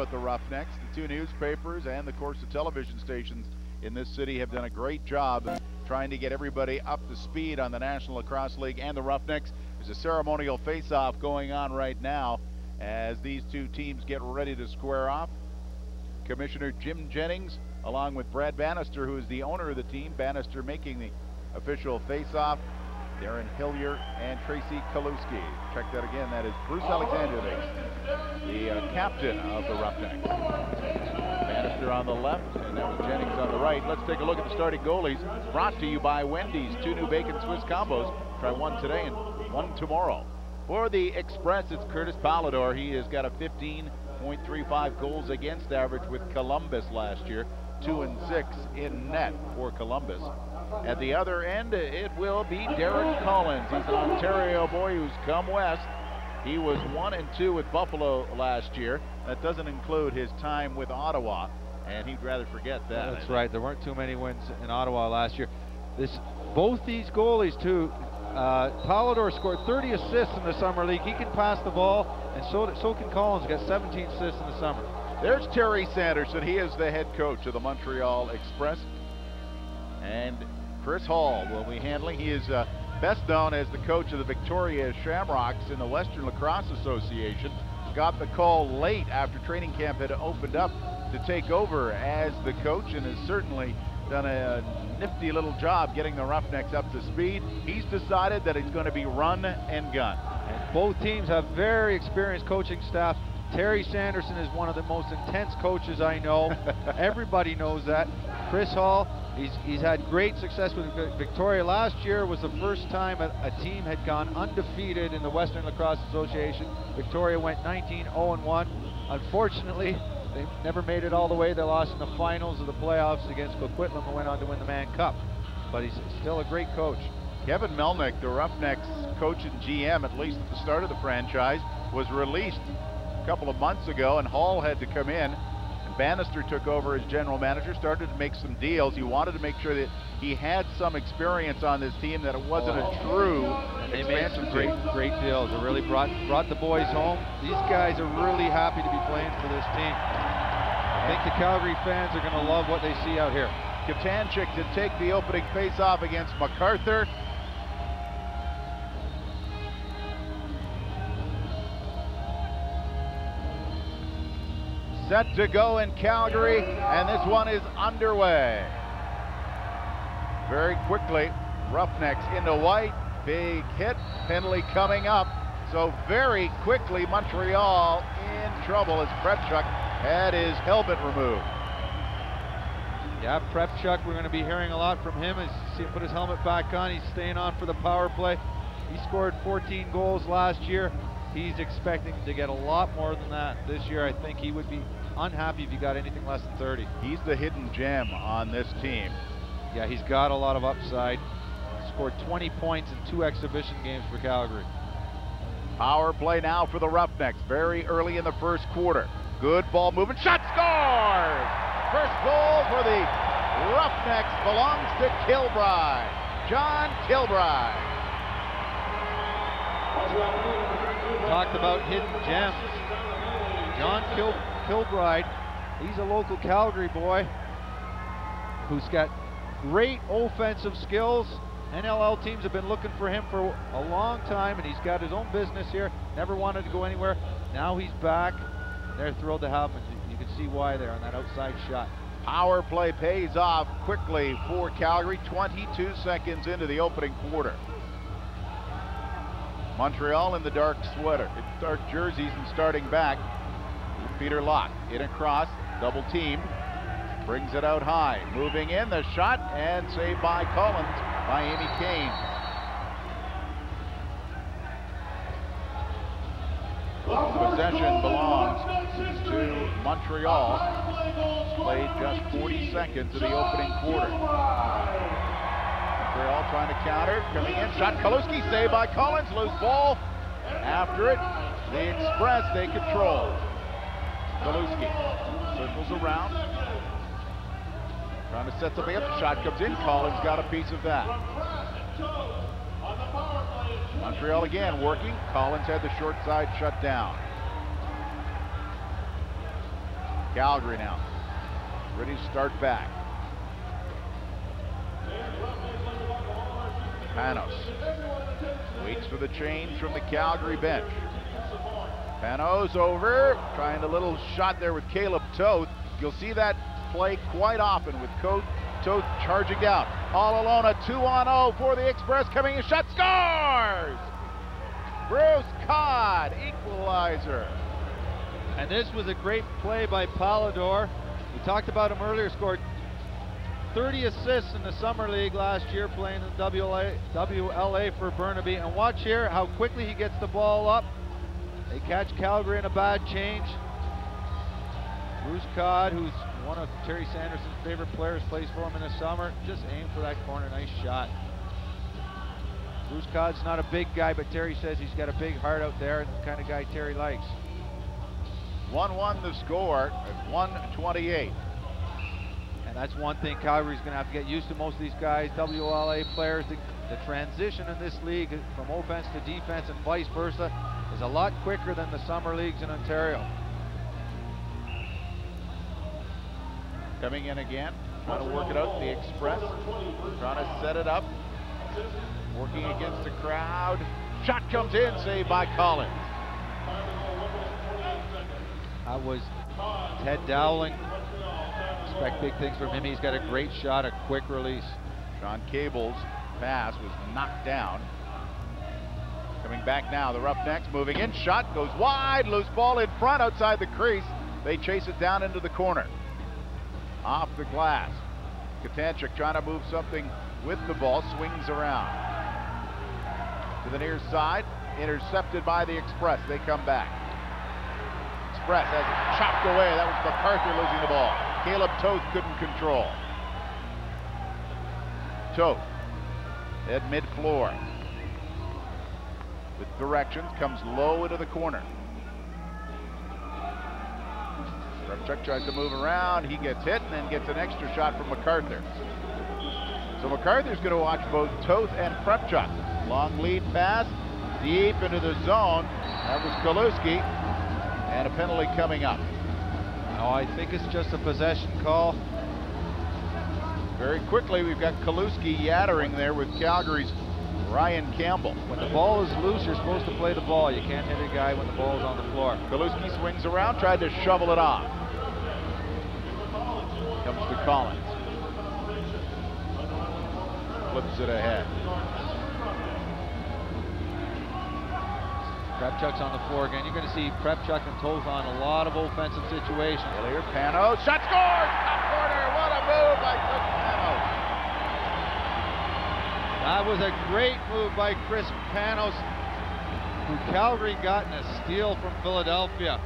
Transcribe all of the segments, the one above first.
about the Roughnecks. The two newspapers and the course of television stations in this city have done a great job trying to get everybody up to speed on the National Lacrosse League and the Roughnecks. There's a ceremonial face-off going on right now as these two teams get ready to square off. Commissioner Jim Jennings, along with Brad Bannister, who is the owner of the team, Bannister making the official face-off. Darren Hillier and Tracey Kelusky. Check that again. That is Bruce Alexander, the uh, captain of the Roughnecks. Bannister on the left, and that was Jennings on the right. Let's take a look at the starting goalies. Brought to you by Wendy's. Two new bacon Swiss combos. Try one today and one tomorrow. For the Express, it's Curtis Palidwor. He has got a 15.35 goals against average with Columbus last year. Two and six in net for Columbus. At the other end, it will be Derek Collins. He's an Ontario boy who's come west. He was one and two with Buffalo last year. That doesn't include his time with Ottawa, and he'd rather forget that. That's right. There weren't too many wins in Ottawa last year. This, both these goalies too. Uh, Palidwor scored 30 assists in the summer league. He can pass the ball, and so so can Collins. Got 17 assists in the summer. There's Terry Sanderson. He is the head coach of the Montreal Express, and Chris Hall will be handling. He is uh, best known as the coach of the Victoria Shamrocks in the Western Lacrosse Association. Got the call late after training camp had opened up to take over as the coach and has certainly done a nifty little job getting the Roughnecks up to speed. He's decided that it's going to be run and gun. And both teams have very experienced coaching staff. Terry Sanderson is one of the most intense coaches I know. Everybody knows that. Chris Hall He's, he's had great success with Victoria. Last year was the first time a, a, team had gone undefeated in the Western Lacrosse Association. Victoria went 19-0-1. Unfortunately, they never made it all the way. They lost in the finals of the playoffs against Coquitlam and went on to win the Mann Cup. But he's still a great coach. Kevin Melnick, the Roughnecks coach and GM, at least at the start of the franchise, was released a couple of months ago, and Hall had to come in Bannister took over as general manager, started to make some deals. He wanted to make sure that he had some experience on this team, that it wasn't a true and they made some great, great deals. It really brought brought the boys home. These guys are really happy to be playing for this team. I think the Calgary fans are going to love what they see out here. Katanchik to take the opening face-off against MacArthur. Set to go in Calgary, and this one is underway. Very quickly, Roughnecks into white, big hit, penalty coming up. So very quickly, Montreal in trouble as Prepchuk had his helmet removed. Yeah, Prepchuk, we're going to be hearing a lot from him as him put his helmet back on. He's staying on for the power play. He scored 14 goals last year. He's expecting to get a lot more than that this year. I think he would be unhappy if you got anything less than 30. He's the hidden gem on this team. Yeah, he's got a lot of upside. Scored 20 points in two exhibition games for Calgary. Power play now for the Roughnecks. Very early in the first quarter. Good ball movement. Shot scored! First goal for the Roughnecks belongs to Kilbride. John Kilbride. Talked about hidden gems. John Kilbride Kilbride. He's a local Calgary boy who's got great offensive skills. NLL teams have been looking for him for a long time, and he's got his own business here. Never wanted to go anywhere. Now he's back. They're thrilled to have him. You can see why there on that outside shot. Power play pays off quickly for Calgary. 22 seconds into the opening quarter. Montreal in the dark sweater, dark jerseys and starting back. Peter Locke in across, double teamed, brings it out high, moving in the shot and saved by Collins by Amy Kane. Possession belongs to Montreal. Played just 40 seconds of the opening quarter. Montreal trying to counter, coming in, shot Kelusky, saved by Collins, loose ball. After it, the Express, they control. Kelusky circles around. Trying to set something up. Shot comes in. Collins got a piece of that. Montreal again working. Collins had the short side shut down. Calgary now. Ready to start back. Panos waits for the change from the Calgary bench. Panos over, trying a little shot there with Kaleb Toth. You'll see that play quite often with Toth, Toth charging down. All alone, a 2 on 0 for the Express coming in. Shot scores! Bruce Codd, equalizer. And this was a great play by Palidwor. We talked about him earlier, scored 30 assists in the Summer League last year playing in WLA, WLA for Burnaby. And watch here how quickly he gets the ball up. They catch Calgary in a bad change. Bruce Codd, who's one of Terry Sanderson's favorite players, plays for him in the summer. Just aim for that corner. Nice shot. Bruce Codd's not a big guy, but Terry says he's got a big heart out there and the kind of guy Terry likes. 1-1 the score at 128. And that's one thing Calgary's going to have to get used to. Most of these guys, WLA players, the, the transition in this league from offense to defense and vice versa is a lot quicker than the summer leagues in Ontario. Coming in again, trying to work it out, the Express, trying to set it up, working against the crowd. Shot comes in, saved by Collins. That was Ted Dowling expect big things from him. He's got a great shot, a quick release. Shawn Cable's pass was knocked down. Coming back now, the Roughnecks moving in. Shot goes wide, loose ball in front outside the crease. They chase it down into the corner. Off the glass. Katanchik trying to move something with the ball, swings around. To the near side, intercepted by the Express. They come back. Express has chopped away. That was MacArthur losing the ball. Kaleb Toth couldn't control. Toth at mid-floor. Directions, comes low into the corner. Prepchuk tries to move around. He gets hit and then gets an extra shot from MacArthur. So MacArthur's going to watch both Toth and Prepchuk. Long lead pass, deep into the zone. That was Kelusky. And a penalty coming up. No, I think it's just a possession call. Very quickly, we've got Kelusky yattering there with Calgary's Ryan Campbell. When the ball is loose, you're supposed to play the ball. You can't hit a guy when the ball is on the floor. Kelusky swings around, tried to shovel it off. Comes to Collins. Flips it ahead. Prepchuk's on the floor again. You're going to see Prepchuk and Toth on a lot of offensive situations. Hillier, Panos, shot scores! Top corner, what a move by Panos. That was a great move by Chris Panos, Calgary got in a steal from Philadelphia.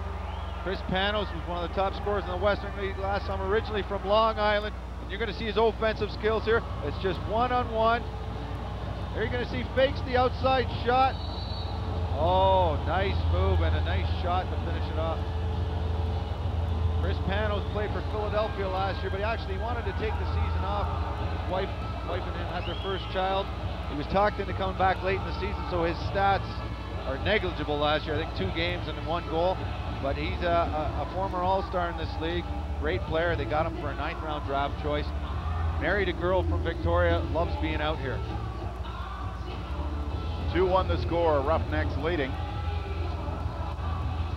Chris Panos was one of the top scorers in the Western League last summer, originally from Long Island. And you're going to see his offensive skills here. It's just one-on-one. -on -one. There you're going to see fakes the outside shot. Oh, nice move and a nice shot to finish it off. Chris Panos played for Philadelphia last year, but he actually wanted to take the season off. His wife, wife and him had their first child. He was talked into coming back late in the season, so his stats are negligible last year. I think two games and one goal. But he's a, a, a former All-Star in this league. Great player. They got him for a ninth round draft choice. Married a girl from Victoria, loves being out here. 2-1 the score, Roughnecks leading.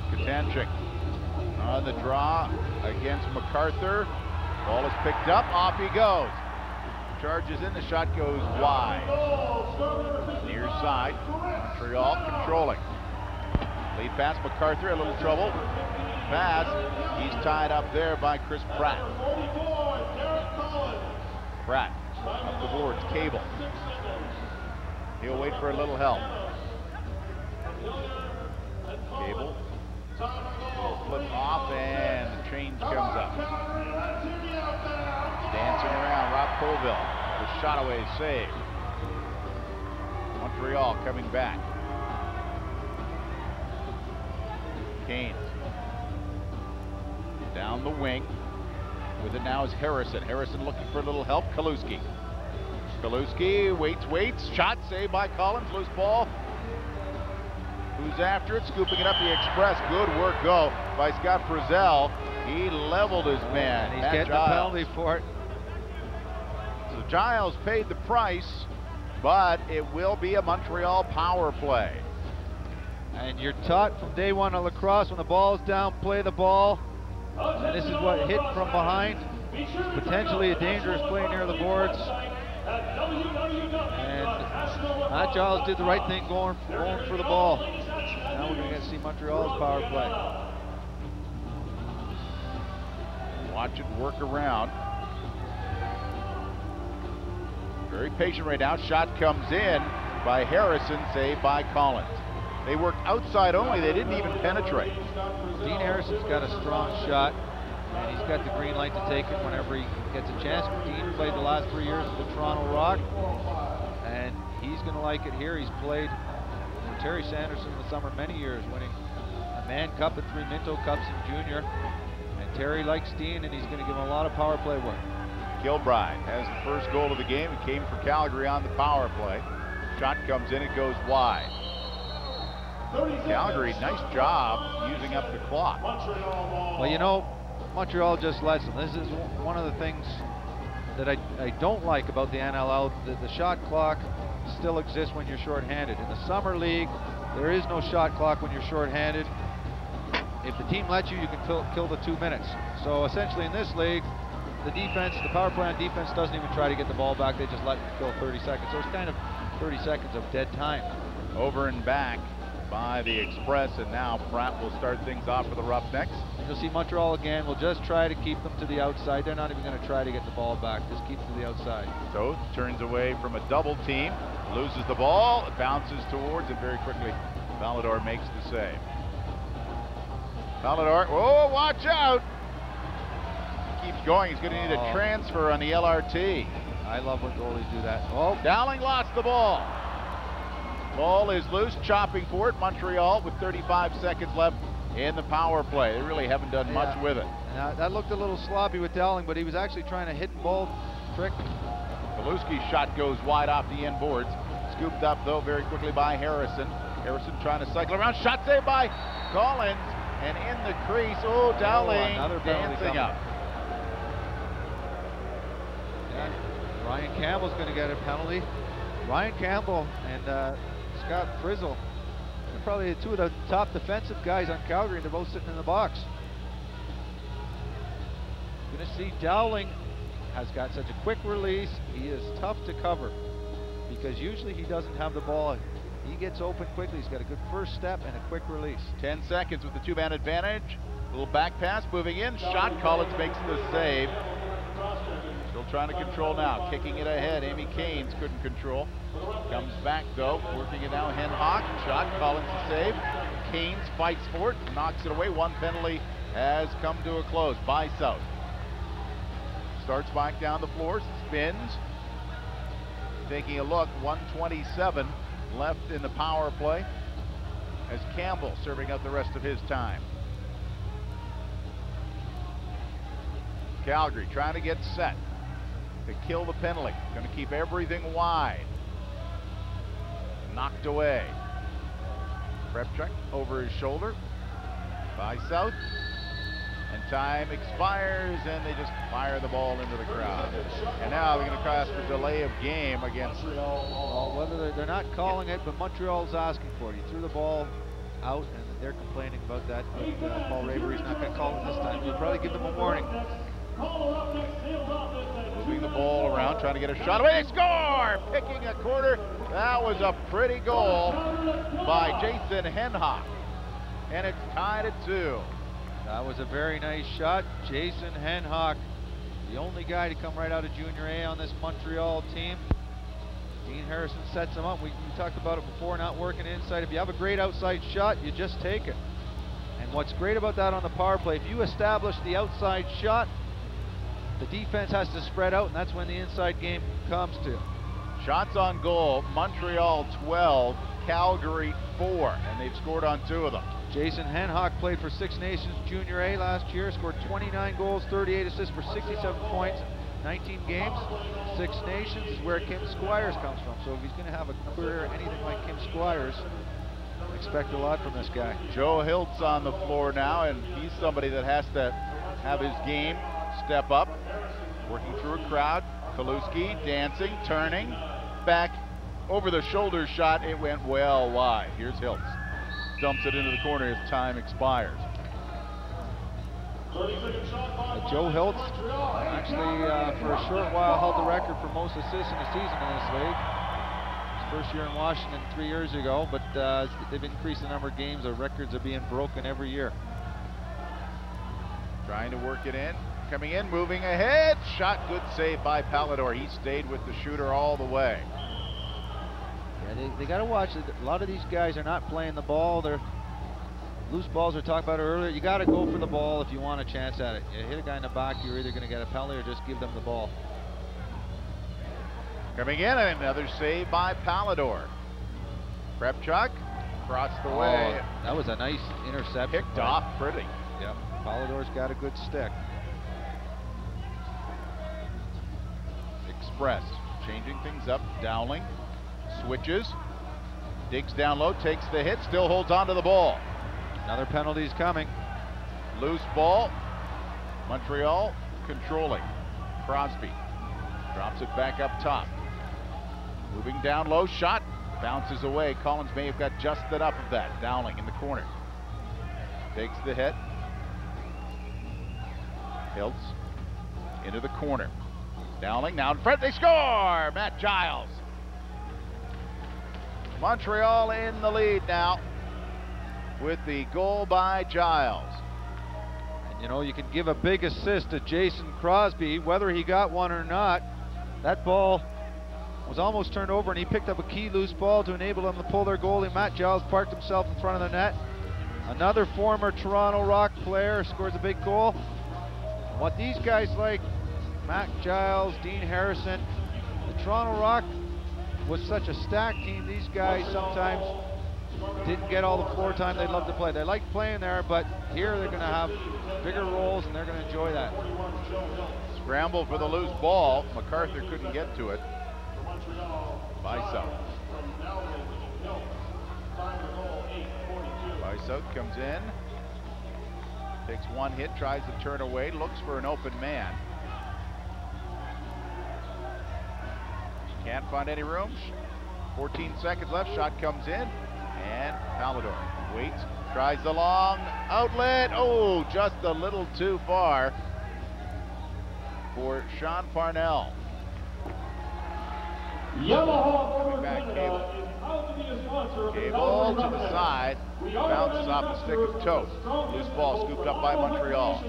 Katanchik on the draw against MacArthur. Ball is picked up, off he goes. Charges in, the shot goes wide. Near side, Montreal controlling. Lead pass, MacArthur, a little trouble. Pass, he's tied up there by Chris Pratt. Pratt up the boards, Cable. He'll wait for a little help. Cable. Will flip off and the change comes up. Dancing around, Rob Colville. The shot away save. Montreal coming back. Kane. Down the wing. With it now is Harrison. Harrison looking for a little help. Kelusky. Kelusky waits, waits. Shot saved by Collins. Loose ball. Who's after it? Scooping it up the Express. Good work go by Scott Frizzell. He leveled his oh, man. And he's Matt getting Giles. a penalty for it. Giles paid the price, but it will be a Montreal power play. And you're taught from day one of lacrosse when the ball's down, play the ball. And this is what hit from behind. Potentially a dangerous play near the boards. And Matt Giles did the right thing going, going for the ball. Now we're going to see Montreal's power play. Watch it work around. Very patient right now. Shot comes in by Harrison, saved by Collins. They worked outside only. They didn't even penetrate. Dean Harrison's got a strong shot, and he's got the green light to take it whenever he gets a chance. Dean played the last three years with the Toronto Rock, and he's going to like it here. He's played with Terry Sanderson in the summer many years, winning a Mann Cup and three Minto Cups in junior. And Terry likes Dean, and he's going to give him a lot of power play work. Kilbride has the first goal of the game. It came for Calgary on the power play. Shot comes in, it goes wide. Calgary, nice job using up the clock. Well, you know, Montreal just lets them. This is one of the things that I, I don't like about the NLL. The, the shot clock still exists when you're shorthanded. In the summer league, there is no shot clock when you're shorthanded. If the team lets you, you can kill, kill the two minutes. So essentially in this league, the defense, the power play on defense doesn't even try to get the ball back. They just let it go 30 seconds. So it's kind of 30 seconds of dead time. Over and back by the Express, and now Pratt will start things off for the Roughnecks. You'll see Montreal again. We'll just try to keep them to the outside. They're not even going to try to get the ball back. Just keep to the outside. Toth turns away from a double team, loses the ball, bounces towards it very quickly. Palidwor makes the save. Palidwor, whoa, watch out! Keeps going. He's going to need a Oh. transfer on the LRT. I love when goalies do that. Oh, Dowling lost the ball. Ball is loose, chopping for it. Montreal with 35 seconds left in the power play. They really haven't done much with it. Now, that looked a little sloppy with Dowling, but he was actually trying a hit and ball trick. Paluski's shot goes wide off the end boards. Scooped up, though, very quickly by Harrison. Harrison trying to cycle around. Shot saved by Collins. And in the crease, oh, oh Dowling another penalty dancing up. Yeah. Ryan Campbell's going to get a penalty. Ryan Campbell and uh, Scott Frizzell, they're probably two of the top defensive guys on Calgary, and they're both sitting in the box. Going to see Dowling has got such a quick release. He is tough to cover because usually he doesn't have the ball. He gets open quickly. He's got a good first step and a quick release. 10 seconds with the two-man advantage. Little back pass, moving in. Shot, Collins makes the save. Trying to control now. Kicking it ahead. Aime Caines couldn't control. Comes back though, working it now. Henhawk. Shot, Collins to save. Canes fights for it, knocks it away. One penalty has come to a close by South. Starts back down the floor, spins. Taking a look, 127 left in the power play as Campbell serving up the rest of his time. Calgary trying to get set to kill the penalty. Going to keep everything wide. Knocked away. Prepchuk over his shoulder by South. And time expires, and they just fire the ball into the crowd. And now they're going to cast for delay of game against Well, whether they're, they're not calling it, but Montreal's asking for it. He threw the ball out, and they're complaining about that. But uh, Paul Ravery's not going to call it this time. He'll probably give them a warning. Moving the ball around, trying to get a shot away. They score! Picking a quarter. That was a pretty goal by Jason Henhawk. And it's tied at two. That was a very nice shot. Jason Henhawk, the only guy to come right out of Junior A on this Montreal team. Dean Harrison sets him up. We, we talked about it before, not working inside. If you have a great outside shot, you just take it. And what's great about that on the power play, if you establish the outside shot, the defense has to spread out, and that's when the inside game comes to. Shots on goal, Montreal 12, Calgary 4, and they've scored on two of them. Jason Henhawk played for Six Nations Junior A last year, scored 29 goals, 38 assists for 67 points, 19 games. Six Nations is where Kim Squires comes from. So if he's going to have a career anything like Kim Squires, expect a lot from this guy. Joe Hiltz on the floor now, and he's somebody that has to have his game step up. Working through a crowd. Kelusky dancing, turning, back over the shoulder shot. It went well wide. Here's Hiltz. Dumps it into the corner as time expires. Uh, Joe Hiltz actually, uh, for a short while, held the record for most assists in a season in this league. His first year in Washington three years ago, but uh, they've increased the number of games. The records are being broken every year. Trying to work it in. Coming in, moving ahead. Shot, good save by Palidwor. He stayed with the shooter all the way. Yeah, they, they got to watch it. A lot of these guys are not playing the ball. They're loose balls we talked about earlier. You got to go for the ball if you want a chance at it. You hit a guy in the back, you're either going to get a penalty or just give them the ball. Coming in, another save by Palidwor. Prepchuk across the oh, way. That was a nice intercept. Picked off pretty. Yep. Palidwor's got a good stick. Express changing things up. Dowling switches, digs down low, takes the hit, still holds on to the ball. Another penalty's coming. Loose ball. Montreal controlling. Crosby drops it back up top. Moving down low, shot bounces away. Collins may have got just enough of that. Dowling in the corner. Takes the hit. Hiltz into the corner. Dowling now in front. They score! Matt Giles. Montreal in the lead now with the goal by Giles. And you know, you can give a big assist to Jason Crosby, whether he got one or not. That ball was almost turned over, and he picked up a key loose ball to enable them to pull their goalie. Matt Giles parked himself in front of the net. Another former Toronto Rock player scores a big goal. What these guys like, Matt Giles, Dean Harrison, the Toronto Rock was such a stacked team. These guys sometimes didn't get all the floor time they'd love to play. They like playing there, but here they're going to have bigger roles and they're going to enjoy that. Scramble for the loose ball. MacArthur couldn't get to it. Bysout. Bysout comes in. Takes one hit, tries to turn away, looks for an open man. Can't find any room. 14 seconds left, shot comes in. And Palidwor waits, tries the long outlet. Oh, just a little too far for Sean Parnell. Coming back, Cable. Cable to the side, bounces off the stick of Toth. Loose ball scooped up by Montreal.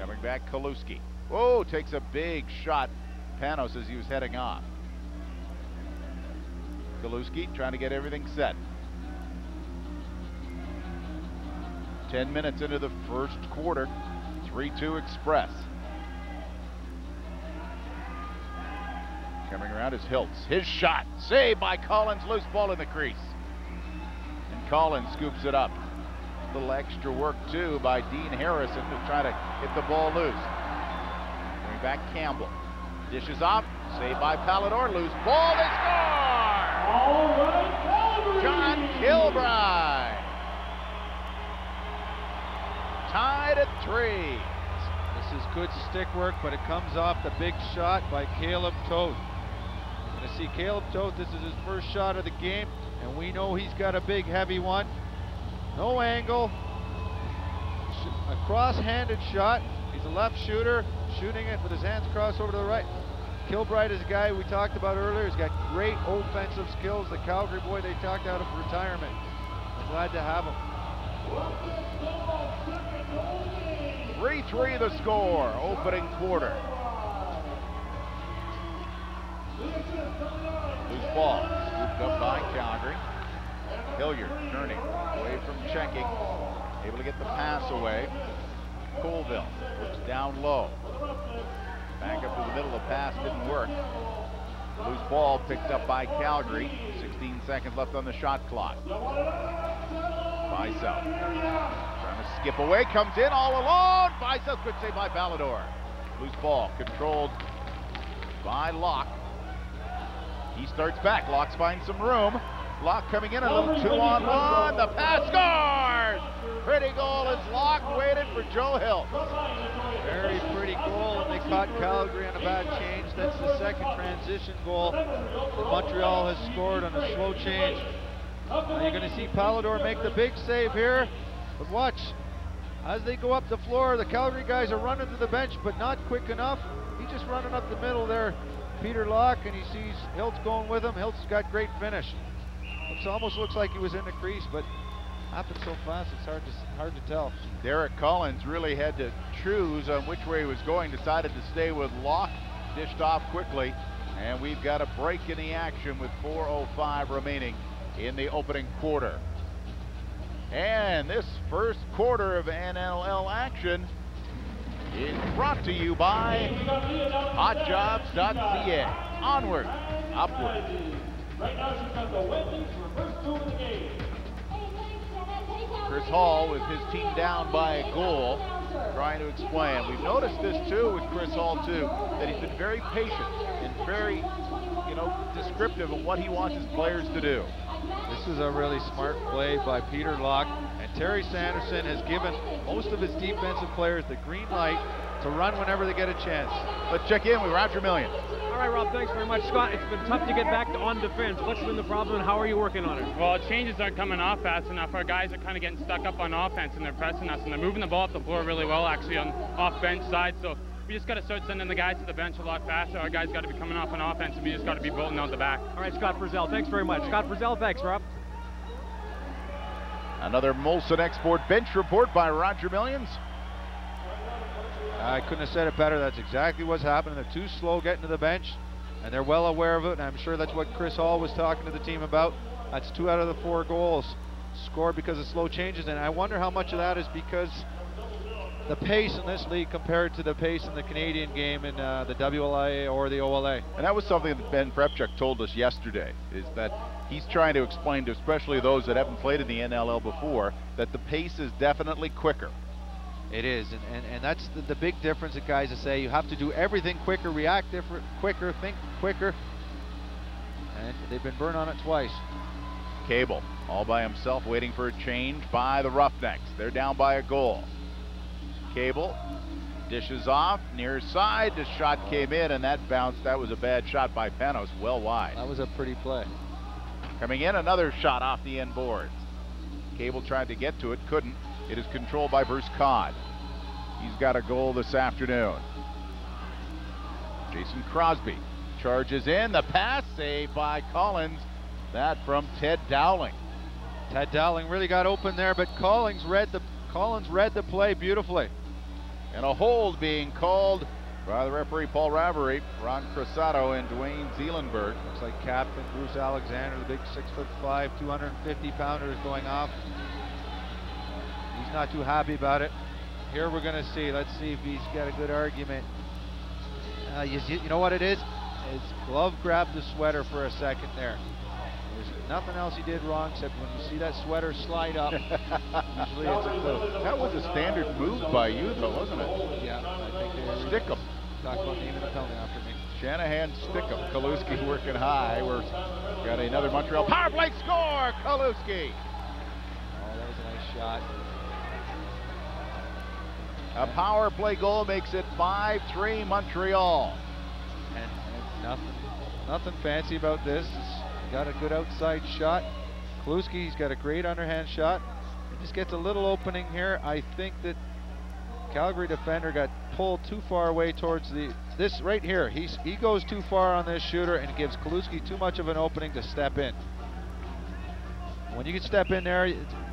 Coming back, Kelusky. Whoa, takes a big shot. Panos as he was heading off. Kelusky trying to get everything set. 10 minutes into the first quarter. 3-2 Express. Coming around is Hiltz. His shot. Saved by Collins. Loose ball in the crease. And Collins scoops it up. A little extra work, too, by Dean Harrison to try to hit the ball loose. Back, Campbell. Dishes off. Saved by Palidwor. Loose ball. They score! John Kilbride. Tied at three. This is good stick work, but it comes off the big shot by Kaleb Toth. Going to see Kaleb Toth. This is his first shot of the game, and we know he's got a big, heavy one. No angle. A cross-handed shot. He's a left shooter, shooting it with his hands crossed over to the right. Kilbride is a guy we talked about earlier. He's got great offensive skills. The Calgary boy they talked out of retirement. Glad to have him. 3-3 the score, opening quarter. Loose ball, scooped up by Calgary. Hillier turning, away from checking, able to get the pass away. Colville looks down low. Back up to the middle, the pass didn't work. Loose ball picked up by Calgary. 16 seconds left on the shot clock. Bysout trying to skip away, comes in all alone. Bysout good save by Palidwor. Loose ball controlled by Locke. He starts back. Locke's finds some room. Locke coming in, a little two on one. The pass scores! pretty goal as Locke waited for Joe Hill. Very pretty goal, and they caught Calgary on a bad change. That's the second transition goal that Montreal has scored on a slow change. Now you're going to see Palidwor make the big save here, but watch. As they go up the floor, the Calgary guys are running to the bench, but not quick enough. He's just running up the middle there, Peter Locke, and he sees Hiltz going with him. Hiltz got great finish. It almost looks like he was in the crease, but happened so fast it's hard to hard to tell. Derek Collins really had to choose on which way he was going. Decided to stay with Locke, dished off quickly, and we've got a break in the action with 4:05 remaining in the opening quarter. And this first quarter of NLL action is brought to you by HotJobs.ca. Onward, upward. Right now in the game. Chris Hall with his team down by a goal, trying to explain. We've noticed this too with Chris Hall too, that he's been very patient and very, you know, descriptive of what he wants his players to do. This is a really smart play by Peter Locke, and Terry Sanderson has given most of his defensive players the green light to run whenever they get a chance. Let's check in with Roger Million. All right, Rob, thanks very much. Scott, it's been tough to get back to on defense. What's been the problem and how are you working on it? Well, changes aren't coming off fast enough. Our guys are kind of getting stuck up on offense and they're pressing us and they're moving the ball up the floor really well actually on off bench side. So we just got to start sending the guys to the bench a lot faster. Our guys got to be coming off on offense and we just got to be bolting out the back. All right, Scott Frizzell, thanks very much. Scott Frizzell, thanks, Rob. Another Molson Export bench report by Roger Millions. I couldn't have said it better. That's exactly what's happening. They're too slow getting to the bench, and they're well aware of it. And I'm sure that's what Chris Hall was talking to the team about. That's two out of the four goals scored because of slow changes. And I wonder how much of that is because the pace in this league compared to the pace in the Canadian game in uh, the WLA or the OLA. And that was something that Ben Prepchuk told us yesterday, is that he's trying to explain to especially those that haven't played in the NLL before that the pace is definitely quicker. It is, and, and, and that's the, the big difference that guys that say you have to do everything quicker, react different, quicker, think quicker, and they've been burned on it twice. Cable all by himself waiting for a change by the Roughnecks. They're down by a goal. Cable dishes off near side. The shot came in and that bounced. That was a bad shot by Panos, well wide. That was a pretty play. Coming in, another shot off the end boards. Cable tried to get to it, couldn't. It is controlled by Bruce Codd. He's got a goal this afternoon. Jason Crosby charges in. The pass saved by Collins. That from Ted Dowling. Ted Dowling really got open there, but Collins read the Collins read the play beautifully. And a hold being called by the referee Paul Ravery, Ron Crossato, and Dwayne Zeelenberg. Looks like Captain Bruce Alexander, the big six foot five, 250 pounder is going off. Not too happy about it. Here we're going to see. Let's see if he's got a good argument. Uh, you, see, you know what it is? His glove grabbed the sweater for a second there. There's nothing else he did wrong except when you see that sweater slide up, usually it's a clue. That was a standard move by you, though, wasn't it? Yeah, I think they Stick 'em. Talk about naming the penalty after me. Shanahan stick 'em. Kelusky working high. We're got another Montreal power play score. Kelusky. Oh, that was a nice shot. A power play goal makes it 5-3 Montreal. And, nothing, nothing fancy about this. He's got a good outside shot. Kelusky's got a great underhand shot. He just gets a little opening here. I think that Calgary defender got pulled too far away towards the this right here. He's he goes too far on this shooter and gives Kelusky too much of an opening to step in. When you can step in there,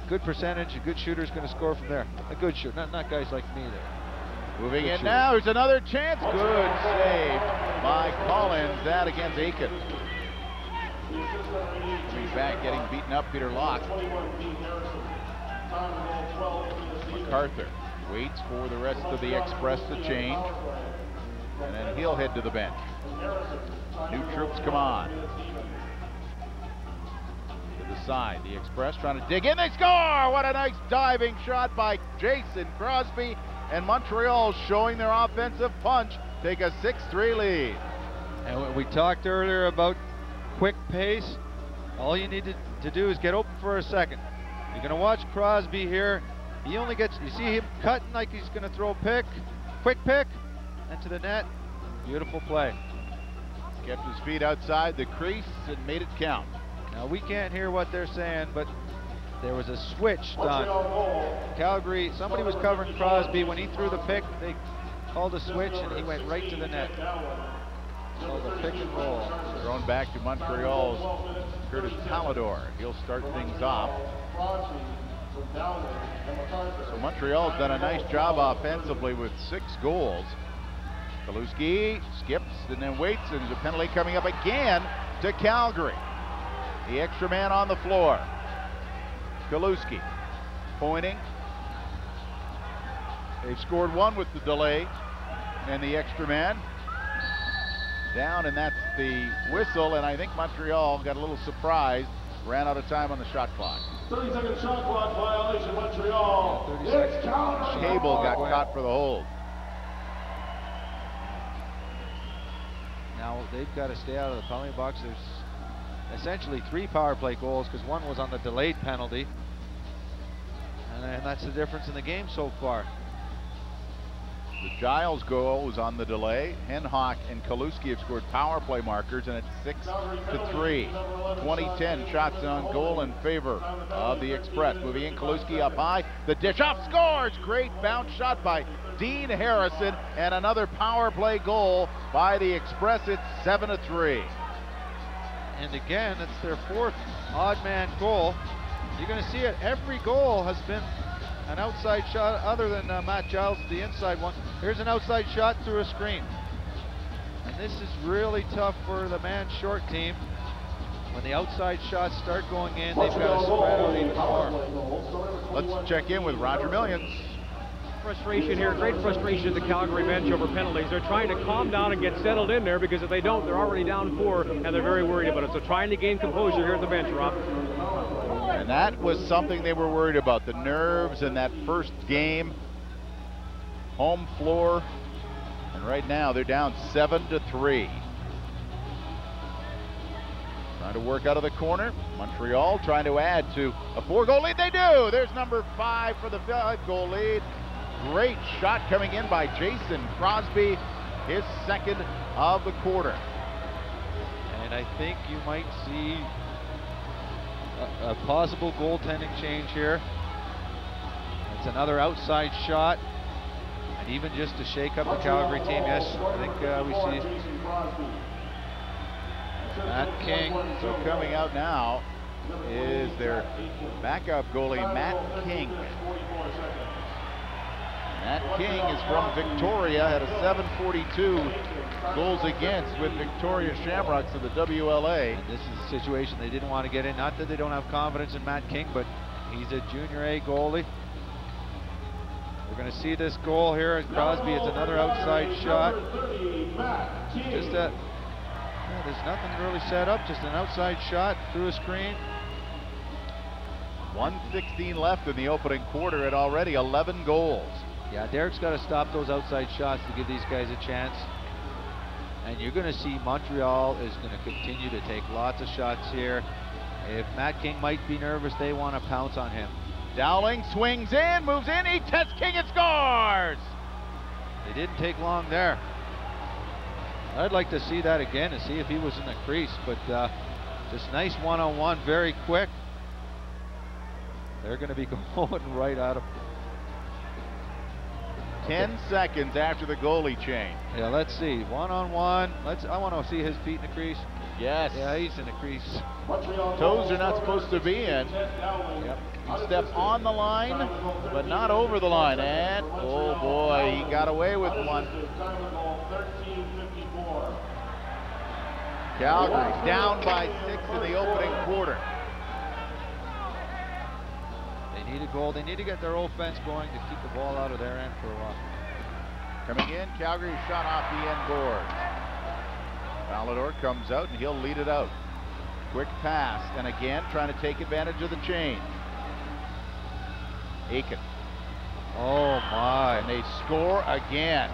good percentage. A good shooter is going to score from there. A good shooter, not not guys like me there. Moving Good in shooter. now. Here's another chance. Good save by Collins. That against Aiken. Coming back, getting beaten up, Peter Locke. MacArthur waits for the rest of the Express to change. And then he'll head to the bench. New troops come on. The side, the Express trying to dig in. They score! What a nice diving shot by Jason Crosby. And Montreal showing their offensive punch. Take a 6-3 lead. And when we talked earlier about quick pace. All you need to, to do is get open for a second. You're going to watch Crosby here. He only gets, you see him cutting like he's going to throw a pick, quick pick, into the net. Beautiful play. Kept his feet outside the crease and made it count. Now we can't hear what they're saying, but there was a switch done. Calgary, somebody was covering Crosby. When he threw the pick, they called a switch and he went right to the net. Called a pick and roll. Thrown back to Montreal's Curtis Palidwor. He'll start things off. So Montreal's done a nice job offensively with six goals. Kelusky skips and then waits, and there's a penalty coming up again to Calgary. The extra man on the floor. Kelusky pointing. They've scored one with the delay and the extra man. Down, and that's the whistle, and I think Montreal got a little surprised, ran out of time on the shot clock. 30 second shot clock violation, Montreal. Yeah, 30 Cable got caught for the hold. Now they've got to stay out of the penalty box. There's essentially three power play goals because one was on the delayed penalty. And, and that's the difference in the game so far. The Giles goal was on the delay. Henhawk and Kelusky have scored power play markers, and it's 6 to 3. 2010 shots on goal in favor of the Express. Moving in, Kelusky up high. The dish off scores. Great bounce shot by Dean Harrison, and another power play goal by the Express. It's 7 to 3. And again, it's their fourth odd man goal. You're going to see it. Every goal has been an outside shot other than uh, Matt Giles, the inside one. Here's an outside shot through a screen. And this is really tough for the man short team. When the outside shots start going in, they've got to spread out even more. Let's check in with Roger Millions. Frustration here, great frustration at the Calgary bench over penalties. They're trying to calm down and get settled in there because if they don't, they're already down four and they're very worried about it. So trying to gain composure here at the bench, Rob. And that was something they were worried about the nerves in that first game. Home floor. And right now they're down 7 to 3. Trying to work out of the corner. Montreal trying to add to a four goal lead. They do. There's number five for the five goal lead. Great shot coming in by Jason Crosby, his second of the quarter. And I think you might see a, a possible goaltending change here. It's another outside shot. And even just to shake up the Calgary team, yes, I think uh, we see Matt King. So coming out now is their backup goalie, Matt King. Matt King is from Victoria, had a 742 goals against with Victoria Shamrocks of the WLA. And this is a situation they didn't want to get in. Not that they don't have confidence in Matt King, but he's a junior A goalie. We're going to see this goal here at Crosby. It's another outside shot. Just that, yeah, there's nothing really set up. Just an outside shot through a screen. 116 left in the opening quarter and already 11 goals. Yeah, Derek's got to stop those outside shots to give these guys a chance. And you're going to see Montreal is going to continue to take lots of shots here. If Matt King might be nervous, they want to pounce on him. Dowling swings in, moves in, he tests King and scores! They didn't take long there. I'd like to see that again and see if he was in the crease, but uh, just nice one-on-one, very quick. They're going to be going right out of 10 seconds after the goalie change. Yeah, let's see. One on one. Let's. I want to see his feet in the crease. Yes. Yeah, he's in the crease. Toes are not supposed to be in. Yep. He stepped on the line, but not over the line. And, oh boy, he got away with one. Calgary's down by six in the opening quarter. They need a goal. They need to get their offense going to keep the ball out of their end for a while. Coming in, Calgary shot off the end board. Palidwor comes out and he'll lead it out. Quick pass, and again trying to take advantage of the change. Aiken. Oh my. And they score again.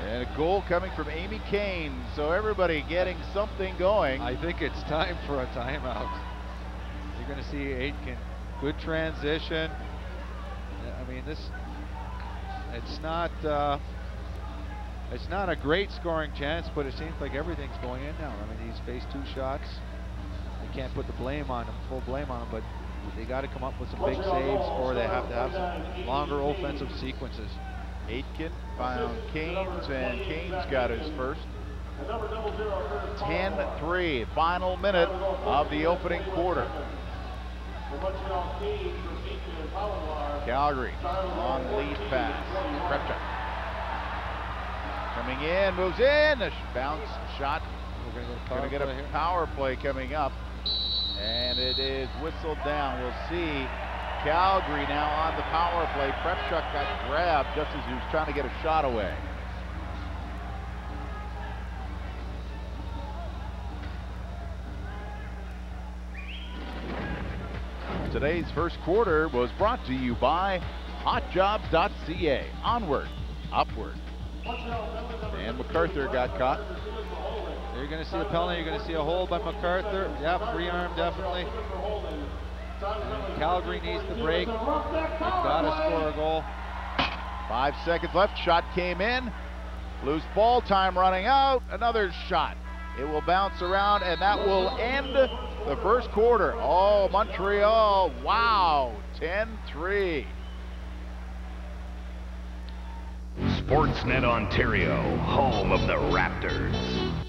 And a goal coming from Amy Kane. So everybody getting something going. I think it's time for a timeout. You're going to see Aitken. Good transition. I mean, this, it's not, uh, it's not a great scoring chance, but it seems like everything's going in now. I mean, he's faced two shots. You can't put the blame on him, full blame on him, but they got to come up with some big saves or they have to have some longer offensive sequences. Aitken found Caines, and Caines got his first. 10-3, final minute of the opening quarter. Calgary on lead pass. Prepchuk. Coming in, moves in, a bounce shot. We're going to get a power play coming up. And it is whistled down. We'll see Calgary now on the power play. Prepchuk got grabbed just as he was trying to get a shot away. Today's first quarter was brought to you by hotjobs.ca. Onward, upward. And MacArthur got caught. You're going to see a penalty. You're going to see a hold by MacArthur. Yeah, free arm definitely. And Calgary needs the break. They've got to score a goal. Five seconds left. Shot came in. Loose ball time running out. Another shot. It will bounce around, and that will end the first quarter. Oh, Montreal. Wow. 10-3. Sportsnet Ontario, home of the Raptors.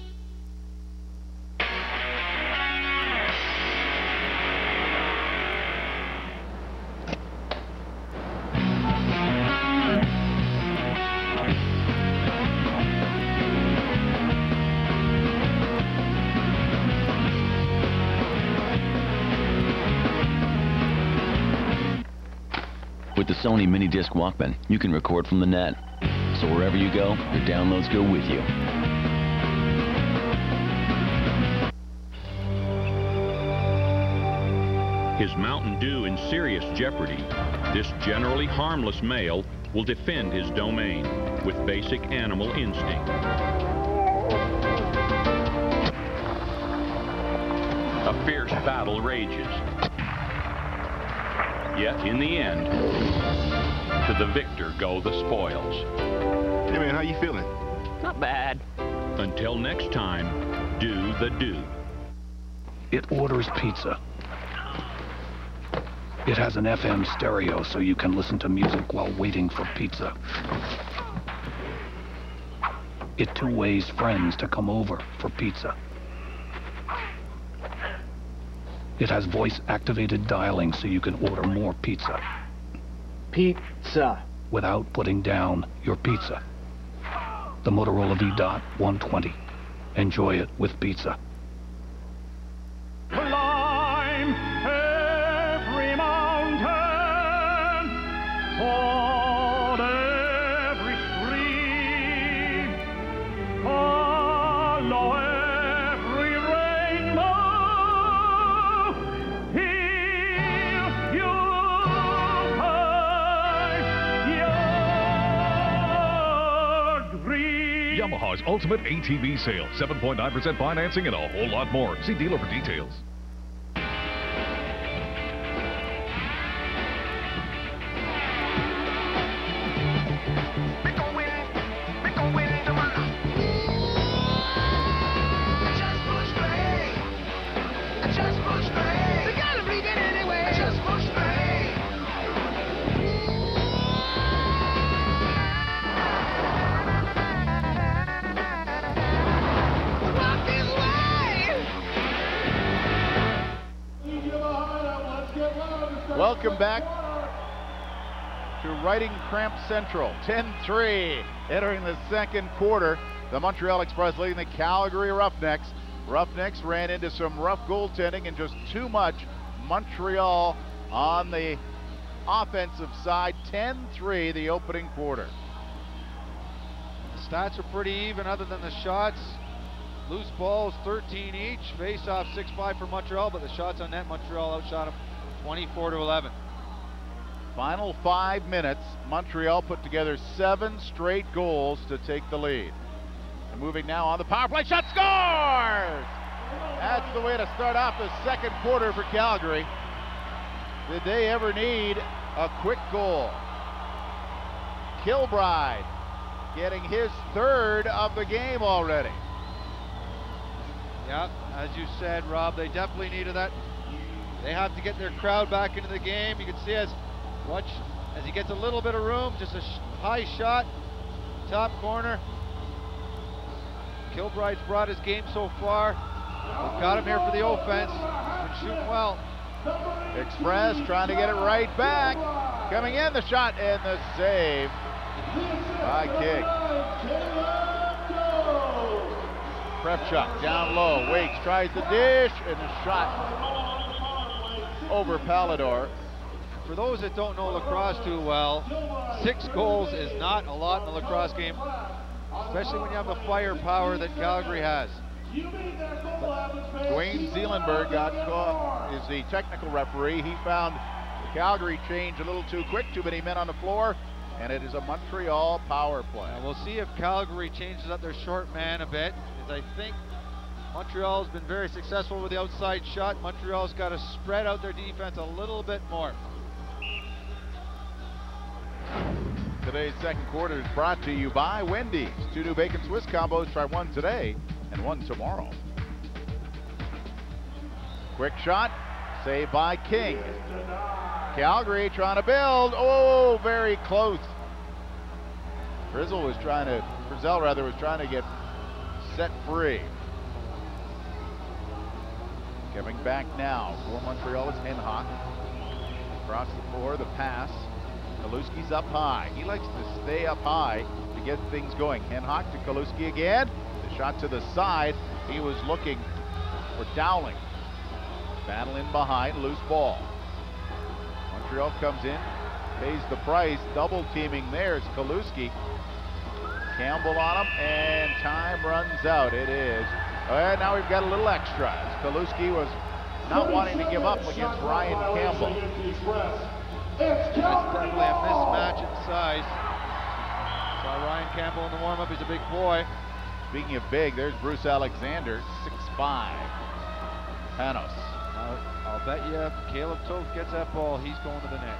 The Sony Mini Disc Walkman, you can record from the net. So wherever you go, your downloads go with you. His Mountain Dew in serious jeopardy, this generally harmless male will defend his domain with basic animal instinct. A fierce battle rages. Yet in the end, to the victor go the spoils. Hey man, how you feeling? Not bad. Until next time, do the do. It orders pizza. It has an FM stereo so you can listen to music while waiting for pizza. It two ways friends to come over for pizza. It has voice-activated dialing so you can order more pizza. Pizza. Without putting down your pizza. The Motorola V-Dot 120. Enjoy it with pizza. Ultimate ATV sale. 7.9% financing and a whole lot more. See dealer for details. Welcome back to Writing Cramp Central. 10-3 entering the second quarter. The Montreal Express leading the Calgary Roughnecks. Roughnecks ran into some rough goaltending and just too much. Montreal on the offensive side. 10-3 the opening quarter. The stats are pretty even other than the shots. Loose balls 13 each. Face off 6-5 for Montreal, but the shots on net, Montreal outshot them 24 to 11. Final five minutes, Montreal put together seven straight goals to take the lead. And moving now on the power play, shot scores! That's the way to start off the second quarter for Calgary. did they ever need a quick goal? Kilbride getting his third of the game already. Yeah, as you said, Rob, they definitely needed that. They have to get their crowd back into the game. You can see as watch as he gets a little bit of room, just a sh high shot, top corner. Kilbride's brought his game so far. We've got him here for the offense. He's been shooting well. Express trying to get it right back. Coming in, the shot and the save by King. Prepchuk down low, waits, tries the dish, and the shot over Palidwor. For those that don't know lacrosse too well, six goals is not a lot in a lacrosse game, especially when you have the firepower that Calgary has. Dwayne Zeelenberg got caught, is the technical referee. He found the Calgary change a little too quick, too many men on the floor, and it is a Montreal power play. Now we'll see if Calgary changes up their short man a bit, as I think Montreal's been very successful with the outside shot. Montreal's got to spread out their defense a little bit more. Today's second quarter is brought to you by Wendy's. Two new bacon Swiss combos. Try one today and one tomorrow. Quick shot, saved by King. Calgary trying to build. Oh, very close. Frizzle was trying to, Frizzell rather, was trying to get set free. Coming back now for Montreal is Henhawk. Across the floor, the pass. Kelusky's up high. He likes to stay up high to get things going. Henhawk to Kelusky again. The shot to the side. He was looking for Dowling. Battle in behind, loose ball. Montreal comes in, pays the price. Double teaming there is Kelusky. Campbell on him, and time runs out. It is. And now we've got a little extra. Kelusky was not wanting to give up against Ryan Campbell. It's That's definitely a mismatch in size. Saw Ryan Campbell in the warm-up. He's a big boy. Speaking of big, there's Bruce Alexander, 6'5". Panos. I'll, I'll bet you if Kaleb Toth gets that ball, he's going to the net.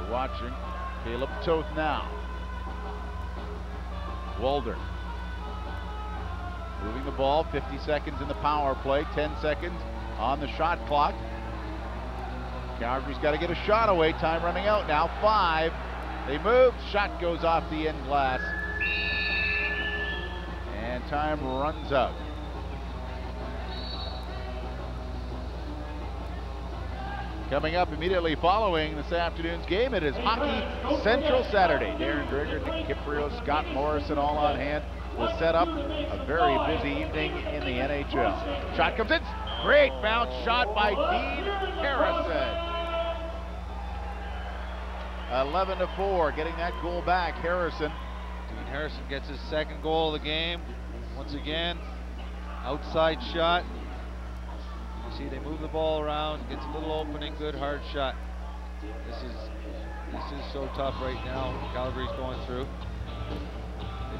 We're watching Kaleb Toth now. Walder. Moving the ball, 50 seconds in the power play, 10 seconds on the shot clock. Calgary's got to get a shot away. Time running out now. Five. They move. Shot goes off the end glass. And time runs out. Coming up immediately following this afternoon's game, it is Hockey Central Saturday. Darren Dreger, Nick Kypreos, Scott Morrison all on hand will set up a very busy evening in the NHL. Shot comes in. Great bounce shot by Dean Harrison. 11 to 4, getting that goal back. Harrison. Dean Harrison gets his second goal of the game. Once again, outside shot. You see they move the ball around, gets a little opening, good hard shot. This is this is so tough right now. Calgary's going through.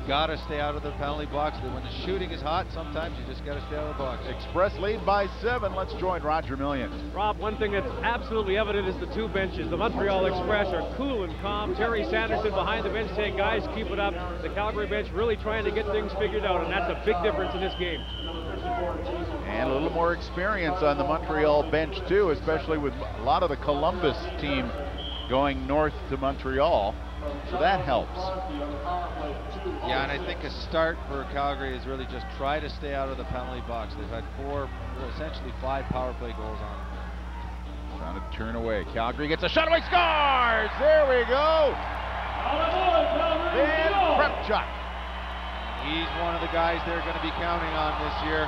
They've got to stay out of the penalty box. When the shooting is hot, sometimes you just got to stay out of the box. Express lead by seven. Let's join Roger Millions. Rob, one thing that's absolutely evident is the two benches. The Montreal Express are cool and calm. Terry Sanderson behind the bench saying, guys, keep it up. The Calgary bench really trying to get things figured out, and that's a big difference in this game. And a little more experience on the Montreal bench, too, especially with a lot of the Columbus team going north to Montreal. So that helps. Yeah, and I think a start for Calgary is really just try to stay out of the penalty box. They've had four, well, essentially five power play goals on them. Trying to turn away. Calgary gets a shot away, scores! There we go! Ben Prepchuk. He's one of the guys they're going to be counting on this year.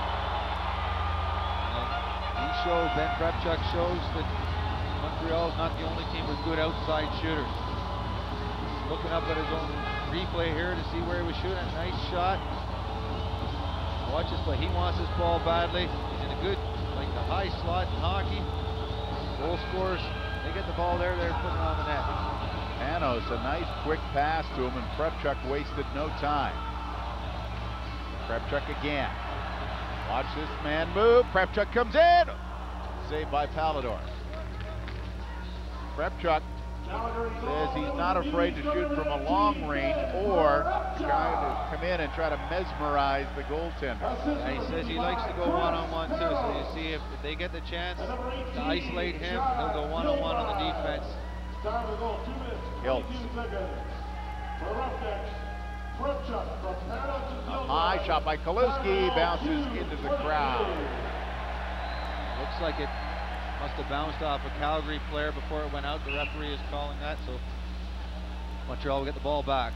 And he shows, Ben Prepchuk shows that Montreal is not the only team with good outside shooters. Looking up at his own replay here to see where he was shooting. Nice shot. Watch this play. He wants this ball badly. He's in a good, like the high slot in hockey. Goal scorers, they get the ball there, they're putting it on the net. Panos, a nice quick pass to him, and Prepchuk wasted no time. Prepchuk again. Watch this man move. Prepchuk comes in. Saved by Palidwor. Prepchuk says he's not afraid to shoot from a long range or try to come in and try to mesmerize the goaltender. He says he likes to go one-on-one too. So you see if, they get the chance to isolate him, he'll go one-on-one on the defense. Hiltz. A high shot by Kelusky bounces into the crowd. Looks like it must have bounced off a Calgary player before it went out. The referee is calling that, so Montreal will get the ball back.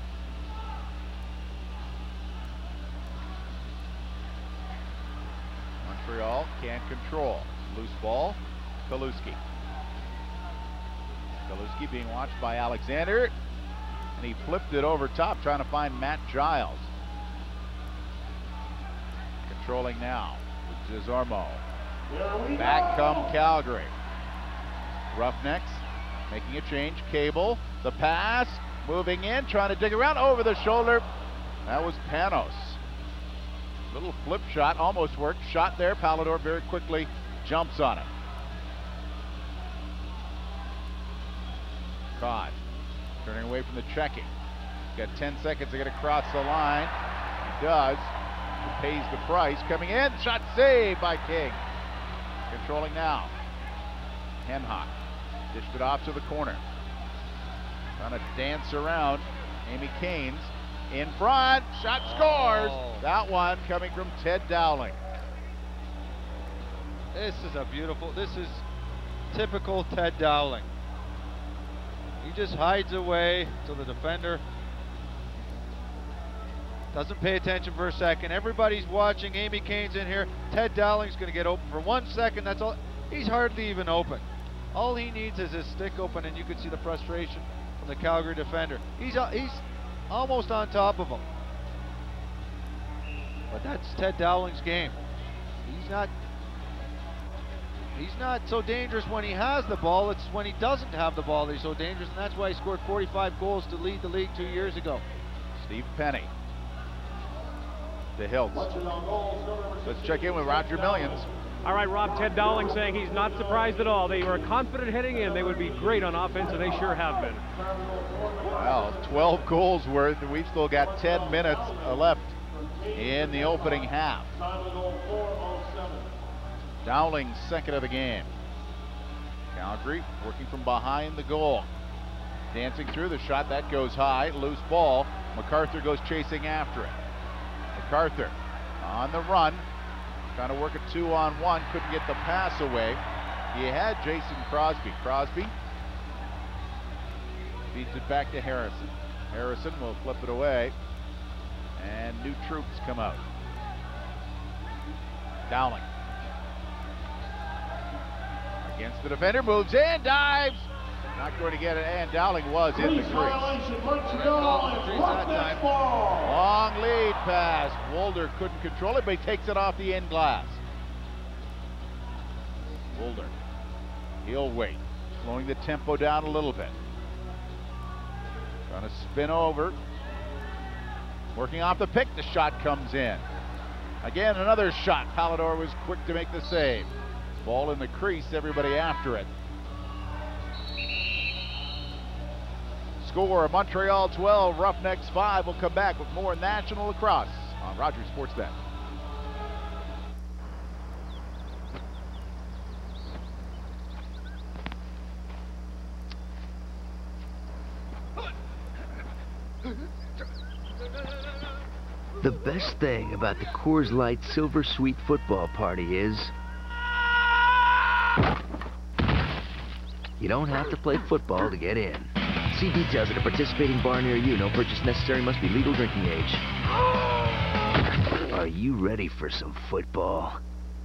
Montreal can't control. Loose ball, Kelusky. Kelusky being watched by Alexander, and he flipped it over top trying to find Matt Giles. Controlling now with. Back come Calgary. Roughnecks making a change. Cable, the pass, moving in, trying to dig around over the shoulder. That was Panos. Little flip shot, almost worked. Shot there. Palidwor very quickly jumps on it. Caught. Turning away from the checking. Got 10 seconds to get across the line. He does. He pays the price. Coming in. Shot saved by King. Controlling now. Henhawk dished it off to the corner. Trying to dance around. Aime Caines in front. Shot scores. Oh. That one coming from Ted Dowling. This is a beautiful, this is typical Ted Dowling. He just hides away to the defender. Doesn't pay attention for a second. Everybody's watching. Aime Caines' in here. Ted Dowling's going to get open for one second. That's all. He's hardly even open. All he needs is his stick open, and you can see the frustration from the Calgary defender. He's uh, he's almost on top of him. But that's Ted Dowling's game. He's not he's not so dangerous when he has the ball. It's when he doesn't have the ball that he's so dangerous, and that's why he scored 45 goals to lead the league two years ago. Steve Penny. The Hills. Let's check in with Roger Millions. All right, Rob, Ted Dowling saying he's not surprised at all. They were confident heading in. They would be great on offense, and they sure have been. Well, 12 goals worth, and we've still got 10 minutes left in the opening half. Dowling second of the game. Calgary working from behind the goal. Dancing through the shot, that goes high, loose ball. MacArthur goes chasing after it. MacArthur on the run, trying to work a two on one, couldn't get the pass away. He had Jason Crosby. Crosby feeds it back to Harrison. Harrison will flip it away, and new troops come out. Dowling against the defender, moves in, dives. Not going to get it, and Dowling was in the crease. Long lead pass. Wolder couldn't control it, but he takes it off the end glass. Wolder. He'll wait. Slowing the tempo down a little bit. Trying to spin over. Working off the pick. The shot comes in. Again, another shot. Palidwor was quick to make the save. Ball in the crease, everybody after it. Score Montreal 12, Roughnecks 5. We'll come back with more National Lacrosse on Rogers Sportsnet. The best thing about the Coors Light Silver Sweet Football Party is you don't have to play football to get in. See details at a participating bar near you. No purchase necessary. Must be legal drinking age. Are you ready for some football?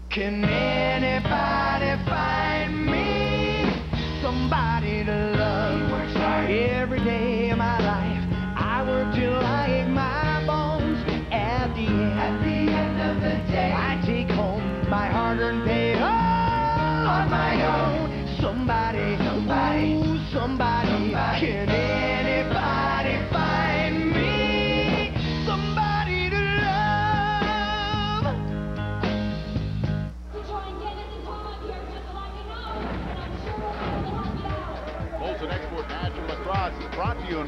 Can anybody find me somebody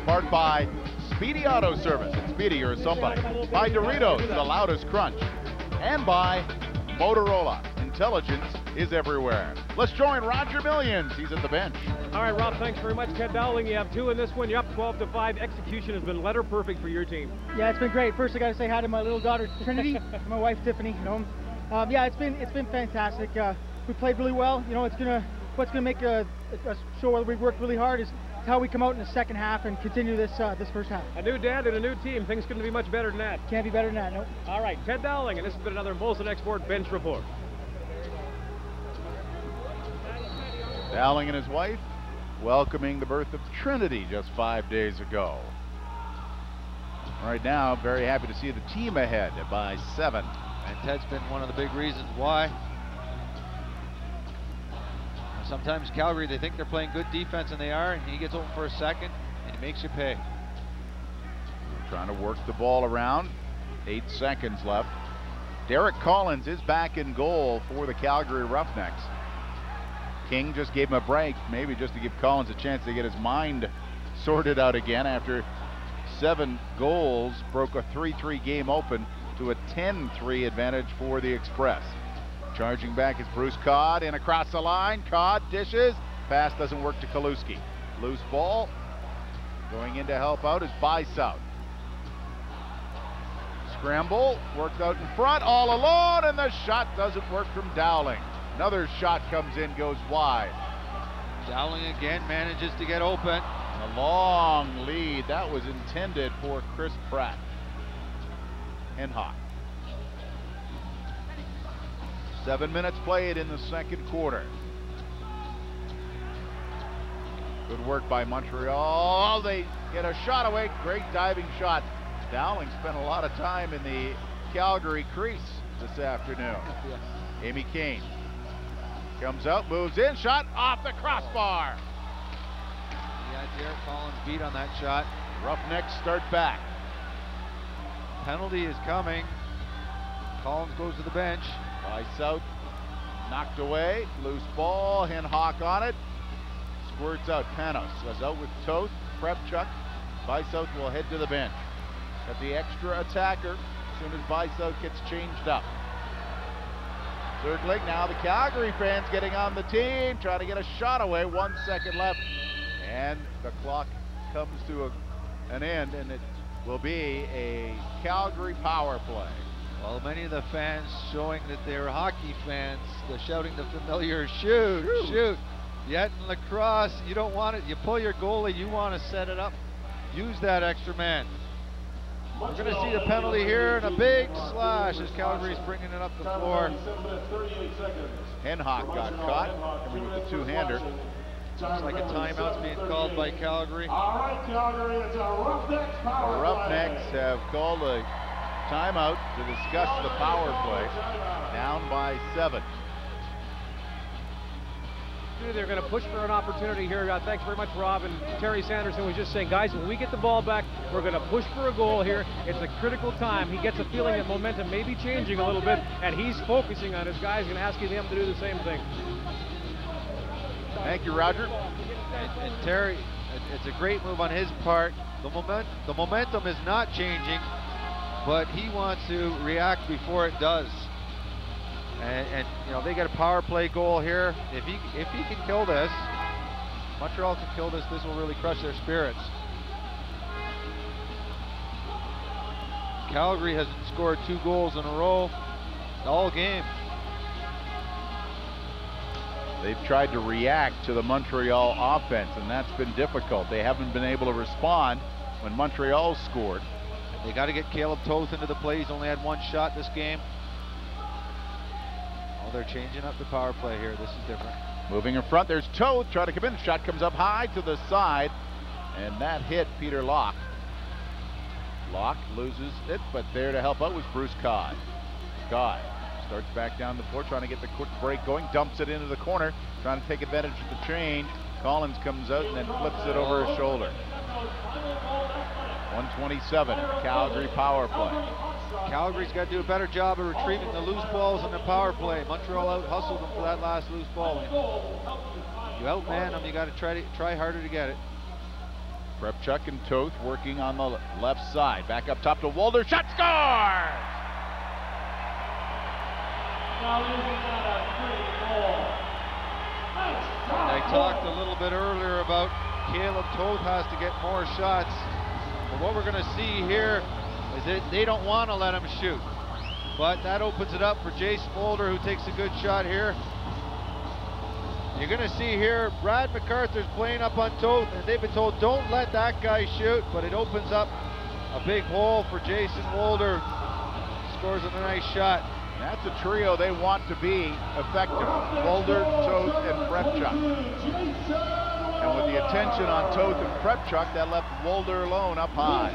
part by Speedy Auto Service. It's Speedy or somebody. By Doritos, the loudest crunch. And by Motorola. Intelligence is everywhere. Let's join Roger Millions. He's at the bench. All right, Rob, thanks very much. Ted Dowling, you have two in this one. You're up 12 to 5. Execution has been letter perfect for your team. Yeah, it's been great. First, I got to say hi to my little daughter Trinity, and my wife Tiffany. You know, um, yeah, it's been it's been fantastic. Uh, we played really well. You know, it's gonna what's gonna make a, a show where we worked really hard is how we come out in the second half and continue this uh, this first half. A new dad and a new team. Things couldn't be much better than that. Can't be better than that. Nope. All right, Ted Dowling, and this has been another Molson Export Bench Report. Dowling and his wife welcoming the birth of Trinity just five days ago. Right now, very happy to see the team ahead by seven. And Ted's been one of the big reasons why. Sometimes Calgary, they think they're playing good defense, and they are, and he gets open for a second, and he makes you pay. Trying to work the ball around. Eight seconds left. Derek Collins is back in goal for the Calgary Roughnecks. King just gave him a break, maybe just to give Collins a chance to get his mind sorted out again after seven goals, broke a 3-3 game open to a 10-3 advantage for the Express. Charging back is Bruce Codd and across the line. Codd dishes. Pass doesn't work to Kelusky. Loose ball. Going in to help out is South. Scramble. Worked out in front all alone and the shot doesn't work from Dowling. Another shot comes in, goes wide. Dowling again manages to get open. A long lead. That was intended for Chris Pratt. Henhawk. Seven minutes played in the second quarter. Good work by Montreal. They get a shot away. Great diving shot. Dowling spent a lot of time in the Calgary crease this afternoon. Yes. Aime Caines Comes out, moves in, shot off the crossbar. Yeah, Derek Collins beat on that shot. Roughnecks start back. Penalty is coming. Collins goes to the bench. By South, knocked away. Loose ball, Henhawk on it. Squirts out. Panos goes out with Toth. Prepchuk. South will head to the bench. Got the extra attacker as soon as South gets changed up. Circling now the Calgary fans getting on the team, trying to get a shot away. One second left. And the clock comes to a, an end, and it will be a Calgary power play. Well, many of the fans showing that they're hockey fans, they're shouting the familiar shoot, shoot. shoot. Yet in lacrosse, you don't want it. You pull your goalie, you want to set it up. Use that extra man. We're going to see the penalty here and a big slash as Calgary's bringing it up the floor. Henhawk got caught, coming with the two-hander. Looks like a timeout's being called by Calgary. All right, Calgary, it's a Roughnecks power The Roughnecks have called a timeout to discuss the power play. Down by seven. They're going to push for an opportunity here. Uh, thanks very much, Rob. And Terry Sanderson was just saying, guys, when we get the ball back, we're going to push for a goal here. It's a critical time. He gets a feeling that momentum may be changing a little bit, and he's focusing on his guys and asking them to do the same thing. Thank you, Roger. And, and Terry, it's a great move on his part. The, moment, the momentum is not changing, but he wants to react before it does. And, and, you know they get a power play goal here. If he if he can kill this, Montreal can kill this. This will really crush their spirits. Calgary has scored two goals in a row all game. They've tried to react to the Montreal offense, and that's been difficult. They haven't been able to respond when Montreal scored. They got to get Kaleb Toth into the play. He's only had one shot this game. Oh, they're changing up the power play here. This is different. Moving in front, there's Toth trying to come in. The Shot comes up high to the side, and that hit Peter Locke. Locke loses it, but there to help out was Bruce Codd. Codd starts back down the floor, trying to get the quick break going, dumps it into the corner, trying to take advantage of the change. Collins comes out and then flips it over his shoulder. 127, Calgary power play. Calgary's got to do a better job of retrieving the loose balls in the power play. Montreal out hustled them for that last loose ball. You outman them, you got to try to try harder to get it. Prepchuk and Toth working on the left side. Back up top to Walder. Shot scores! I talked a little bit earlier about Kaleb Toth has to get more shots. But what we're going to see here is that they don't want to let him shoot. But that opens it up for Jason Walder, who takes a good shot here. You're going to see here, Brad MacArthur's playing up on Toth, and they've been told, don't let that guy shoot, but it opens up a big hole for Jason Wolder. Scores a nice shot. That's a trio they want to be effective. Wolder, Toth, and Prepchuk. And with the attention on Toth and Prepchuk, that left Walder alone up high.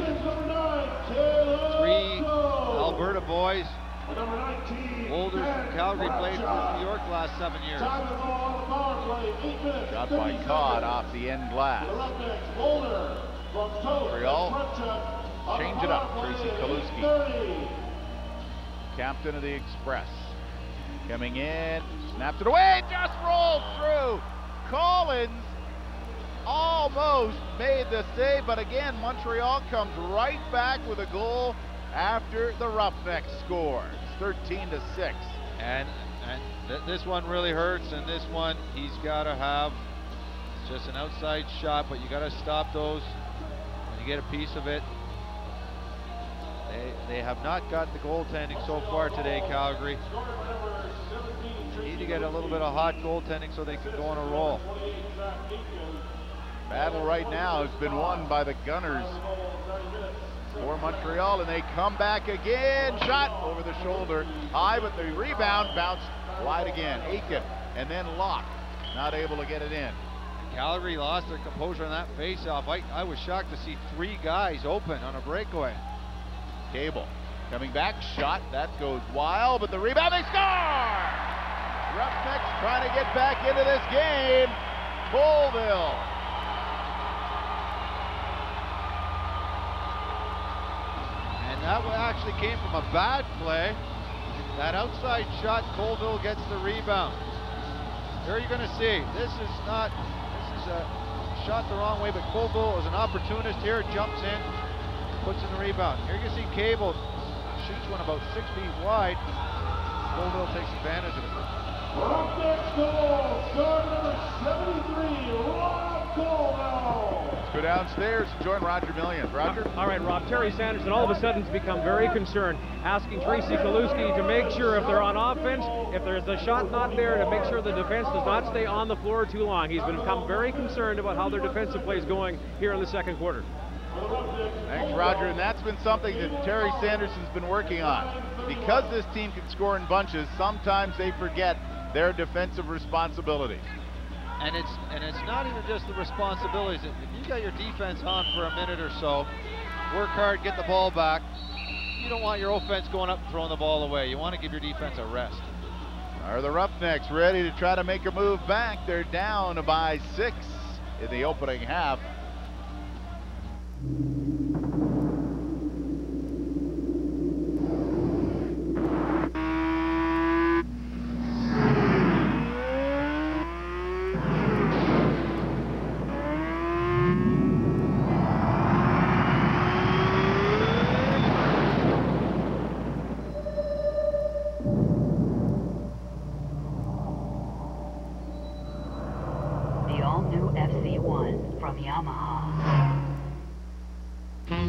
Three Alberta boys. Walder from Calgary played for New York last seven years. Shot by Codd off the end glass. Montreal, change it up. Tracey Kelusky, captain of the Express. Coming in, snapped it away, just rolled through. Collins almost made the save, but again, Montreal comes right back with a goal after the Roughnecks score. It's 13 to 6. And, and th this one really hurts, and this one he's got to have. It's just an outside shot, but you got to stop those when you get a piece of it. They, they have not got the goaltending so far today, Calgary. They need to get a little bit of hot goaltending so they can go on a roll. Battle right now has been won by the Gunners for Montreal, and they come back again. Shot over the shoulder, high, but the rebound bounced wide again. Aiken, and then Locke, not able to get it in. Calgary lost their composure on that faceoff. I, I was shocked to see three guys open on a breakaway. Cable coming back, shot, that goes wild, but the rebound, they score! Roughnecks trying to get back into this game. Colville That actually came from a bad play. That outside shot, Colville gets the rebound. Here you're going to see, this is not, this is a shot the wrong way, but Colville is an opportunist here, jumps in, puts in the rebound. Here you see Cable shoots one about six feet wide. Colville takes advantage of it. Roughnecks goal, star number 73, Rob Colville. Go downstairs and join Roger Million. Roger? All right, Rob. Terry Sanderson all of a sudden has become very concerned, asking Tracey Kelusky to make sure if they're on offense, if there's a shot not there, to make sure the defense does not stay on the floor too long. He's become very concerned about how their defensive play is going here in the second quarter. Thanks, Roger. And that's been something that Terry Sanderson's been working on. Because this team can score in bunches, sometimes they forget their defensive responsibilities. And it's and it's not even just the responsibilities. If you got your defense on for a minute or so, work hard, get the ball back. You don't want your offense going up and throwing the ball away. You want to give your defense a rest. Are the Roughnecks ready to try to make a move back? They're down by six in the opening half. The all-new FC1 from Yamaha.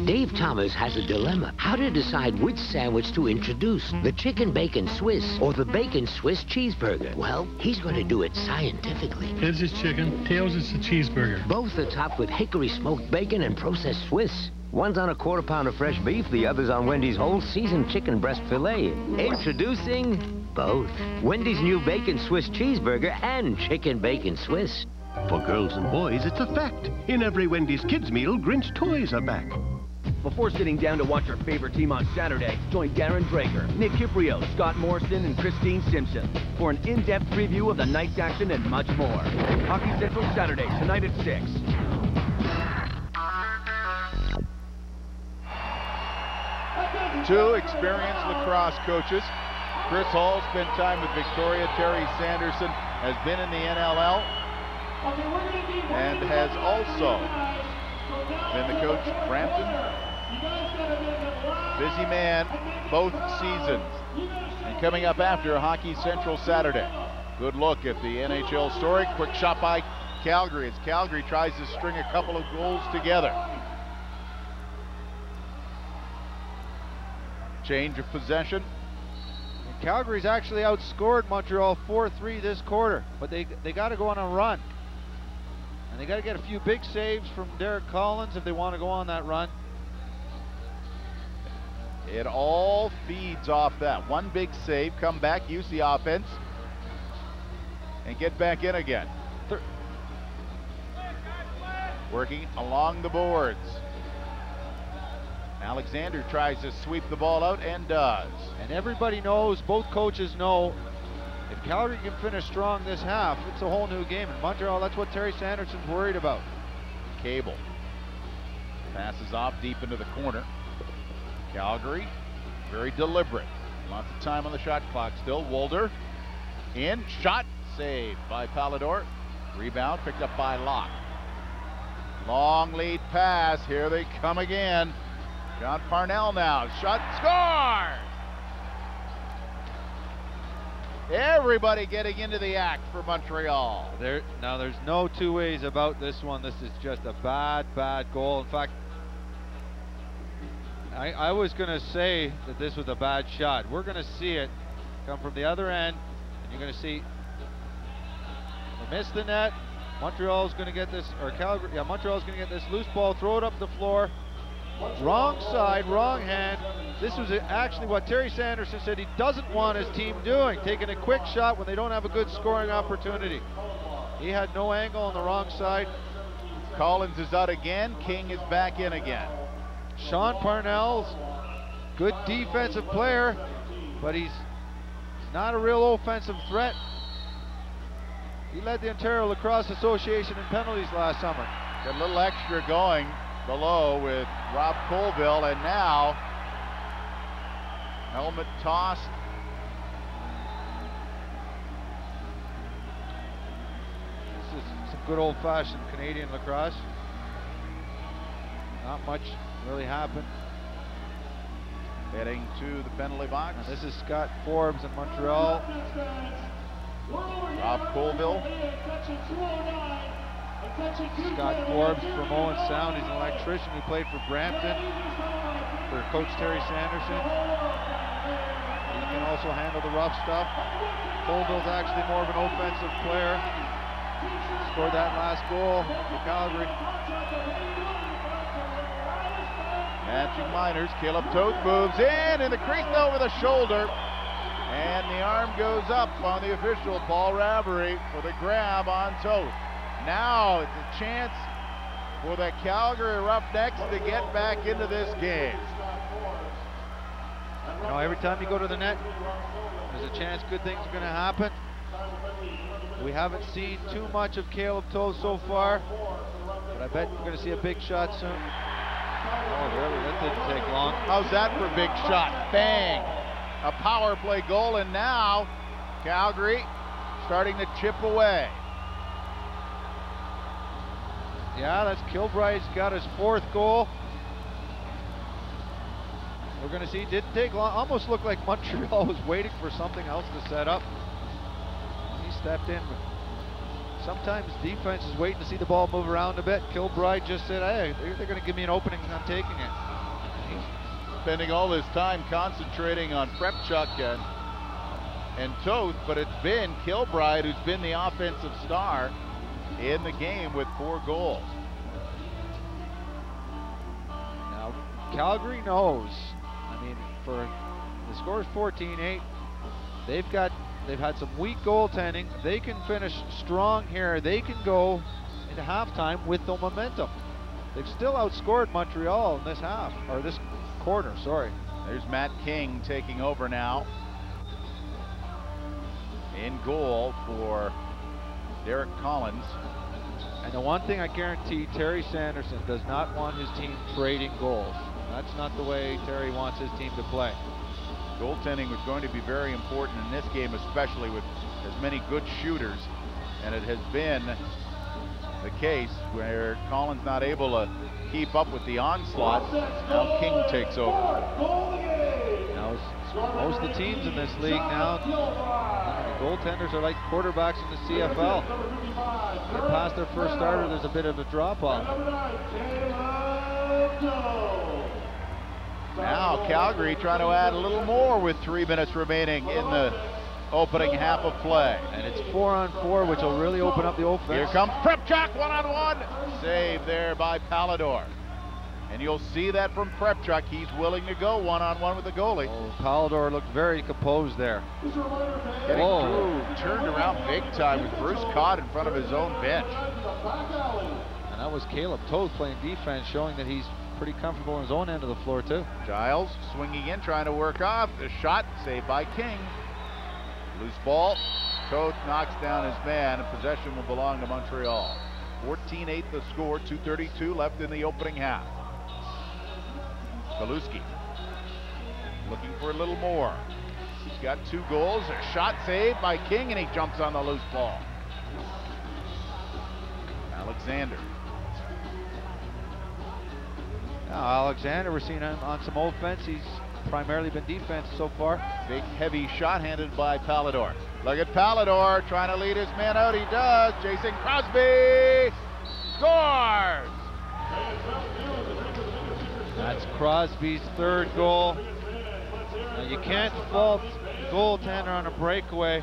Dave Thomas has a dilemma. How to decide which sandwich to introduce, the chicken bacon Swiss or the bacon Swiss cheeseburger. Well, he's going to do it scientifically. Heads is chicken, tails is the cheeseburger. Both are topped with hickory smoked bacon and processed Swiss. One's on a quarter pound of fresh beef, the other's on Wendy's whole seasoned chicken breast filet. Introducing both. Wendy's new bacon Swiss cheeseburger and chicken bacon Swiss. For girls and boys, it's a fact. In every Wendy's kids meal, Grinch toys are back. Before sitting down to watch your favorite team on Saturday, join Darren Dreger, Nick Kypreos, Scott Morrison, and Christine Simpson for an in-depth preview of the night's action and much more. Hockey Central Saturday, tonight at 6. Two experienced lacrosse coaches. Chris Hall spent time with Victoria. Terry Sanderson has been in the NLL and has also been the coach Brampton. Busy man both seasons. And coming up after Hockey Central Saturday. Good look at the NHL story. Quick shot by Calgary as Calgary tries to string a couple of goals together. Change of possession. And Calgary's actually outscored Montreal 4-3 this quarter, but they they got to go on a run. And they got to get a few big saves from Derek Collins if they want to go on that run. It all feeds off that. One big save, come back, use the offense, and get back in again. Working along the boards. Alexander tries to sweep the ball out and does. And everybody knows, both coaches know, if Calgary can finish strong this half, it's a whole new game. In Montreal, that's what Terry Sanderson's worried about. Cable passes off deep into the corner. Calgary, very deliberate. Lots of time on the shot clock still. Wolder in, shot, saved by Palidwor. Rebound picked up by Locke. Long lead pass, here they come again. John Parnell now, shot, scores! Everybody getting into the act for Montreal. There now there's no two ways about this one. This is just a bad, bad goal. In fact, I, I was gonna say that this was a bad shot. We're gonna see it come from the other end, and you're gonna see they miss the net. Montreal's gonna get this, or Calgary, yeah, Montreal's gonna get this loose ball, throw it up the floor. Wrong side, wrong hand. This was actually what Terry Sanderson said he doesn't want his team doing, taking a quick shot when they don't have a good scoring opportunity. He had no angle on the wrong side. Collins is out again. King is back in again. Sean Parnell's good defensive player, but he's not a real offensive threat. He led the Ontario Lacrosse Association in penalties last summer. Got a little extra going below with Rob Colville, and now helmet tossed. This is some good old-fashioned Canadian lacrosse. Not much really happened. Heading to the penalty box. This is Scott Forbes in Montreal. Rob Colville. Scott Forbes from Owen Sound. He's an electrician. He played for Brampton for Coach Terry Sanderson. He can also handle the rough stuff. Colville's actually more of an offensive player. Scored that last goal for Calgary. Matching minors, Kaleb Toth moves in, in the crease over the shoulder. And the arm goes up on the official, Paul Ravery, for the grab on Toth. Now it's a chance for the Calgary Roughnecks to get back into this game. You know, every time you go to the net, there's a chance good things are going to happen. We haven't seen too much of Kaleb Toth so far, but I bet we're going to see a big shot soon. Oh, really? That didn't take long. How's that for a big shot? Bang! A power play goal, and now Calgary starting to chip away. Yeah, that's Kilbride's got his fourth goal. We're going to see, didn't take long, almost looked like Montreal was waiting for something else to set up. He stepped in. Sometimes defense is waiting to see the ball move around a bit. Kilbride just said, hey, they're, they're going to give me an opening, I'm taking it. He's spending all his time concentrating on Prepchuk and, and Toth, but it's been Kilbride who's been the offensive star in the game with four goals. Now, Calgary knows. I mean, for the score is 14-8. They've got they've had some weak goaltending. They can finish strong here. They can go into halftime with the momentum. They've still outscored Montreal in this half or this quarter. Sorry. There's Matt King taking over now. In goal for Derek Collins. And the one thing I guarantee, Terry Sanderson does not want his team trading goals. That's not the way Terry wants his team to play. Goaltending was going to be very important in this game, especially with as many good shooters. And it has been the case where Collins not able to keep up with the onslaught. Now King takes over. Now, most of the teams in this league now, the goaltenders are like quarterbacks in the CFL. Get past their first starter, there's a bit of a drop off. Now Calgary trying to add a little more with three minutes remaining in the opening half of play. And it's four on four, which will really open up the offense. Here comes Prepchuk, one on one. Save there by Palidwor. And you'll see that from Prepchuk. He's willing to go one on one with the goalie. Oh, Palidwor looked very composed there. Getting through, turned around big time with Bruce Cott in front of his own bench. And that was Kaleb Toth playing defense, showing that he's pretty comfortable in his own end of the floor, too. Giles swinging in, trying to work off. The shot saved by King. Loose ball. Toth knocks down his man, and possession will belong to Montreal. 14-8 the score, 2.32 left in the opening half. Kelusky looking for a little more. He's got two goals, a shot saved by King, and he jumps on the loose ball. Alexander. Now, Alexander, we're seeing him on some offense. He's primarily been defense so far. Big, heavy shot handed by Palidwor. Look at Palidwor trying to lead his man out. He does. Jason Crosby scores. That's Crosby's third goal. Now, you can't fault the goaltender on a breakaway,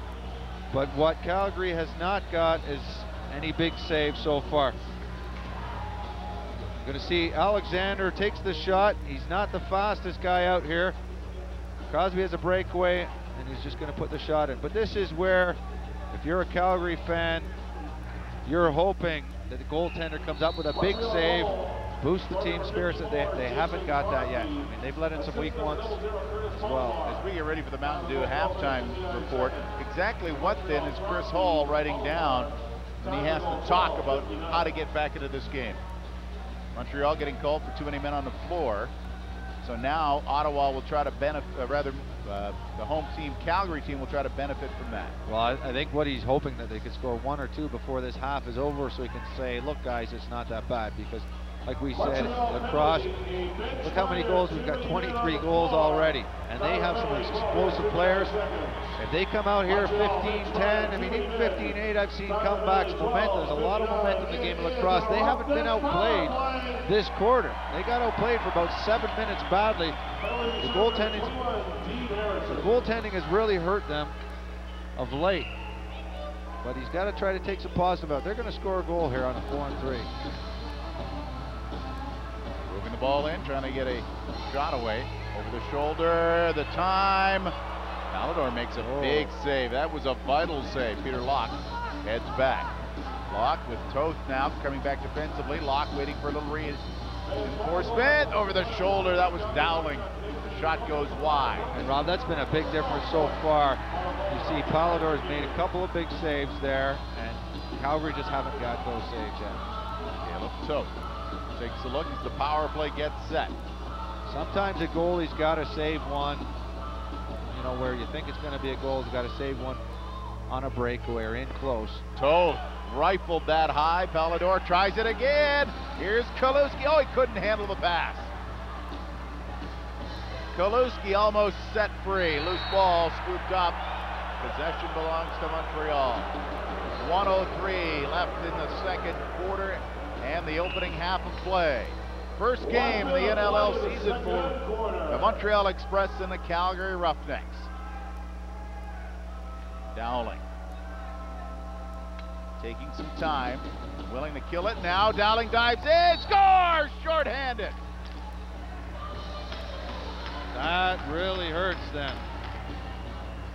but what Calgary has not got is any big save so far. Going to see Alexander takes the shot. He's not the fastest guy out here. Crosby has a breakaway, and he's just going to put the shot in. But this is where, if you're a Calgary fan, you're hoping that the goaltender comes up with a big save, boost the team spirits. That they, they haven't got that yet. I mean, they've let in some weak ones as well. As we get ready for the Mountain Dew halftime report, exactly what then is Chris Hall writing down when he has to talk about how to get back into this game? Montreal getting called for too many men on the floor. So now Ottawa will try to benefit, uh, rather, uh, the home team, Calgary team, will try to benefit from that. Well, I, I, think what he's hoping that they could score one or two before this half is over so he can say, look, guys, it's not that bad because like we said, lacrosse, look how many goals. We've got 23 goals already. And they have some explosive players. If they come out here 15-10, I mean, even 15-8, I've seen comebacks, momentum. There's a lot of momentum in the game of lacrosse. They haven't been outplayed this quarter. They got outplayed for about seven minutes badly. The goaltending, the goaltending has really hurt them of late. But he's got to try to take some positive out. They're going to score a goal here on a 4 3 the ball in, trying to get a shot away. Over the shoulder, the time. Palidwor makes a oh. big save. That was a vital save. Peter Locke heads back. Locke with Toth now coming back defensively. Locke waiting for a little reinforcement. Over the shoulder, that was Dowling. The shot goes wide. And Rob, that's been a big difference so far. You see Palidwor has made a couple of big saves there, and Calgary just haven't got those saves yet. Kaleb Toth takes a look as the power play gets set. Sometimes a goalie's got to save one, you know, where you think it's going to be a goal, he's got to save one on a breakaway or in close. Toth rifled that high. Palidwor tries it again. Here's Kelusky. Oh, he couldn't handle the pass. Kelusky almost set free. Loose ball scooped up. Possession belongs to Montreal. 103 left in the second quarter and the opening half of play. First game in the NLL season for the Montreal Express and the Calgary Roughnecks. Dowling taking some time, willing to kill it. Now Dowling dives in, scores, shorthanded. That really hurts them.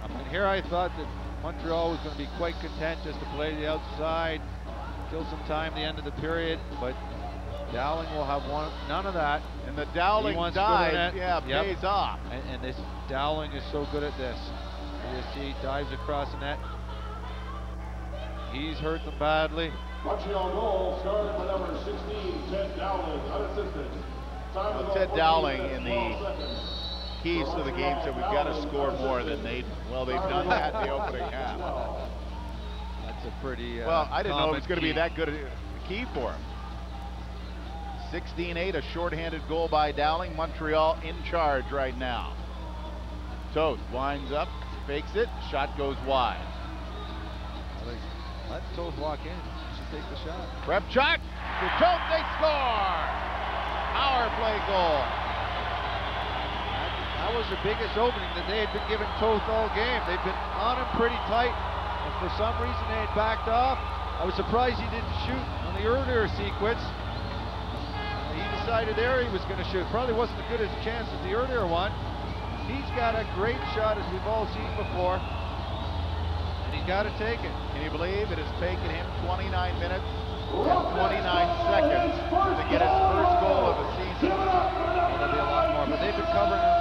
I mean, here I thought that Montreal was going to be quite content just to play the outside, Still some time the end of the period, but Dowling will have one, none of that. And the Dowling dive, yeah, yep. pays off. And, and, this Dowling is so good at this. You see, dives across the net. He's hurt them badly. Montreal goal started by number 16, Ted Dowling, unassisted. Well, Ted Dowling in the keys to the game said we've got to score more than they, well, they've done that in the opening half a pretty uh, well. I didn't know it was going to be that good a key for him. 16-8, a shorthanded goal by Dowling. Montreal in charge right now. Toth winds up, fakes it, shot goes wide. Let Toth walk in. He should take the shot. Prepchuk to Toth, they score! Power play goal. That was the biggest opening that they had been giving Toth all game. They've been on him pretty tight, and for some reason they had backed off. I was surprised he didn't shoot on the earlier sequence. He decided there he was going to shoot. Probably wasn't as good as a chance as the earlier one. He's got a great shot as we've all seen before. And he's got to take it. Can you believe it has taken him 29 minutes and 29 seconds to get his first goal of the season? There'll be a lot more, but they've been covering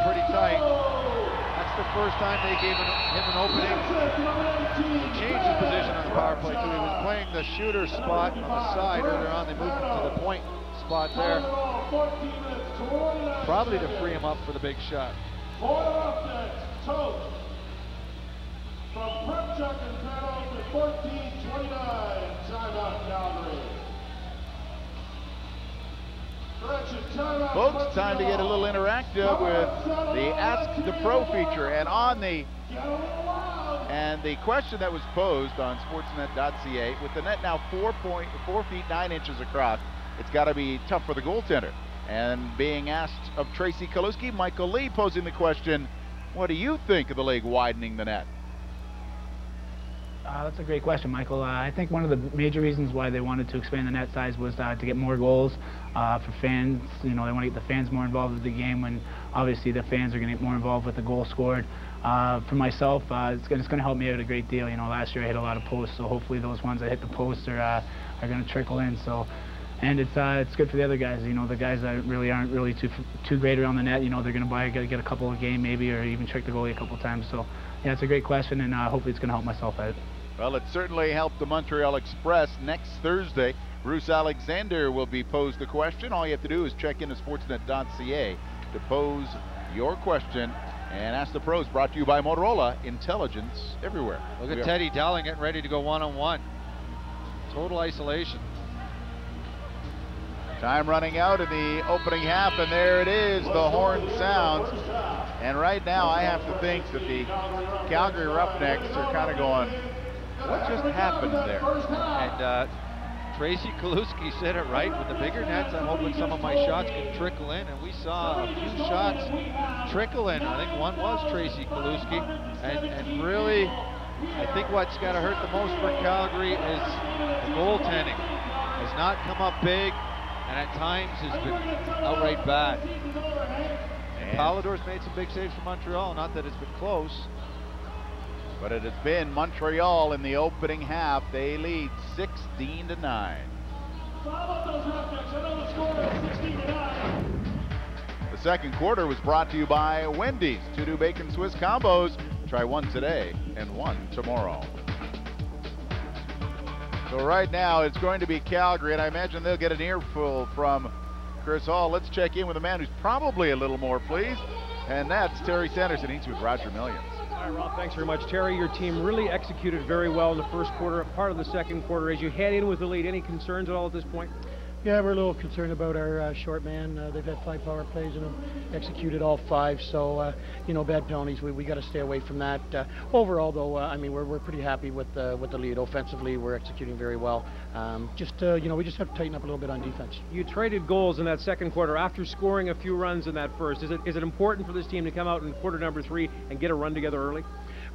first time they gave him an opening. He changed his position on the power play too. He was playing the shooter spot on the side earlier on. They moved him to the point spot there. Probably to free him up for the big shot. From Prepchuk and Paddles at 14-29. Timeout Calgary. Correction, timeout. Folks, time to get a little interactive with the Ask the Pro feature. And on the and the question that was posed on sportsnet.ca, with the net now four point four feet nine inches across, it's got to be tough for the goaltender. And being asked of Tracey Kelusky, Michael Lee posing the question, what do you think of the league widening the net? Uh, that's a great question, Michael. Uh, I think one of the major reasons why they wanted to expand the net size was uh, to get more goals uh, for fans. You know, they want to get the fans more involved with the game when obviously the fans are going to get more involved with the goal scored. Uh, for myself, uh, it's going to help me out a great deal. You know, last year I hit a lot of posts, so hopefully those ones that hit the post are, are going to trickle in. So and it's uh, it's good for the other guys. You know, the guys that really aren't really too too great around the net. You know, they're going to buy get, get a couple of game maybe, or even trick the goalie a couple of times. So, yeah, it's a great question, and uh, hopefully it's going to help myself out. Well, it certainly helped the Montreal Express. Next Thursday, Bruce Alexander will be posed the question. All you have to do is check in into sportsnet.ca to pose your question and Ask the Pros brought to you by Motorola. Intelligence everywhere. Look at Teddy Dowling getting ready to go one-on-one. Total isolation. Time running out in the opening half, and there it is. The horn sounds. And right now, I have to think that the Calgary Roughnecks are kind of going, what just happened there? And uh, Tracey Kelusky said it right. With the bigger nets, I'm hoping some of my shots can trickle in. And we saw a few shots trickle in. I think one was Tracey Kelusky. And, and really, I think what's got to hurt the most for Calgary is the goaltending. Has not come up big and at times has been outright bad. And Palidwor's made some big saves for Montreal, not that it's been close. But it has been Montreal in the opening half. They lead 16 to 9. The second quarter was brought to you by Wendy's. Two new bacon Swiss combos. Try one today and one tomorrow. So right now it's going to be Calgary, and I imagine they'll get an earful from Chris Hall. Let's check in with a man who's probably a little more pleased, and that's Terry Sanderson. He's with Roger Millions. All right, Rob, thanks very much. Terry, your team really executed very well in the first quarter, part of the second quarter. As you head in with the lead, any concerns at all at this point? Yeah, we're a little concerned about our uh, short man. Uh, they've had five power plays and have executed all five. So, uh, you know, bad penalties. We, we got to stay away from that. Uh, overall, though, uh, I mean, we're, we're pretty happy with the with the lead. Offensively, we're executing very well. Um, just uh, you know, we just have to tighten up a little bit on defense. You traded goals in that second quarter after scoring a few runs in that first. Is it is it important for this team to come out in quarter number three and get a run together early?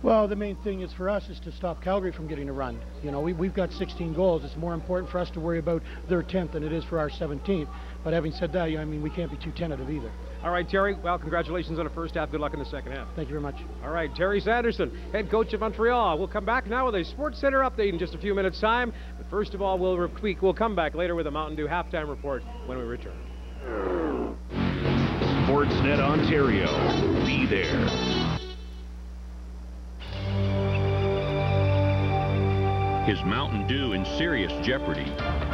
Well, the main thing is for us is to stop Calgary from getting a run. You know, we, we've got 16 goals. It's more important for us to worry about their 10th than it is for our 17th. But having said that, I mean, we can't be too tentative either. All right, Terry. Well, congratulations on the first half. Good luck in the second half. Thank you very much. All right, Terry Sanderson, head coach of Montreal. We'll come back now with a Sports Center update in just a few minutes' time. But first of all, we'll we'll come back later with a Mountain Dew halftime report when we return. Sportsnet Ontario. Be there. Is Mountain Dew in serious jeopardy?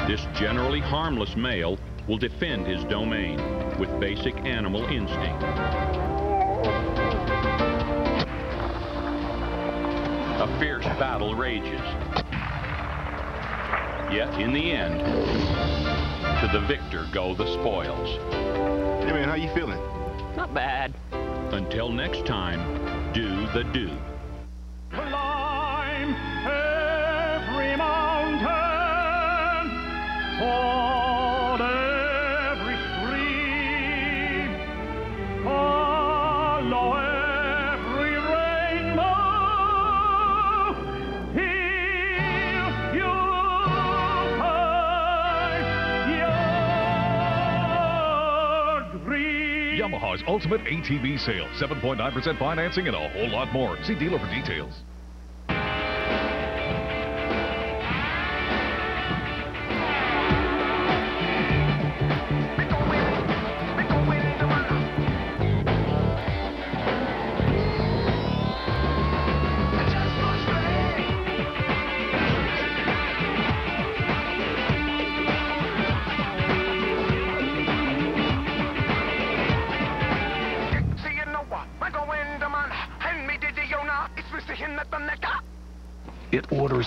This generally harmless male will defend his domain with basic animal instinct. A fierce battle rages. Yet in the end, to the victor go the spoils. Hey man, how you feeling? Not bad. Until next time, do the do. Yamaha's ultimate ATV sale. 7.9% financing and a whole lot more. See dealer for details.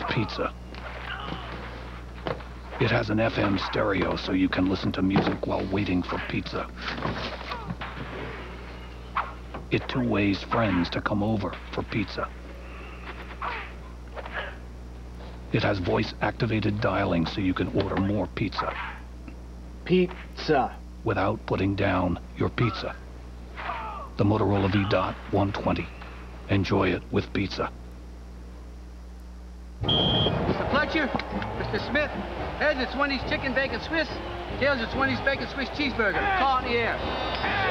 Pizza. It has an FM stereo so you can listen to music while waiting for pizza. It two-ways friends to come over for pizza. It has voice-activated dialing so you can order more pizza. Pizza. Without putting down your pizza. The Motorola V-Dot 120. Enjoy it with pizza. Mr. Fletcher, Mr. Smith, heads it's Wendy's chicken bacon Swiss, tails it's Wendy's bacon Swiss cheeseburger. Call in the air.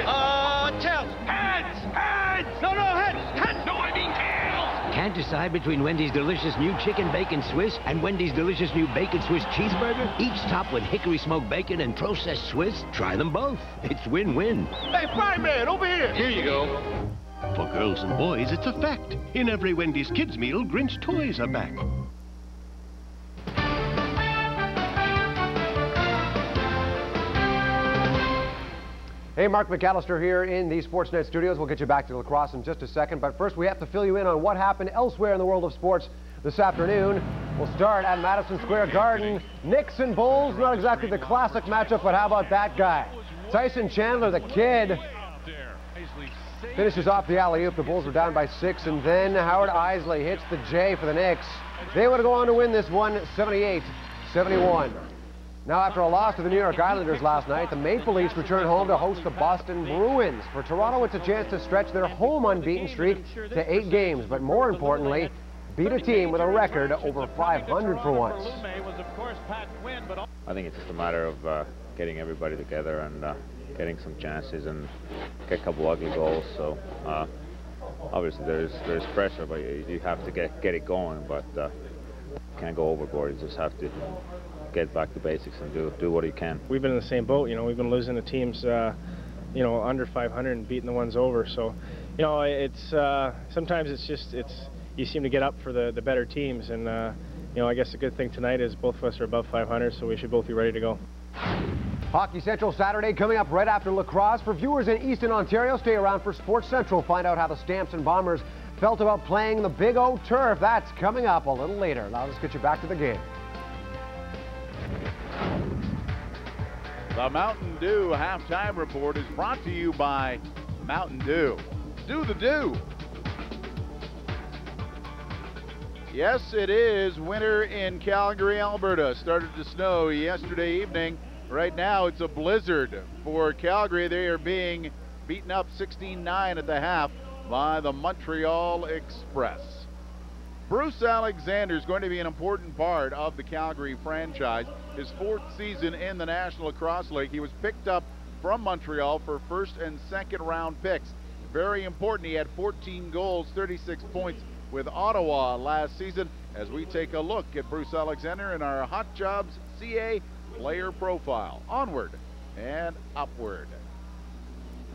Uh, tails. Heads! Heads! No, no, heads! Heads! No, I mean tails! Can't decide between Wendy's delicious new chicken bacon Swiss and Wendy's delicious new bacon Swiss cheeseburger? Each topped with hickory smoked bacon and processed Swiss? Try them both. It's win-win. Hey, fry man, over here! Here you go. For girls and boys, it's a fact. In every Wendy's kids meal, Grinch toys are back. Hey, Mark McAllister here in the Sportsnet studios. We'll get you back to lacrosse in just a second, but first we have to fill you in on what happened elsewhere in the world of sports this afternoon. We'll start at Madison Square Garden. Knicks and Bulls, not exactly the classic matchup, but how about that guy? Tyson Chandler, the kid, finishes off the alley-oop. The Bulls were down by six, and then Howard Eisley hits the J for the Knicks. They would go on to win this one 78-71. Now, after a loss to the New York Islanders last night, the Maple Leafs return home to host the Boston Bruins. For Toronto, it's a chance to stretch their home unbeaten streak to eight games, but more importantly, beat a team with a record over 500 for once. I think it's just a matter of uh, getting everybody together and uh, getting some chances and get a couple of ugly goals. So uh, obviously there's there's pressure, but you, you have to get get it going. But uh, can't go overboard. You just have to get back to basics and do do what you can. We've been in the same boat. You know, we've been losing the teams, uh, you know, under 500 and beating the ones over. So, you know, it's uh, sometimes it's just it's you seem to get up for the the better teams, and uh, you know, I guess the good thing tonight is both of us are above 500, so we should both be ready to go. Hockey Central Saturday coming up right after lacrosse. For viewers in Eastern Ontario, stay around for Sports Central. Find out how the Stamps and Bombers felt about playing the Big O turf. That's coming up a little later. Now let's get you back to the game. The Mountain Dew halftime report is brought to you by Mountain Dew. Do the do. Yes, it is winter in Calgary, Alberta. Started to snow yesterday evening. Right now, it's a blizzard for Calgary. They are being beaten up 16-9 at the half by the Montreal Express. Bruce Alexander is going to be an important part of the Calgary franchise. His fourth season in the National Lacrosse League, he was picked up from Montreal for first and second round picks. Very important. He had 14 goals, 36 points with Ottawa last season. As we take a look at Bruce Alexander in our Hot Jobs CA player profile. Onward and upward.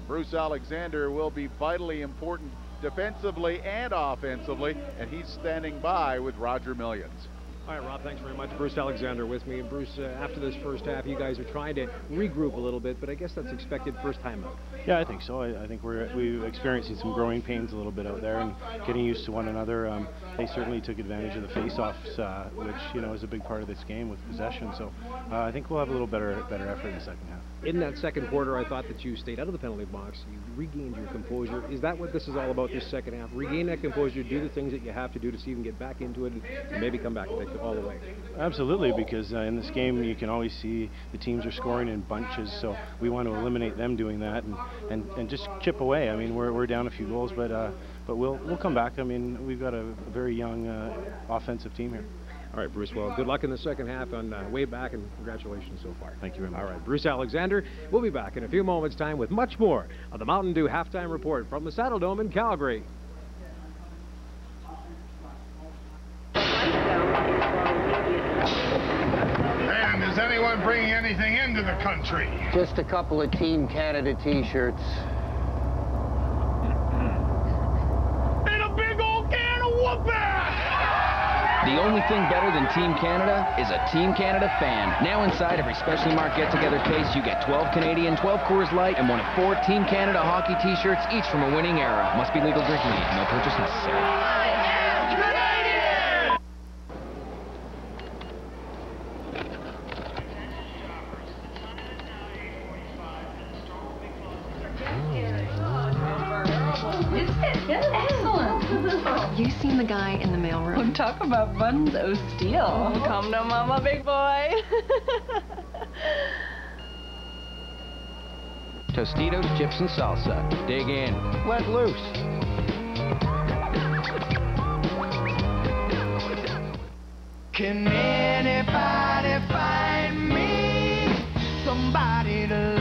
Bruce Alexander will be vitally important defensively and offensively, and he's standing by with Roger Millions. All right, Rob, thanks very much. Bruce Alexander with me. And Bruce, uh, after this first half, you guys are trying to regroup a little bit, but I guess that's expected first time out. Yeah, I think so. I, I think we're we're experiencing some growing pains a little bit out there and getting used to one another. Um, they certainly took advantage of the face-offs, uh, which you know is a big part of this game with possession. So uh, I think we'll have a little better better effort in the second half. In that second quarter, I thought that you stayed out of the penalty box. You regained your composure. Is that what this is all about this second half? Regain that composure, do the things that you have to do to see if you can get back into it, and, maybe come back and take it all the way. Absolutely, because uh, in this game you can always see the teams are scoring in bunches. So we want to eliminate them doing that and, and, and just chip away. I mean, we're, we're down a few goals, but uh, but we'll we'll come back. I mean, we've got a, a very young uh, offensive team here. All right, Bruce. Well, good luck in the second half on uh, way back, and congratulations so far. Thank you very much. All right, Bruce Alexander. We'll be back in a few moments' time with much more of the Mountain Dew halftime report from the Saddledome in Calgary. And is anyone bringing anything into the country? Just a couple of Team Canada t-shirts. And a big old can of whooping! The only thing better than Team Canada is a Team Canada fan. Now inside every specially marked get-together case, you get 12 Canadian, 12 Coors Light, and one of four Team Canada hockey t-shirts, each from a winning era. Must be legal drinking age. No purchase necessary. Excellent. You seen the guy in the mailroom? Oh, Talk about buns of steel. Oh. Come to mama, big boy. Tostitos, chips, and salsa. Dig in. Let loose. Can anybody find me somebody to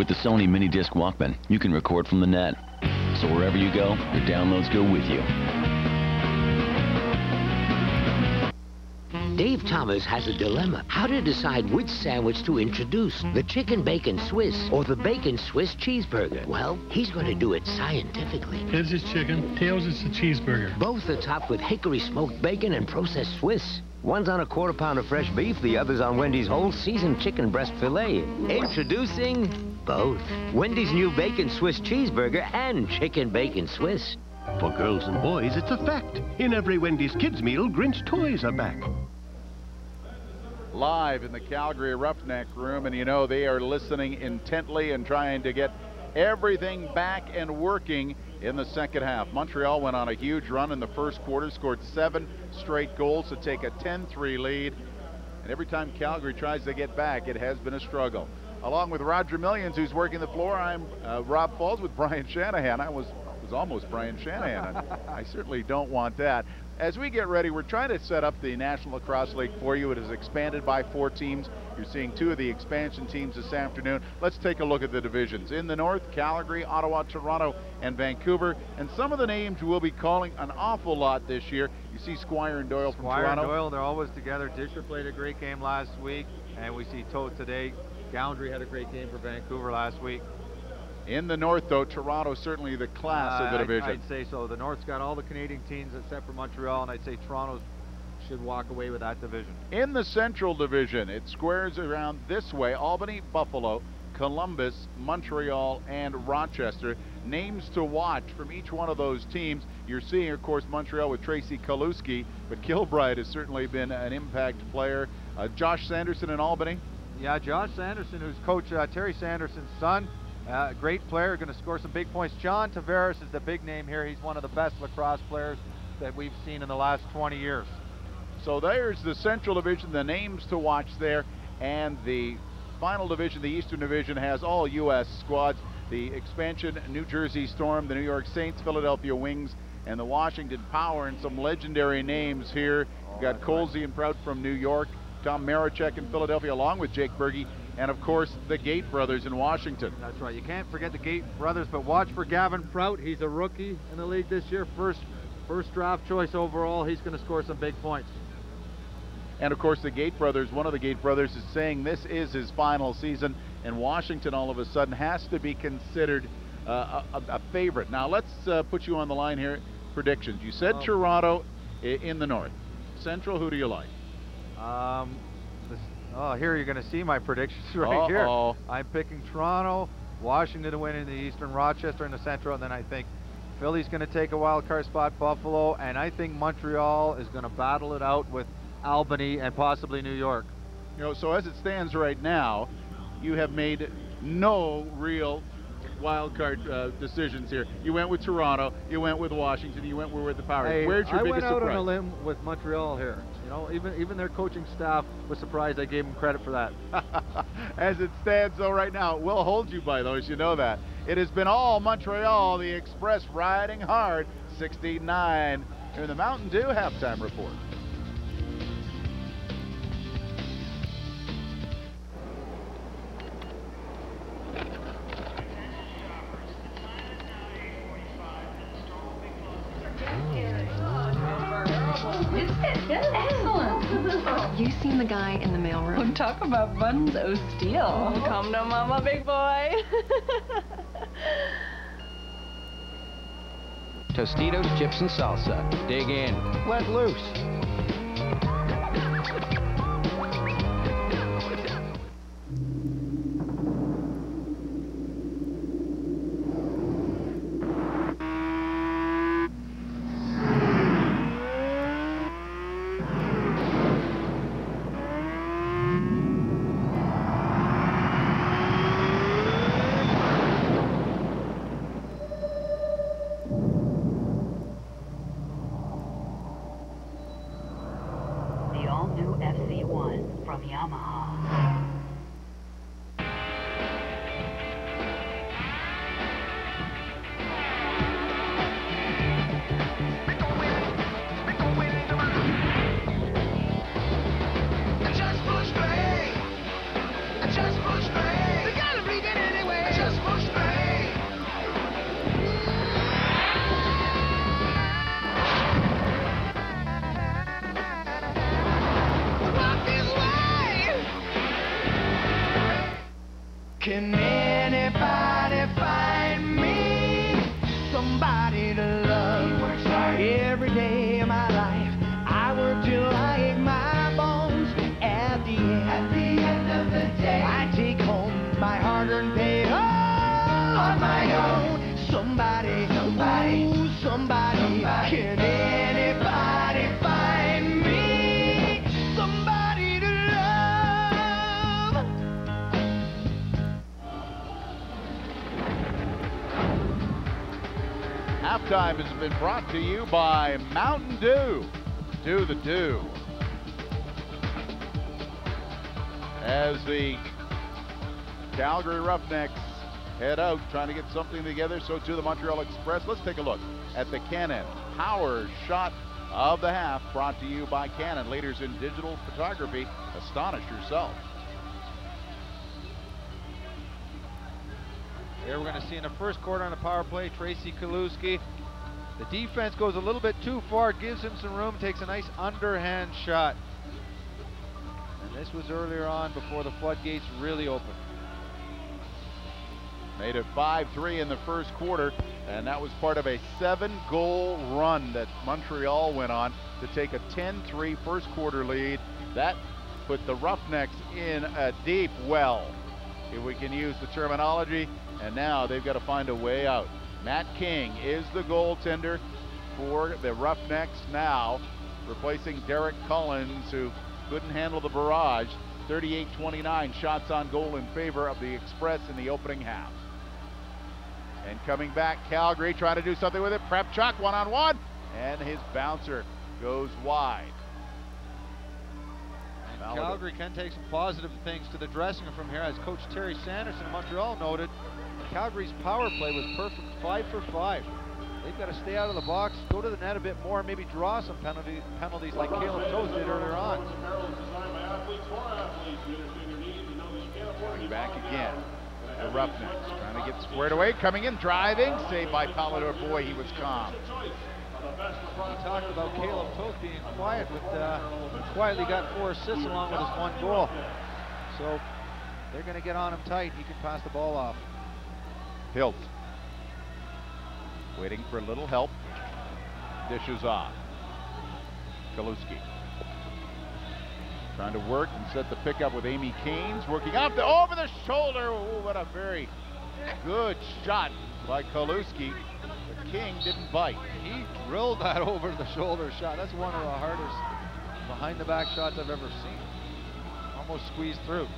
With the Sony Mini Disc Walkman, you can record from the net. So wherever you go, your downloads go with you. Dave Thomas has a dilemma. How to decide which sandwich to introduce, the chicken bacon Swiss or the bacon Swiss cheeseburger. Well, he's going to do it scientifically. Heads is chicken, tails is the cheeseburger. Both are topped with hickory smoked bacon and processed Swiss. One's on a quarter pound of fresh beef, the other's on Wendy's whole seasoned chicken breast filet. Introducing both. Wendy's new bacon Swiss cheeseburger and chicken bacon Swiss. For girls and boys, it's a fact. In every Wendy's kids meal, Grinch toys are back. live in the Calgary Roughneck room, and you know they are listening intently and trying to get everything back and working in the second half. Montreal went on a huge run in the first quarter, scored seven straight goals to take a 10-3 lead, and every time Calgary tries to get back, it has been a struggle. Along with Roger Millions, who's working the floor, I'm uh, Rob Faulds with Brian Shanahan. I was was almost Brian Shanahan. I certainly don't want that. As we get ready, we're trying to set up the National Lacrosse League for you. It is expanded by four teams. You're seeing two of the expansion teams this afternoon. Let's take a look at the divisions. In the north, Calgary, Ottawa, Toronto, and Vancouver. And some of the names we'll be calling an awful lot this year. You see Squire and Doyle from Squire and Doyle, they're always together. Disher played a great game last week, and we see Toth today. Goundry had a great game for Vancouver last week. In the north, though, Toronto certainly the class of the Uh, I'd- division. I'd, say so. The North's got all the Canadian teams except for Montreal, and I'd say Toronto should walk away with that division. In the Central Division, it squares around this way Albany, Buffalo, Columbus, Montreal, and Rochester. Names to watch from each one of those teams. You're seeing, of course, Montreal with Tracey Kelusky, but Kilbride has certainly been an impact player. Uh, Josh Sanderson in Albany. Yeah, Josh Sanderson, who's Coach uh, Terry Sanderson's son, uh, great player, going to score some big points. John Tavares is the big name here. He's one of the best lacrosse players that we've seen in the last 20 years. So there's the Central Division, the names to watch there, and the final division, the Eastern Division, has all U.S. squads. The expansion New Jersey Storm, the New York Saints, Philadelphia Wings, and the Washington Power, and some legendary names here. You've got Colsey and Prout from New York, Tom Marechek in Philadelphia, along with Jake Bergey, and of course the Gait brothers in Washington. That's right. You can't forget the Gait brothers, but watch for Gavin Prout. He's a rookie in the league this year, first first draft choice overall. He's going to score some big points. And of course, the Gait brothers, one of the Gate brothers is saying this is his final season, and Washington all of a sudden has to be considered uh, a, a, favorite. Now, let's uh, put you on the line here. Predictions. You said oh. Toronto in the north. Central, who do you like? Um, oh, here you're going to see my predictions right uh -oh. here. I'm picking Toronto, Washington to win in the Eastern, Rochester in the Central, and then I think Philly's going to take a wild card spot, Buffalo, and I think Montreal is going to battle it out with Albany, and possibly New York. You know, so as it stands right now, you have made no real wild card uh, decisions here. You went with Toronto, you went with Washington, you went with the Power. Hey, Where's your I biggest went out surprise? on a limb with Montreal here. You know, even even their coaching staff was surprised I gave them credit for that. As it stands though right now, we'll hold you by those, you know that. It has been all Montreal, the Express riding hard, 69 Here in the Mountain Dew halftime report. Excellent. You seen the guy in the mailroom? Oh, talk about buns of steel. Oh, come to mama, big boy. Tostitos, chips, and salsa. Dig in. Let loose. Can been brought to you by Mountain Dew. Do the do. As the Calgary Roughnecks head out trying to get something together, so too the Montreal Express. Let's take a look at the Canon Power Shot of the Half, brought to you by Canon, leaders in digital photography. Astonish yourself. Here we're going to see in the first quarter on the power play, Tracey Kelusky the defense goes a little bit too far, gives him some room, takes a nice underhand shot. And this was earlier on before the floodgates really opened. Made it 5-3 in the first quarter, and that was part of a seven-goal run that Montreal went on to take a 10-3 first quarter lead. That put the Roughnecks in a deep well, if we can use the terminology, and now they've got to find a way out. Matt King is the goaltender for the Roughnecks now, replacing Derek Collins, who couldn't handle the barrage. 38-29 shots on goal in favor of the Express in the opening half. And coming back, Calgary trying to do something with it. Prepchuk one-on-one, and his bouncer goes wide. Calgary can take some positive things to the dressing room from here. As Coach Terry Sanderson of Montreal noted, Calgary's power play was perfect, five for five. They've got to stay out of the box, go to the net a bit more, maybe draw some penalty, penalties like Kaleb Toth did earlier on. Coming back again. The Roughnecks trying to get squared away, coming in, driving, saved by Palidwor. Boy, he was calm. We talked about Kaleb Toth being quiet, with uh, quietly got four assists along with his one goal. So they're going to get on him tight. He can pass the ball off. Hiltz waiting for a little help. Dishes off. Kelusky trying to work and set the pickup with Aime Caines, working the over the shoulder. What a very good shot by Kelusky. The King didn't bite. He drilled that over the shoulder shot. That's one of the hardest behind the back shots I've ever seen. Almost squeezed through.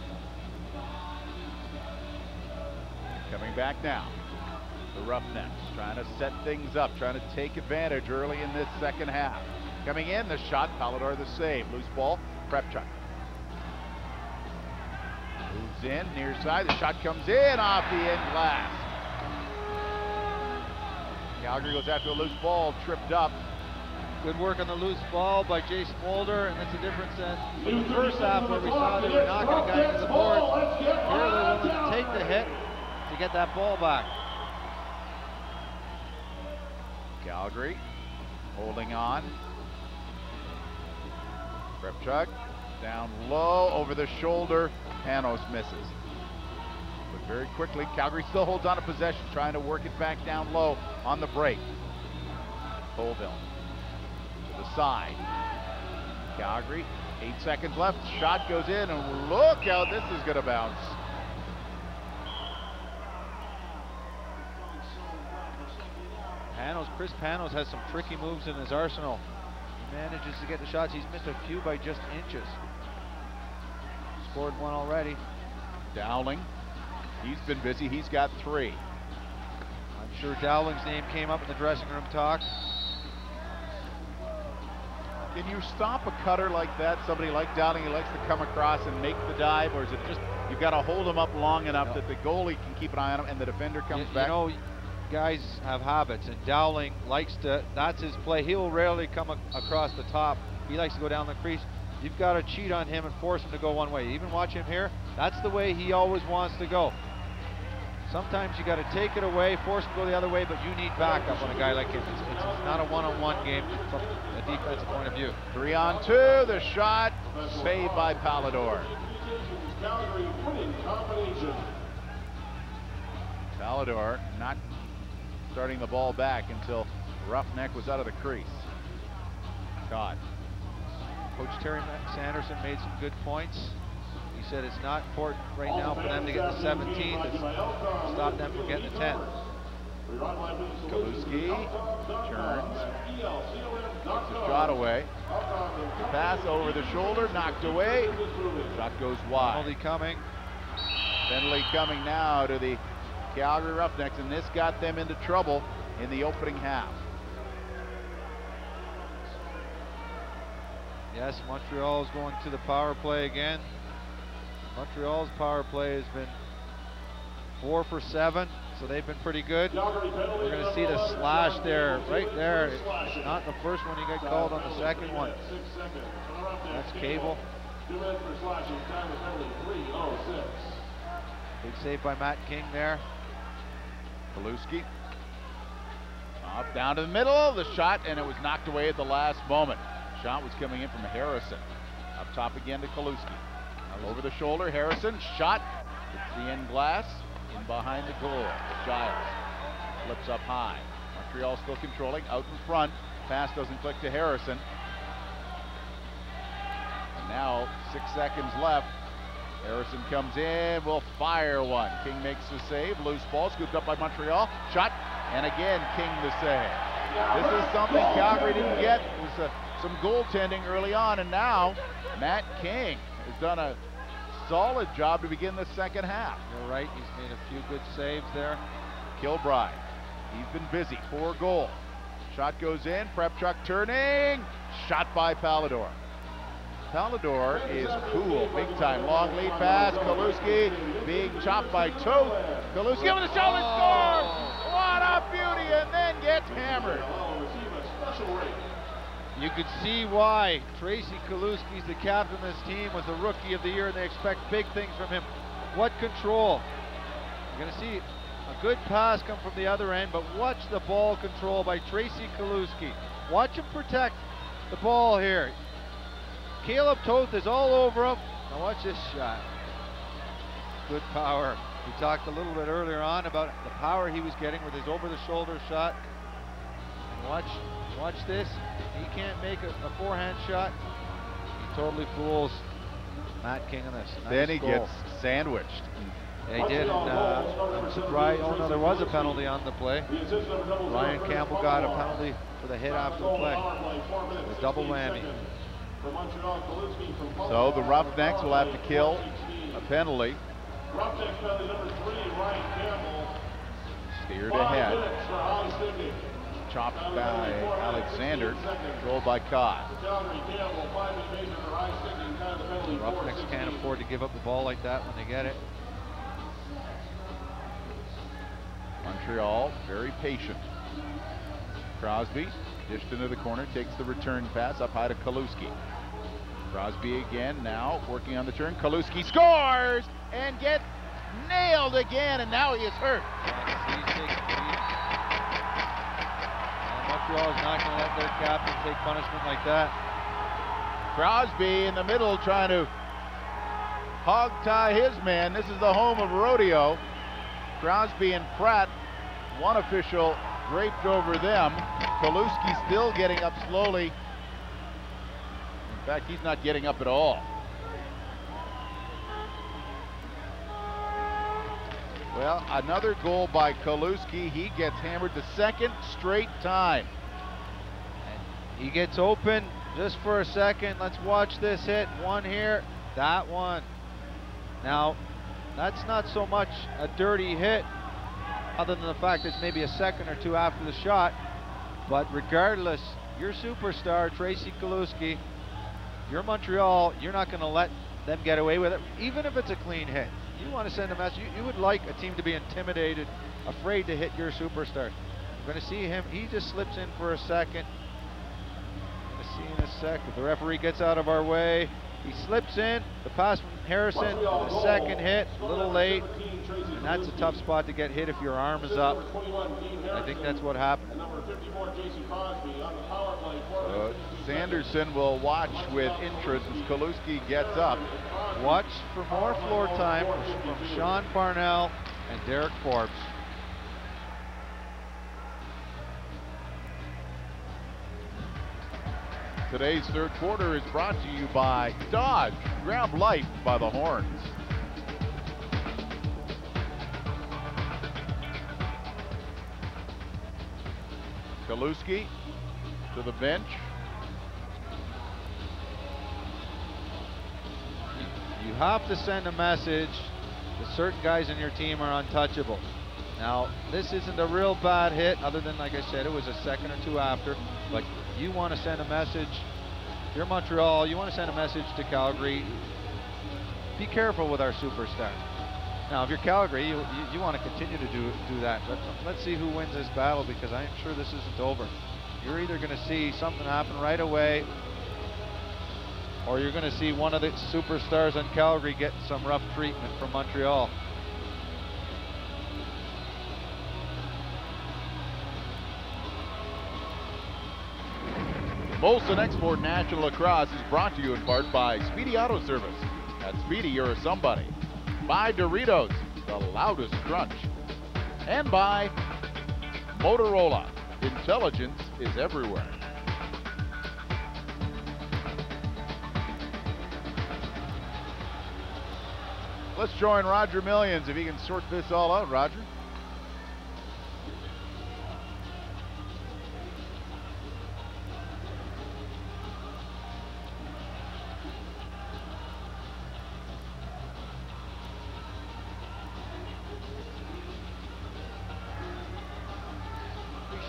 Coming back now. The Roughnecks trying to set things up, trying to take advantage early in this second half. Coming in, the shot, Palidwor the save. Loose ball, Prepchuk. Moves in, near side, the shot comes in off the end glass. Calgary goes after a loose ball, tripped up. Good work on the loose ball by Jason Mulder, and that's a difference in the first half where we saw they were knocking a guy into the boards. Here they're willing to take the hit get that ball back. Calgary holding on. Prepchuk down low over the shoulder. Panos misses. But very quickly, Calgary still holds on to possession, trying to work it back down low on the break. Colville to the side. Calgary, eight seconds left. Shot goes in, and look out, this is going to bounce. Panos, Chris Panos has some tricky moves in his arsenal. He manages to get the shots. He's missed a few by just inches. Scored one already. Dowling, he's been busy. He's got three. I'm sure Dowling's name came up in the dressing room talk. Can you stop a cutter like that? Somebody like Dowling who likes to come across and make the dive, or is it just you've got to hold him up long enough no. that the goalie can keep an eye on him and the defender comes you, back? You know, guys have habits, and Dowling likes to, that's his play. He'll rarely come across the top. He likes to go down the crease. You've got to cheat on him and force him to go one way. Even watch him here. That's the way he always wants to go. Sometimes you got to take it away, force him to go the other way, but you need backup on a guy like him. It's, it's not a one-on-one -on -one game from a defensive point of view. Three on two, the shot saved by Palidwor. Palidwor not starting the ball back until Roughneck was out of the crease. Caught. Coach Terry Sanderson made some good points. He said it's not important right now for them to get the 17th. It's stop them from getting the 10th. Kelusky turns, shot away. The pass over the shoulder, knocked away. Shot goes wide. Penalty coming. Penalty coming now to the Calgary Roughnecks, and this got them into trouble in the opening half. Yes, Montreal is going to the power play again. Montreal's power play has been four for seven, so they've been pretty good. We're going to see the slash there, right there. It's not the first one he got called on the second one. That's Cable. Big save by Matt King there. Kelusky. Up down to the middle, of the shot, and it was knocked away at the last moment. Shot was coming in from Harrison. Up top again to Kelusky. Over the shoulder, Harrison, shot. It's the end glass, in behind the goal. Giles flips up high. Montreal still controlling, out in front. Pass doesn't click to Harrison. And now, six seconds left. Harrison comes in, will fire one. King makes the save, loose ball, scooped up by Montreal. Shot, and again, King the save. This is something Calgary didn't get. It was uh, some goaltending early on, and now Matt King has done a solid job to begin the second half. You're right, he's made a few good saves there. Kilbride, he's been busy, four goals. Shot goes in, Prepchuk turning, shot by Palidwor. Palidwor is cool. Big time. Long lead pass. Kelusky being chopped by Toth. Kelusky over the shoulder oh. score! What a beauty! And then gets hammered. You could see why Tracey Kelusky's the captain of this team, was the rookie of the year, and they expect big things from him. What control. You're going to see a good pass come from the other end, but watch the ball control by Tracey Kelusky. Watch him protect the ball here. Kaleb Toth is all over him. Now watch this shot. Good power. We talked a little bit earlier on about the power he was getting with his over-the-shoulder shot. And watch, watch this. He can't make a, a forehand shot. He totally fools Matt King on this. Nice then he goal. gets sandwiched. He did. And, uh, I'm surprised. Oh no, there was a penalty on the play. Ryan Campbell got a penalty for the hit after the play. The double whammy. So the Roughnecks will have to kill a penalty. Steered ahead. Chopped by Alexander. Controlled by Codd. Roughnecks can't afford to give up the ball like that when they get it. Montreal very patient. Crosby dished into the corner, takes the return pass up high to Kelusky. Crosby again now working on the turn. Kelusky scores and gets nailed again, and now he is hurt. Montreal is not going to let their captain take punishment like that. Crosby in the middle trying to hog tie his man. This is the home of rodeo. Crosby and Pratt, one official draped over them. Kelusky still getting up slowly. In fact, he's not getting up at all. Well, another goal by Kelusky. He gets hammered the second straight time. He gets open just for a second. Let's watch this hit. One here, that one. Now, that's not so much a dirty hit, other than the fact it's maybe a second or two after the shot. But regardless, your superstar, Tracey Kelusky, you're Montreal, you're not going to let them get away with it, even if it's a clean hit. You want to send a message. You, you would like a team to be intimidated, afraid to hit your superstar. We're going to see him. He just slips in for a second. Going to see in a sec if the referee gets out of our way. He slips in. The pass from Harrison. The second hit, a little late. And that's a tough spot to get hit if your arm is up. I think that's what happened. Uh, Sanderson will watch with interest as Kelusky gets up. Watch for more floor time from Sean Parnell and Derek Forbes. Today's third quarter is brought to you by Dodge. Grab life by the horns. Kelusky to the bench. You have to send a message that certain guys in your team are untouchable. Now, this isn't a real bad hit, other than, like I said, it was a second or two after. But you want to send a message. You're Montreal. You want to send a message to Calgary. Be careful with our superstar. Now, if you're Calgary, you, you, you want to continue to do do that. But let's see who wins this battle because I'm sure this isn't over. You're either going to see something happen right away, or you're going to see one of the superstars on Calgary get some rough treatment from Montreal. Molson Export National Lacrosse is brought to you in part by Speedy Auto Service. At Speedy, you're somebody. By Doritos, the loudest crunch. And by Motorola. Intelligence is everywhere. Let's join Roger Millions if he can sort this all out, Roger.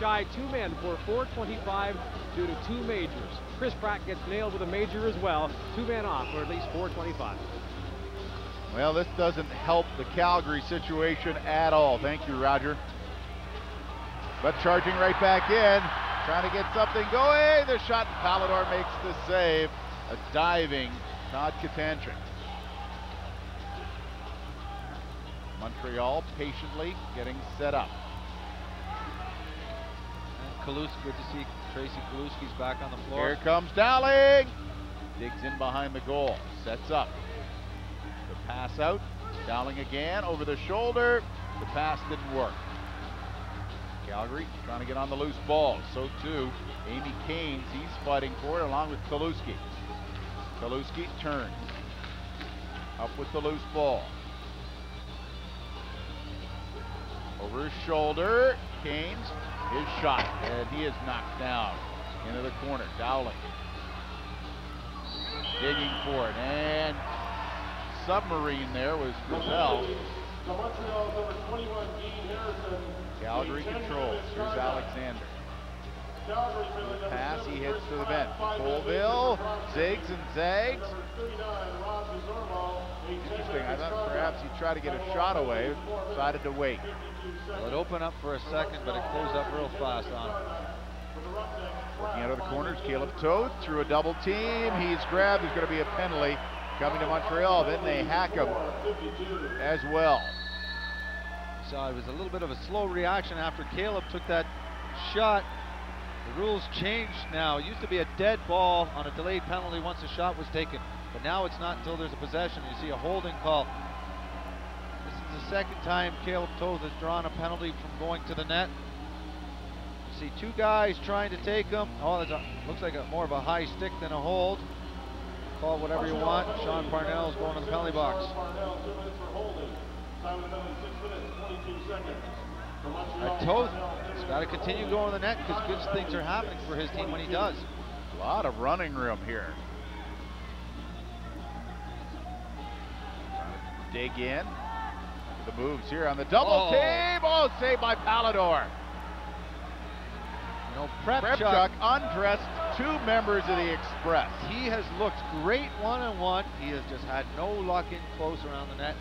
Shy two men for 425 due to two majors. Chris Pratt gets nailed with a major as well. Two men off, or at least 425. Well, this doesn't help the Calgary situation at all. Thank you, Roger. But charging right back in, trying to get something going. The shot, Palidwor makes the save. A diving Todd Katanchik. Montreal patiently getting set up. And Kelusky, good to see Tracey Kelusky's back on the floor. Here comes Dowling. Digs in behind the goal. Sets up. The pass out. Dowling again over the shoulder. The pass didn't work. Calgary trying to get on the loose ball. So too, Aime Caines, he's fighting for it along with Kelusky. Kelusky turns. Up with the loose ball. Over his shoulder, Caines, his shot, and he is knocked down into the corner. Dowling digging for it, and submarine there was Frizzell. Calgary controls. Here's Alexander. Pass, he hits to the bench. Colville zigs and zags. Interesting. I thought perhaps he tried to get a shot away, decided to wait. Well, it opened up for a second, but it closed up real fast on him. Working out of the corners, Kaleb Toth through a double team. He's grabbed. There's going to be a penalty coming to Montreal. Then they hack him as well. So it was a little bit of a slow reaction after Kaleb took that shot. The rules changed now. It used to be a dead ball on a delayed penalty once a shot was taken. But now it's not until there's a possession. You see a holding call. The second time Kaleb Toth has drawn a penalty from going to the net. You see two guys trying to take him. Oh, a, looks like a, more of a high stick than a hold. Call it whatever you want. Sean Parnell is going to the penalty box. Uh, Toth has got to continue going to the net because good things are happening for his team when he does. A lot of running room here. Dig in. The moves here on the double Oh. team. Oh, saved by Palidwor. You know, Prepchuk, undressed two members of the Express. he has looked great one-on-one. He has just had no luck in close around the net.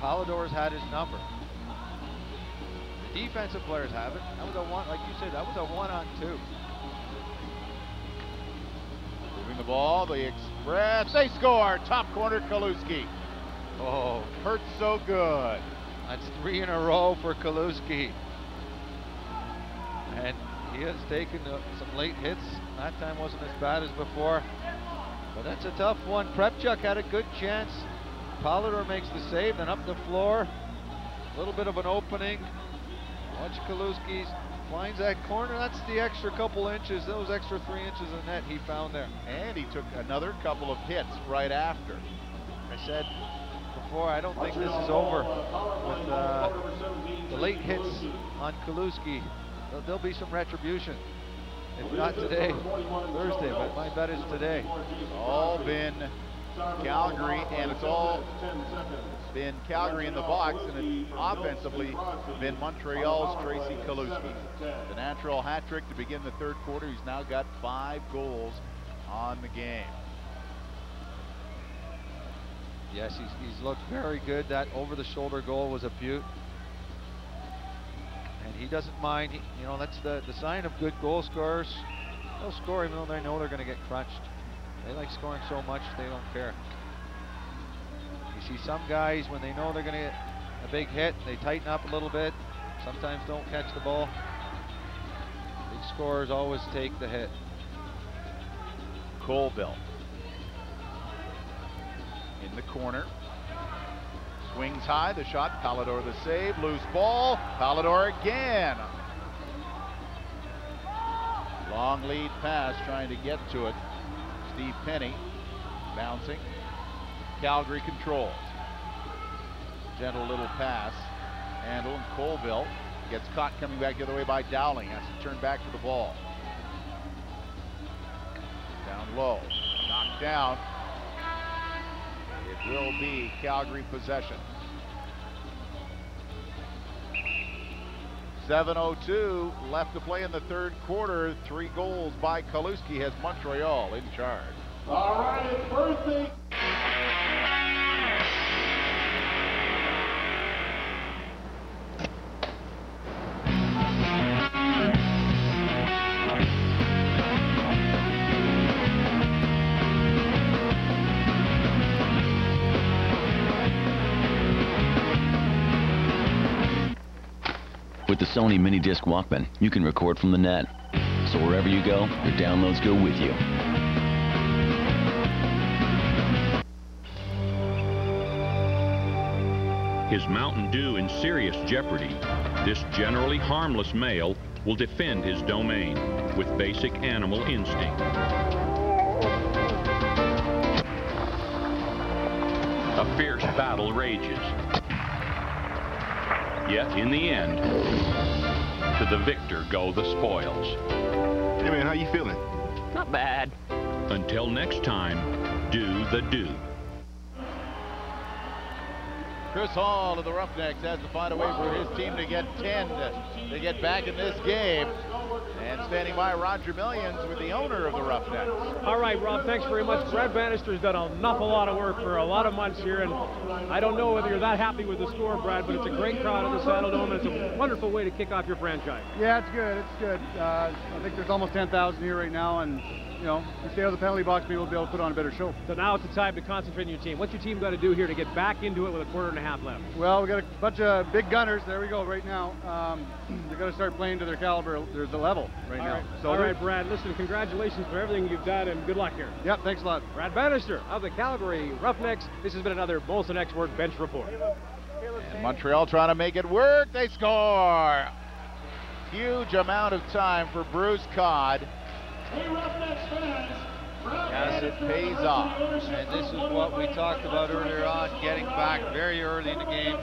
Palidwor's had his number. The defensive players have it. That was a one, like you said, that was a one-on-two. Moving the ball, the Express. They score. Top corner, Kelusky. Oh, Hurts so good. That's three in a row for Kelusky. And he has taken uh, some late hits. That time wasn't as bad as before. But that's a tough one. Prepchuk had a good chance. Palidwor makes the save, then up the floor. A little bit of an opening. Watch Kelusky finds that corner. That's the extra couple inches, those extra three inches of net he found there. And he took another couple of hits right after. I said before, I don't think this is over with uh, the late hits on Kelusky. There'll, there'll be some retribution. If not today, Thursday, but my bet is today. All been Calgary, and it's all been Calgary in the box, and it's offensively been Montreal's Tracey Kelusky. The natural hat trick to begin the third quarter. He's now got five goals on the game. Yes, he's, he's looked very good. That over-the-shoulder goal was a beaut. And he doesn't mind. He, you know, that's the, the sign of good goal scorers. They'll score even though they know they're going to get crunched. They like scoring so much, they don't care. You see some guys, when they know they're going to get a big hit, they tighten up a little bit. Sometimes don't catch the ball. Big scorers always take the hit. Colville the corner. Swings high, the shot, Palidwor the save, loose ball, Palidwor again. Long lead pass trying to get to it. Steve Penny bouncing. Calgary controls. Gentle little pass. Handle and Colville gets caught coming back the other way by Dowling. Has to turn back to the ball. Down low. Knocked down. Will be Calgary possession. 7.02 left to play in the third quarter. Three goals by Kelusky has Montreal in charge. All right, it's birthday. With the Sony Mini Disc Walkman, you can record from the net. So wherever you go, your downloads go with you. Is Mountain Dew in serious jeopardy? This generally harmless male will defend his domain with basic animal instinct. A fierce battle rages. Yet in the end, to the victor go the spoils. Hey man, how you feeling? Not bad. Until next time, do the do. Chris Hall of the Roughnecks has to find a way for his team to get 10 to get back in this game. And standing by, Roger Millions with the owner of the Roughnecks. All right, Rob, thanks very much. Brad Bannister's done an awful lot of work for a lot of months here, and I don't know whether you're that happy with the score, Brad, but it's a great crowd at the Saddledome, and it's a wonderful way to kick off your franchise. Yeah, it's good. It's good. Uh, I think there's almost 10,000 here right now, and you know, if we stay out of the penalty box, maybe we'll be able to put on a better show. So now it's the time to concentrate on your team. What's your team got to do here to get back into it with a quarter and a half left? Well, we got a bunch of big gunners. There we go. Right now, um, they got to start playing to their caliber. There's the level right All now. right. So All Brad. Listen, congratulations for everything you've done, and good luck here. Yep. Thanks a lot. Brad Bannister of the Calgary Roughnecks. This has been another Molson Export Bench Report. And Montreal trying to make it work. They score. Huge amount of time for Bruce Codd. Yes, it pays off. And this is what we talked about earlier on, getting back very early in the game.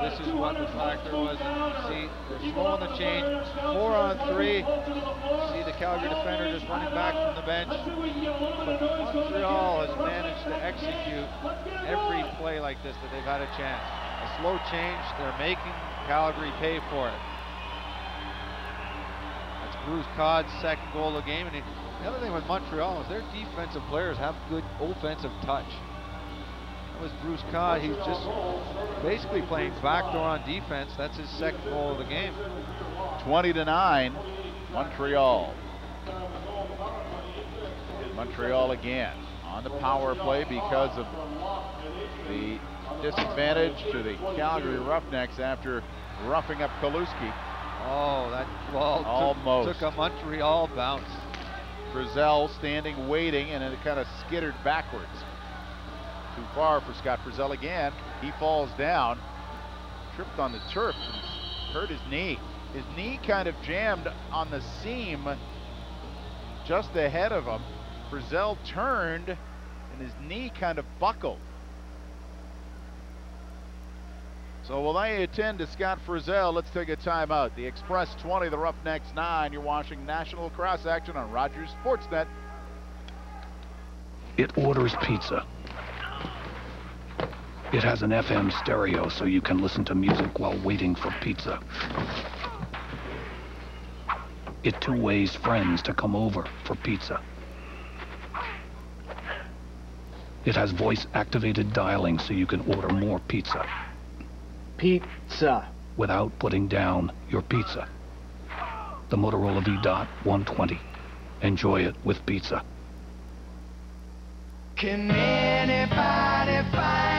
This is what the factor was. And see, they're slowing the change. Four on three. See the Calgary defender just running back from the bench. But Montreal has managed to execute every play like this that they've had a chance. A slow change, they're making Calgary pay for it. Bruce Codd's second goal of the game. And he, the other thing with Montreal is their defensive players have good offensive touch. That was Bruce Codd. He's just basically playing backdoor on defense. That's his second goal of the game. 20 to 9, Montreal. Montreal again on the power play because of the disadvantage to the Calgary Roughnecks after roughing up Kelusky. Oh, that ball took- Almost. took a Montreal bounce. Frizzell standing waiting and it kind of skittered backwards. Too far for Scott Frizzell again. He falls down, tripped on the turf, and hurt his knee. His knee kind of jammed on the seam just ahead of him. Frizzell turned and his knee kind of buckled. So while they attend to Scott Frizzell, let's take a timeout. The Express 20, the Roughnecks 9. You're watching National Cross Action on Rogers Sportsnet. It orders pizza. It has an FM stereo so you can listen to music while waiting for pizza. It two ways friends to come over for pizza. It has voice activated dialing so you can order more pizza. Pizza. Without putting down your pizza. The Motorola V Dot 120. Enjoy it with pizza. Can anybody find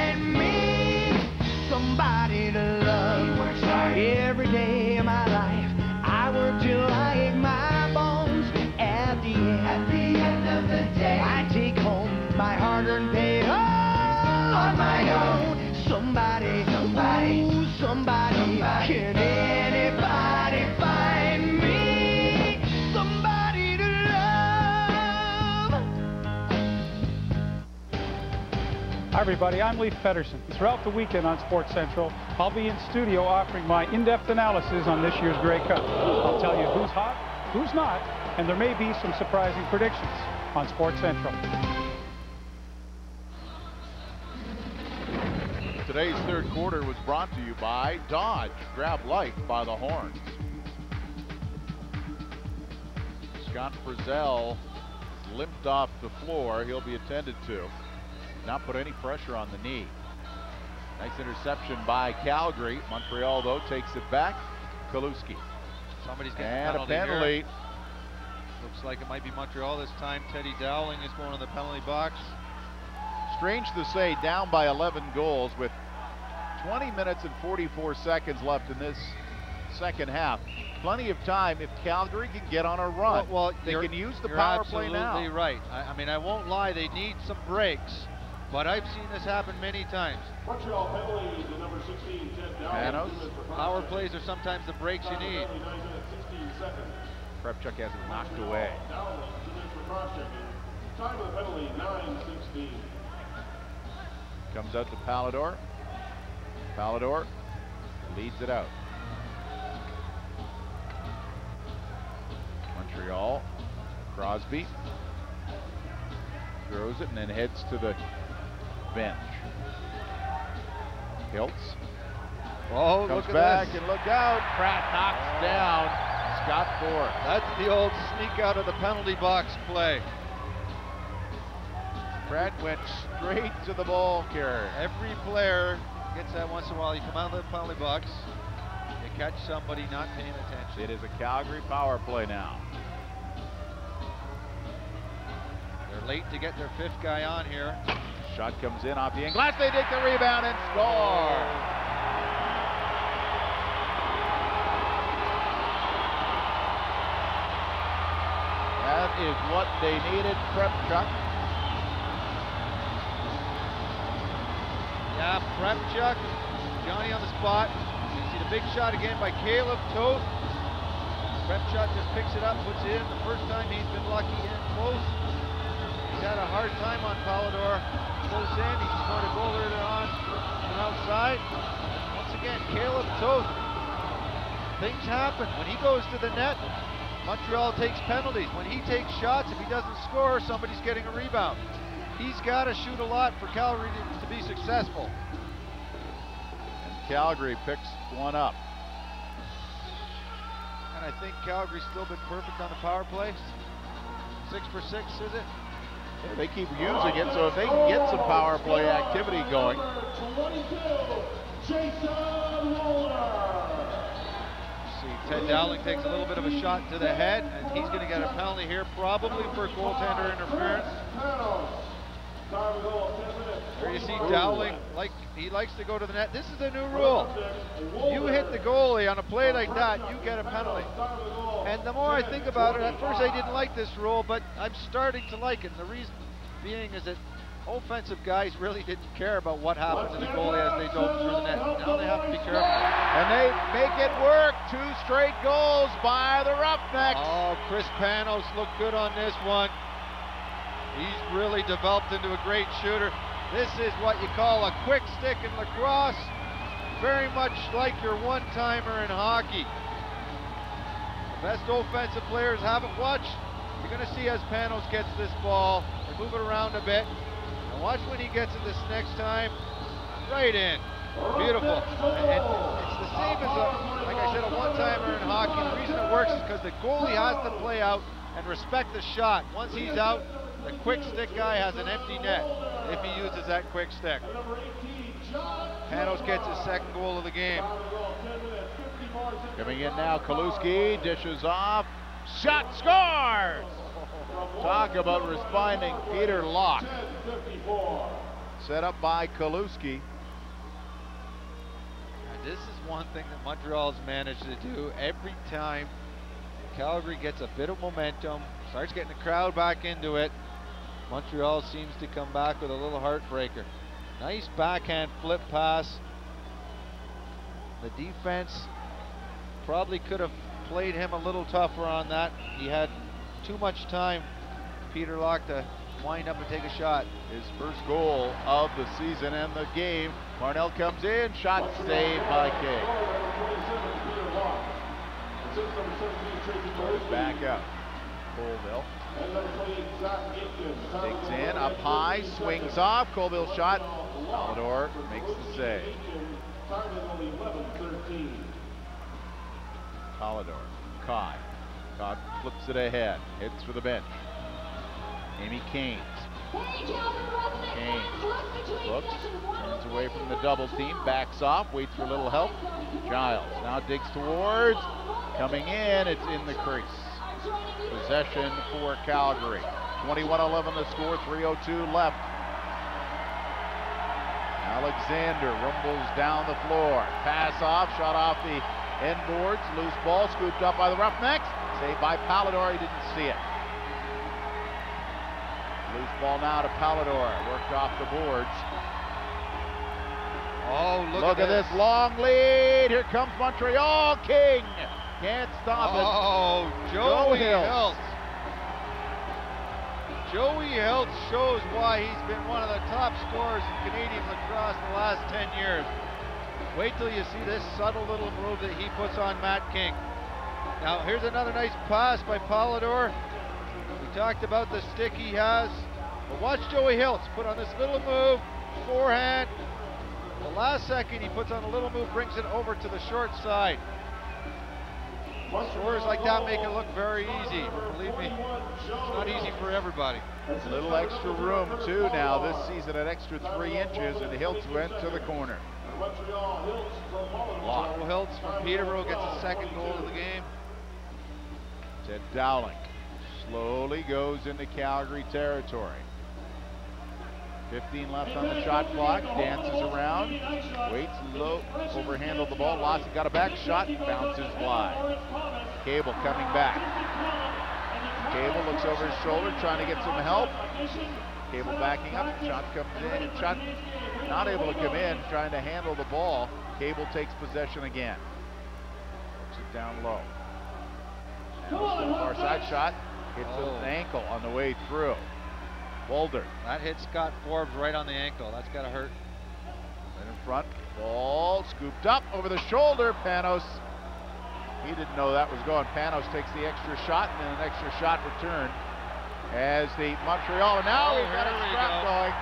Everybody. I'm Leif Pedersen. Throughout the weekend on Sports Central, I'll be in studio offering my in-depth analysis on this year's Grey Cup. I'll tell you who's hot, who's not, and there may be some surprising predictions on Sports Central. Today's third quarter was brought to you by Dodge. Grab life by the horns. Scott Frizzell limped off the floor. He'll be attended to. Not put any pressure on the knee. Nice interception by Calgary. Montreal, though, takes it back. Kelusky. Somebody's getting And a a penalty. penalty. Here. Looks like it might be Montreal this time. Teddy Dowling is going in the penalty box. Strange to say, down by 11 goals with 20 minutes and 44 seconds left in this second half. Plenty of time if Calgary can get on a run. Well, well they can use the power play absolutely right. I, I mean, I won't lie. They need some breaks, but I've seen this happen many times. Montreal penalty to number 16, Ted Dowling. Manos. Power plays are sometimes the breaks you need. Prepchuk has it knocked away. Dowling two minutes for cross-checking. Time of penalty, 9-16. Comes out to Palidwor. Palidwor leads it out. Montreal. Crosby throws it and then heads to the bench. Hiltz Oh, comes look at back this. and look out. Pratt knocks oh. down Scott Ford. That's the old sneak out of the penalty box play. Pratt went straight to the ball carrier. Every player gets that once in a while. You come out of the penalty box, you catch somebody not paying attention. It is a Calgary power play now. They're late to get their fifth guy on here. Shot comes in off the end glass. They take the rebound and score. That is what they needed. Prepchuk. Yeah, Prepchuk, Johnny on the spot. You see the big shot again by Kaleb Toth. Prepchuk just picks it up, puts it in. The first time he's been lucky in close. He's had a hard time on Palidwor. Close in, he scored a goal earlier on from outside. Once again, Kaleb Toth. Things happen. When he goes to the net, Montreal takes penalties. When he takes shots, if he doesn't score, somebody's getting a rebound. He's got to shoot a lot for Calgary to, to be successful. And Calgary picks one up. And I think Calgary's still been perfect on the power play. Six for six, is it? They keep using it, so if they can get some power play activity going. 22, See, Ted Dowling takes a little bit of a shot to the head, and he's going to get a penalty here, probably for goaltender interference. There you see Dowling, like he likes to go to the net. This is a new rule. You hit the goalie on a play like that, you get a penalty. And the more I think about it, at first I didn't like this rule, but I'm starting to like it. And the reason being is that offensive guys really didn't care about what happened to the goalie as they dove through the net. Now they have to be careful. And they make it work. Two straight goals by the Roughnecks. Oh, Chris Panos looked good on this one. He's really developed into a great shooter. This is what you call a quick stick in lacrosse. Very much like your one-timer in hockey. Best offensive players haven't watched. You're going to see as Panos gets this ball, and move it around a bit. And watch when he gets it this next time. Right in. Beautiful. And, and it's the same as a, like I said, a one-timer in hockey. The reason it works is because the goalie has to play out and respect the shot. Once he's out, the quick stick guy has an empty net if he uses that quick stick. Panos gets his second goal of the game. Coming in now, Kelusky dishes off. Shot scores! Talk about responding, Peter Locke. Set up by Kelusky. And this is one thing that Montreal's managed to do every time Calgary gets a bit of momentum, starts getting the crowd back into it. Montreal seems to come back with a little heartbreaker. Nice backhand flip pass. The defense probably could have played him a little tougher on that. He had too much time, Peter Locke, to wind up and take a shot. His first goal of the season and the game. Marnell comes in, shot saved by King. Back up. Colville. Digs in, up high, swings off. Colville shot. Palidwor makes the save. Palidwor. Kai. Todd flips it ahead. Hits for the bench. Aime Caines. Caines looks, turns away from the double team, backs off, waits for a little help. Giles now digs towards, coming in, it's in the crease. Possession for Calgary. 21-11 the score, 3.02 left. Alexander rumbles down the floor. Pass off, shot off the end boards, loose ball, scooped up by the Roughnecks. Saved by Palidwor, he didn't see it. Loose ball now to Palidwor, worked off the boards. Oh, look, Look at, at this long lead. Here comes Montreal King. Can't stop it. Oh, Joe Joey Hiltz. Hiltz. Joey Hiltz shows why he's been one of the top scorers in Canadian lacrosse in the last 10 years. Wait till you see this subtle little move that he puts on Matt King. Now, here's another nice pass by Palidwor. We talked about the stick he has. But watch Joey Hiltz put on this little move, forehand. The last second he puts on a little move, brings it over to the short side. Scorers like that make it look very easy. Believe me, it's not easy for everybody. A little extra room too now this season, an extra three inches, and Hiltz went to the corner. Lock. Joe Hiltz from Peterborough gets his second goal of the game. Ted Dowling slowly goes into Calgary territory. 15 left on the shot clock, dances around, waits low, overhandled the ball, lost it, got a back shot, bounces wide. Cable coming back. Cable looks over his shoulder, trying to get some help. Cable backing up, shot comes in, shot not able to come in, trying to handle the ball. Cable takes possession again. Puts it down low. Now, far side shot, hits Oh. an ankle on the way through. Boulder That hit Scott Forbes right on the ankle. That's got to hurt. right in front. Ball scooped up over the shoulder. Panos. He didn't know that was going. Panos takes the extra shot and then an extra shot return as the Montreal. And now Oh, we've got a here we scrap go. going.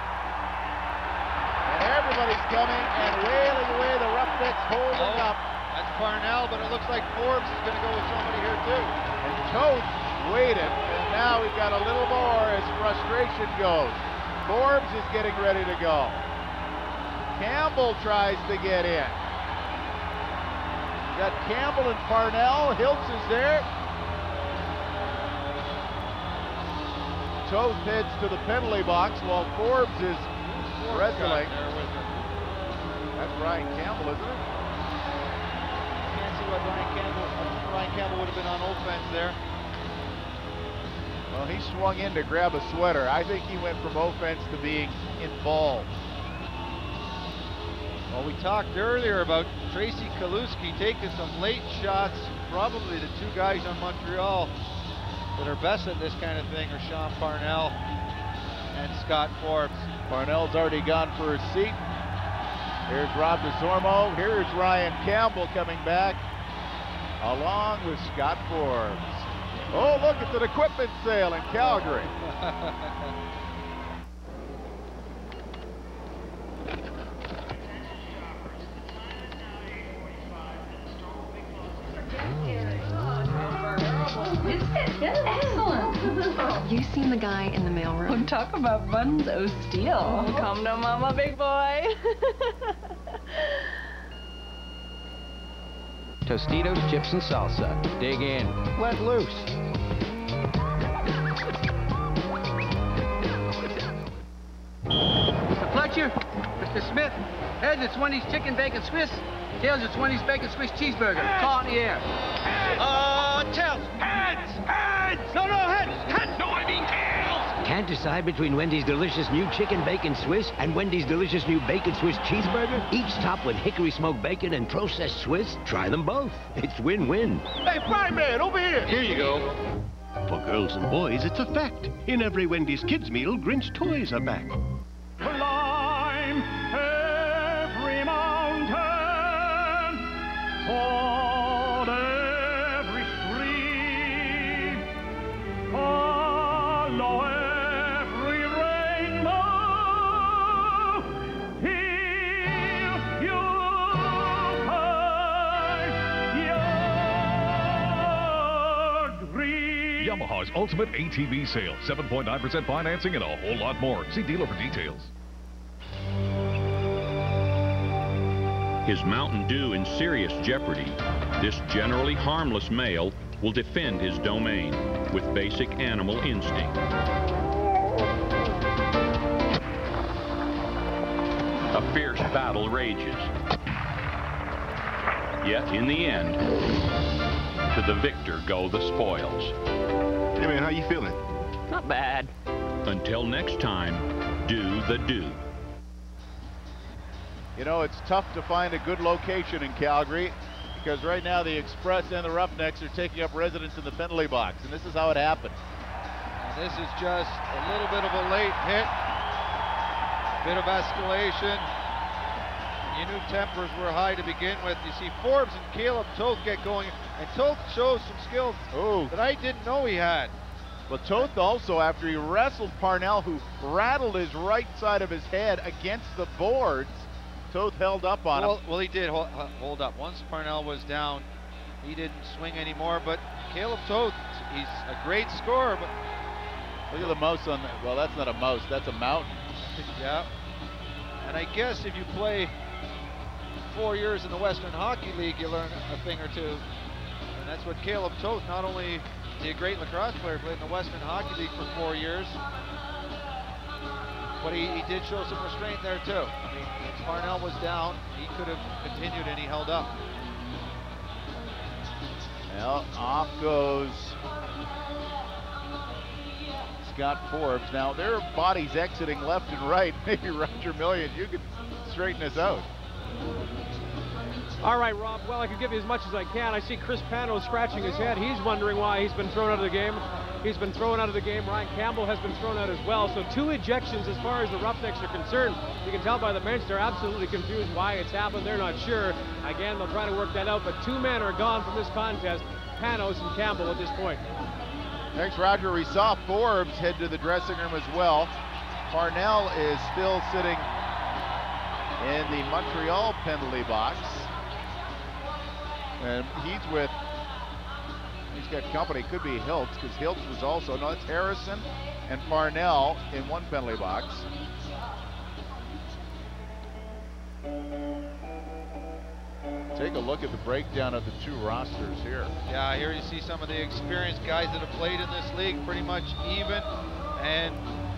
Everybody's coming and wailing away. The Roughnecks holding Oh, up. That's Parnell, but it looks like Forbes is going to go with somebody here too. And Toth waited. And now we've got a little more as frustration goes. Forbes is getting ready to go. Campbell tries to get in. Got Campbell and Parnell. Hiltz is there. Toth heads to the penalty box while Forbes is wrestling. There with him. That's Ryan Campbell, isn't it? Can't see why Ryan Campbell, Ryan Campbell would have been on offense there. Well, he swung in to grab a sweater. I think he went from offense to being involved. Well, we talked earlier about Tracey Kelusky taking some late shots. Probably the two guys on Montreal that are best at this kind of thing are Sean Parnell and Scott Forbes. Parnell's already gone for a seat. Here's Rob DeSormo. Here's Ryan Campbell coming back along with Scott Forbes. Oh, look, it's an equipment sale in Calgary. You seen the guy in the mailroom? Talk about buns of steel. Come to mama, big boy. Tostitos, chips, and salsa. Dig in. Let loose. Mr. Fletcher, Mr. Smith, heads it's Wendy's chicken bacon Swiss, tails it's Wendy's bacon Swiss cheeseburger. Call in the air. Uh, tails. Heads! Heads! No, no, heads! Heads! Can't decide between Wendy's delicious new chicken bacon Swiss and Wendy's delicious new bacon Swiss cheeseburger? Each topped with hickory smoked bacon and processed Swiss? Try them both. It's win-win. Hey, Fry Man, over here! Here you go. For girls and boys, it's a fact. In every Wendy's kids meal, Grinch toys are back. Climb Ultimate ATV sale. 7.9% financing and a whole lot more. See dealer for details. Is Mountain Dew in serious jeopardy? This generally harmless male will defend his domain with basic animal instinct. A fierce battle rages. Yet, in the end, to the victor go the spoils. Hey man, how you feeling? Not bad. Until next time, do the do. You know, it's tough to find a good location in Calgary because right now the Express and the Roughnecks are taking up residence in the penalty box, and this is how it happened. And this is just a little bit of a late hit, bit of escalation. You knew tempers were high to begin with. You see Forbes and Kaleb Toth get going, and Toth shows some skills that I didn't know he had. Well, Toth also, after he wrestled Parnell, who rattled his right side of his head against the boards, Toth held up on well, him. Well, he did hold, hold up. Once Parnell was down, he didn't swing anymore. But Kaleb Toth, he's a great scorer. But look at the mouse on. The, well, that's not a mouse. That's a mountain. yeah. And I guess if you play four years in the Western Hockey League, you learn a thing or two. And that's what Kaleb Toth, not only is he a great lacrosse player, played in the Western Hockey League for four years, but he, he did show some restraint there too. I mean, Parnell was down, he could have continued and he held up. Well, off goes Scott Forbes. Now, there are bodies exiting left and right. Maybe Roger Million, you could straighten this out. All right, Rob. Well, I could give you as much as I can. I see Chris Pano scratching his head. He's wondering why he's been thrown out of the game. He's been thrown out of the game. Ryan Campbell has been thrown out as well. So two ejections as far as the Roughnecks are concerned. You can tell by the bench they're absolutely confused why it's happened. They're not sure. Again, they'll try to work that out. But two men are gone from this contest, Panos and Campbell at this point. Thanks, Roger. We saw Forbes head to the dressing room as well. Parnell is still sitting in the Montreal penalty box. And he's with, he's got company, could be Hiltz, because Hiltz was also, no, it's Harrison and Parnell in one penalty box. Take a look at the breakdown of the two rosters here. Yeah, here you see some of the experienced guys that have played in this league, pretty much even. And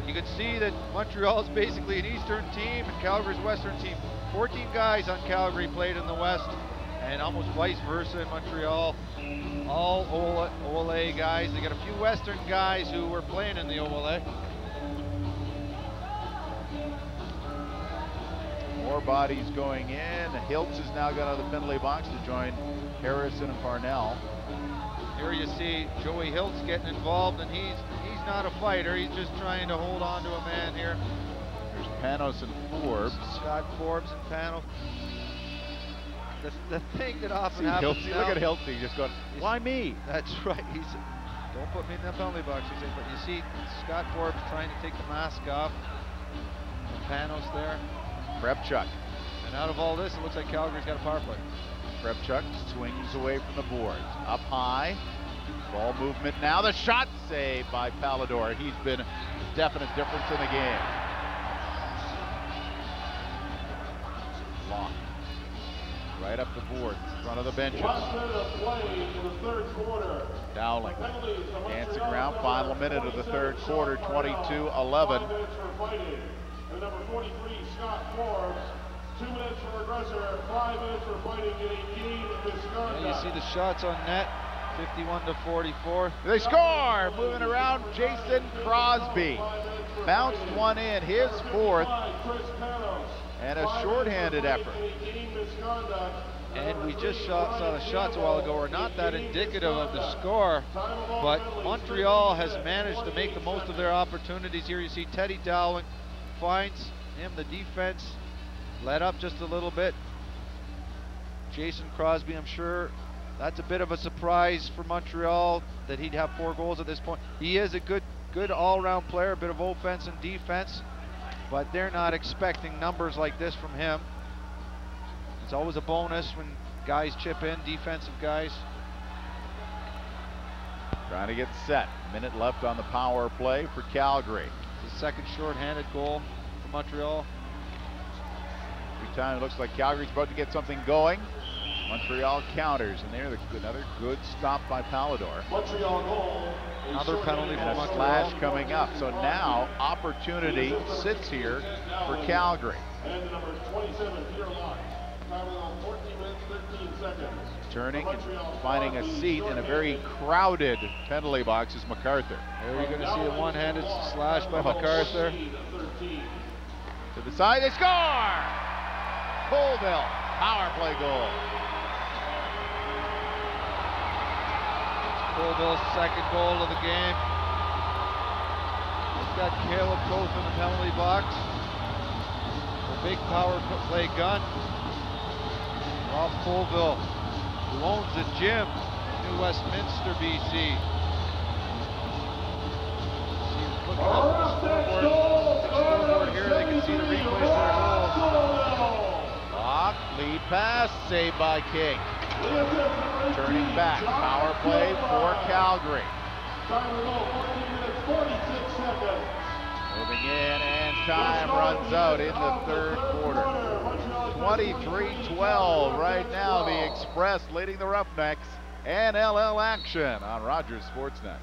you can see that Montreal is basically an Eastern team and Calgary's Western team. 14 guys on Calgary played in the West and almost vice versa in Montreal. All OLA guys. They got a few Western guys who were playing in the OLA. More bodies going in. Hiltz has now got out of the penalty box to join Harrison and Parnell. Here you see Joey Hiltz getting involved, and he's he's not a fighter. He's just trying to hold on to a man here. There's Panos and Forbes. Scott Forbes and Panos. The, the thing that often See, happens now, Look at Hiltz, he's just going, why me? That's right. He's don't put me in the penalty box. He said, but you see Scott Forbes trying to take the mask off. Panos there. Prepchuk. And out of all this, it looks like Calgary's got a power play. Prepchuk swings away from the boards. Up high. Ball movement now. The shot saved by Palidwor. He's been a definite difference in the game. Long. Right up the board, in front of the benches. Dowling dancing around. Final minute of the third quarter, 22-11. number 43, Scott Forbes. Two minutes for aggressor, five minutes for fighting in a game misconduct. you see the shots on net, 51 to 44. They score! Moving around, Jason Crosby. Bounced one in, his fourth. And a shorthanded effort. And we just shot, saw the shots a while ago are not that indicative of the score, but Montreal has managed to make the most of their opportunities here. You see Teddy Dowling finds him the defense, let up just a little bit. Jason Crosby, I'm sure that's a bit of a surprise for Montreal that he'd have four goals at this point. He is a good, good all-round player, a bit of offense and defense, but they're not expecting numbers like this from him. It's always a bonus when guys chip in, defensive guys. Trying to get set. Minute left on the power play for Calgary. The second short-handed goal for Montreal. Every time it looks like Calgary's about to get something going, Montreal counters, and there another good stop by Palidwor. Montreal goal. Another penalty and for a Montreal. slash coming up. So now opportunity sits here for Calgary. And the number 27, Peter Locke. Time on 14 minutes, 13 seconds. Turning and finding a seat in a very crowded penalty box is MacArthur. There you're going to see a one-handed slash by MacArthur. To the side, they score! Colville, power play goal. Colville's second goal of the game. He's got Kaleb Toth in the penalty box. The big power play gun. Rob Colville, who owns a gym in New Westminster, BC. Lock, lead pass, saved by King. Turning back, power play for Calgary. Time to go, 14 minutes, 46 seconds. Moving in, and time runs out in the third quarter. 23-12 right now, the Express leading the Roughnecks. NLL action on Rogers Sportsnet.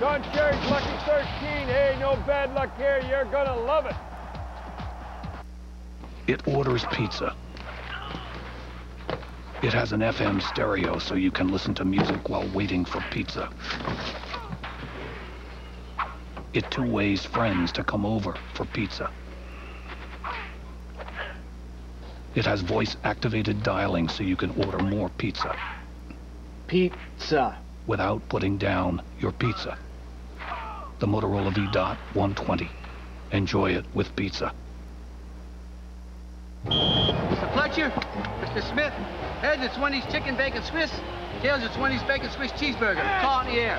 Don Cherry's Lucky 13. Hey, no bad luck here. You're gonna love it. It orders pizza. It has an FM stereo so you can listen to music while waiting for pizza. It two-ways friends to come over for pizza. It has voice-activated dialing so you can order more pizza. Pizza. Without putting down your pizza. The Motorola V-Dot 120. Enjoy it with pizza. Mr. Fletcher, Mr. Smith, heads it's Wendy's chicken bacon Swiss, tails it's Wendy's bacon Swiss cheeseburger. Call in the air.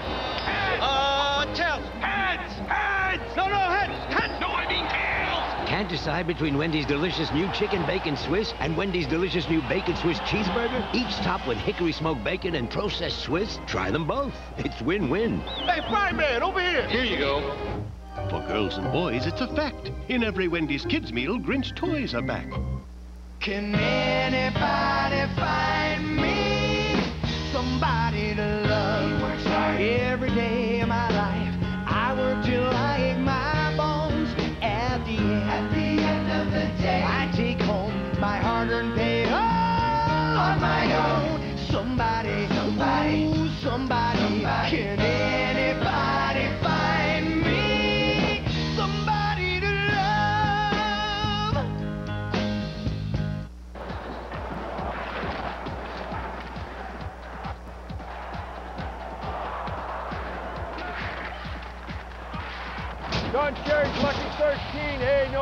Uh, tails. Can't decide between Wendy's delicious new chicken bacon Swiss and Wendy's delicious new bacon Swiss cheeseburger? Each topped with hickory smoked bacon and processed Swiss? Try them both. It's win-win. Hey, Fry Man, over here! Here you go. For girls and boys, it's a fact. In every Wendy's kids meal, Grinch toys are back. Can anybody find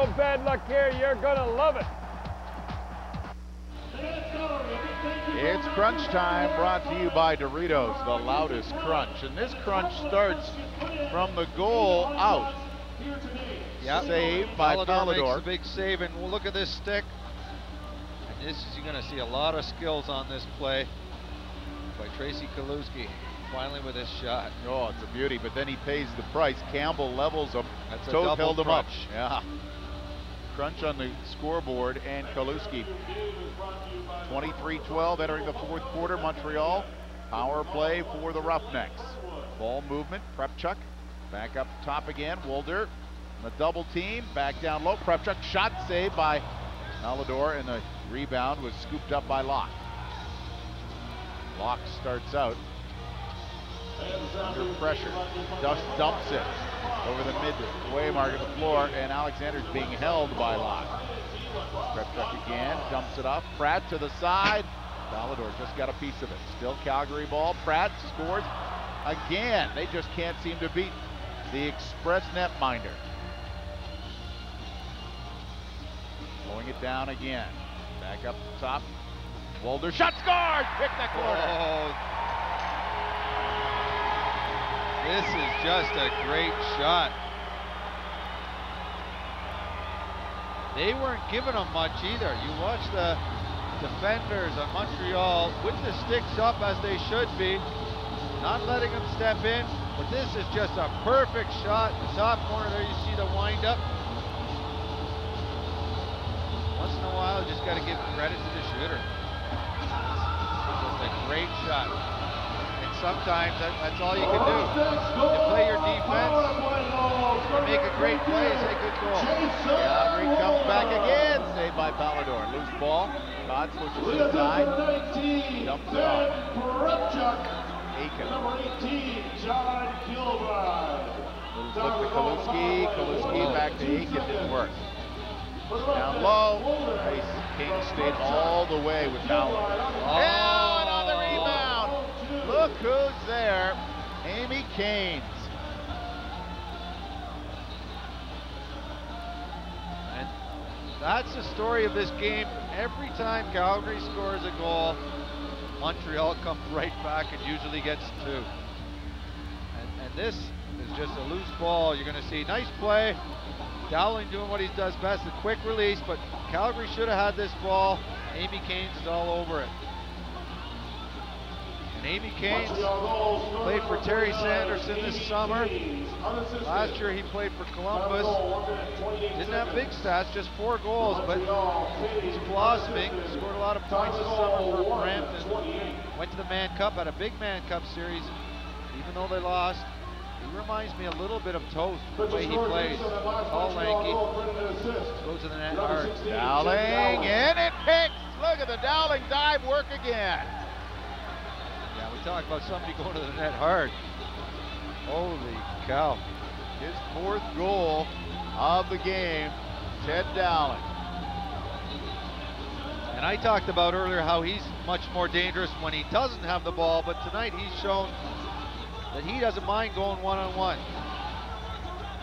no bad luck here. You're gonna love it. It's crunch time brought to you by Doritos, the loudest crunch. And this crunch starts from the goal out. Yep. Save by Palidwor makes Palidwor. a big save, and we'll look at this stick. And this is you're going to see a lot of skills on this play by Tracey Kelusky. Finally with his shot. Oh, it's a beauty, but then he pays the price. Campbell levels him. That's a Toth double held him up. crunch. Yeah. Crunch on the scoreboard and Kelusky. 23-12 entering the fourth quarter. Montreal power play for the Roughnecks. Ball movement. Prepchuk back up top again. Wolder the double team back down low. Prepchuk shot saved by Palidwor and the rebound was scooped up by Locke. Locke starts out under pressure. Dust dumps it over the midway mark of the floor, and Alexander's being held by Locke. Prepchuk again, dumps it off. Pratt to the side. Palidwor just got a piece of it. Still Calgary ball. Pratt scores again. They just can't seem to beat the Express netminder. Slowing it down again. Back up top. Walder shot scores! Pick that corner. Oh, this is just a great shot. they weren't giving them much either. You watch the defenders on Montreal with the sticks up as they should be, not letting them step in. But this is just a perfect shot. The top corner there, you see the wind up. Once in a while, you just got to give credit to the shooter. Just a great shot. Sometimes that, that's all you can do. You play your defense, you make a great play, say good goal. Calgary comes back again. Saved by Palidwor. Loose ball. Todd pushes inside. Dumps it off. Aiken. Number 18, John Kilbride. Flip to Kelusky. Kelusky back to Aiken. Didn't work. Down low. Nice. King stayed all the way with Fowler. Oh, Look who's there. Aime Caines. And that's the story of this game. Every time Calgary scores a goal, Montreal comes right back and usually gets two. And, and this is just a loose ball. You're going to see nice play. Dowling doing what he does best, a quick release, but Calgary should have had this ball. Aime Caines is all over it. Aime Caines played for Terry Sanderson this summer. Last year he played for Columbus. Didn't have big stats, just four goals, but he's blossoming. Scored a lot of points this summer for Brampton. Went to the Mann Cup, had a big Mann Cup series, even though they lost. He reminds me a little bit of Toth, the way he plays. Tall, lanky, goes to the net. Dowling, and it picks. Look at the Dowling dive work again. Talk about somebody going to the net hard. Holy cow. His fourth goal of the game, Ted Dowling. And I talked about earlier how he's much more dangerous when he doesn't have the ball, but tonight he's shown that he doesn't mind going one-on-one.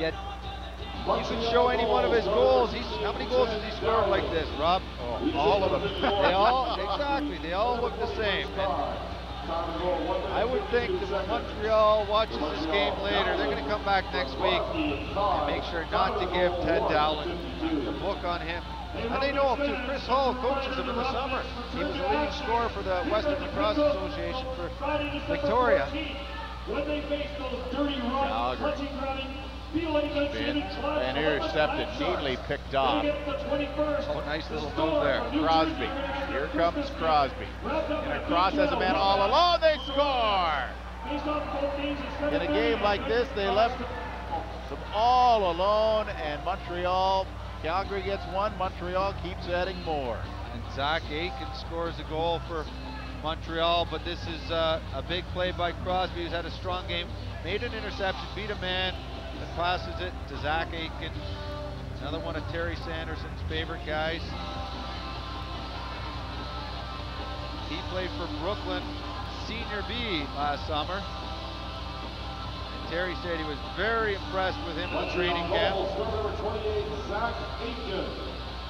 Yet, you can show any one of his goals. He's, how many goals has he scored like this, Rob? Oh, all of them. they all, exactly, they all look the same. And I would think that when Montreal watches this game later, they're going to come back next week and make sure not to give Ted Dowling the book on him. And they know him too. Chris Hall coaches him in the summer. He was the leading scorer for the Western Lacrosse Association for Victoria. When they face those dirty runs, clutching running, been, been intercepted, neatly picked off. Oh, nice little move there. Crosby. Here comes Crosby. And across as a man all alone, they score! In a game like this, they left them all alone, and Montreal, Calgary gets one, Montreal keeps adding more. And Zach Aiken scores a goal for Montreal, but this is uh, a big play by Crosby, who's had a strong game, made an interception, beat a man, and passes it to Zach Aiken, another one of Terry Sanderson's favorite guys. He played for Brooklin Senior B last summer. And Terry said he was very impressed with him in the training camp.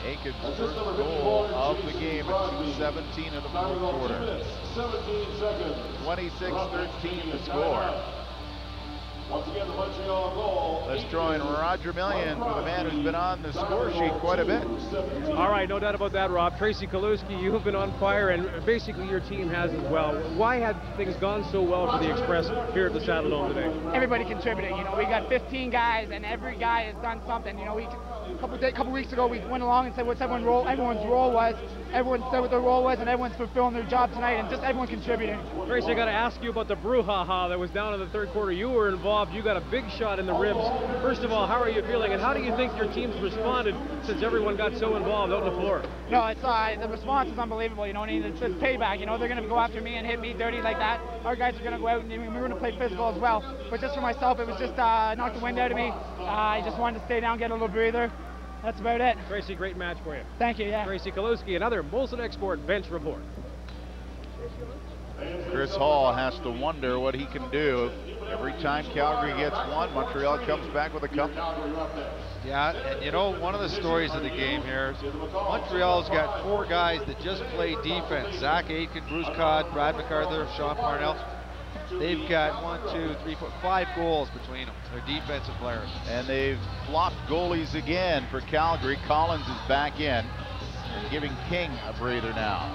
Aiken's first goal of the game at 2.17 in the fourth quarter. 26-13 the score. Let's throw in Roger Millions with a man who's been on the score sheet quite a bit. All right, no doubt about that, Rob. Tracey Kelusky, you have been on fire, and basically your team has as well. Why have things gone so well for the Express here at the Saddledome today? Everybody contributing. You know, we got 15 guys, and every guy has done something. You know, we a couple day, couple weeks ago we went along and said what's everyone's role, everyone's role was. Everyone said what their role was, and everyone's fulfilling their job tonight, and just everyone contributing. Tracey, I got to ask you about the brouhaha that was down in the third quarter. You were involved. You got a big shot in the ribs. First of all, how are you feeling, and how do you think your team's responded since everyone got so involved out on the floor? No, it's uh, the response is unbelievable. You know, and it's, it's payback. You know, they're going to go after me and hit me dirty like that. Our guys are going to go out and we're going to play physical as well. But just for myself, it was just uh, knocked the wind out of me. Uh, I just wanted to stay down, get a little breather. That's about it. Tracey, great match for you. Thank you, yeah. Tracey Kelusky, another Molson Export bench report. Chris Hall has to wonder what he can do. Every time Calgary gets one, Montreal comes back with a couple. Yeah, and you know, one of the stories of the game here, Montreal's got four guys that just play defense. Zach Aitken, Bruce Codd, Brad MacArthur, Sean Parnell. They've got one, two, three, four, five goals between them. They're defensive players. And they've flopped goalies again for Calgary. Collins is back in and giving King a breather now.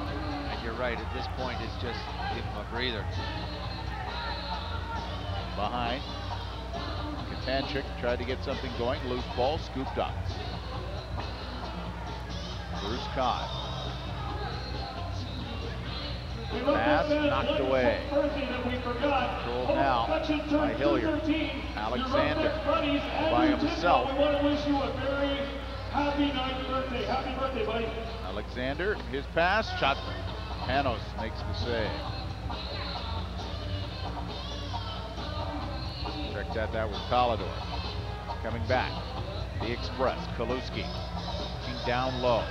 And you're right, at this point, it's just give him a breather. Behind. Katanchik tried to get something going. Loose ball, scooped up. Bruce Codd. Pass knocked away. Controlled now by Hillier. Alexander by himself. Happy ninth birthday. Happy birthday. Alexander, his pass, shot. Panos makes the save. Checked out that was Palidwor. Coming back. The Express, Kelusky. Looking down low.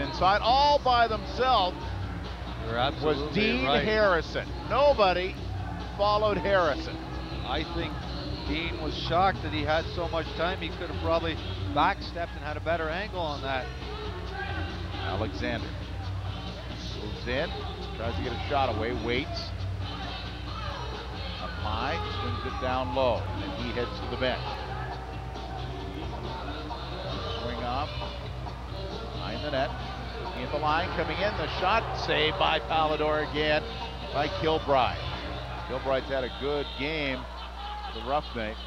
Inside all by themselves. Was Dean right. Harrison. Nobody followed Harrison. I think Dean was shocked that he had so much time. He could have probably backstepped and had a better angle on that. Alexander moves in, tries to get a shot away, waits. Up high, swings it down low, and he heads to the bench. Swing off, behind the net, at the line, coming in, the shot saved by Palidwor again by Kilbride. Kilbride's had a good game, the Roughnecks.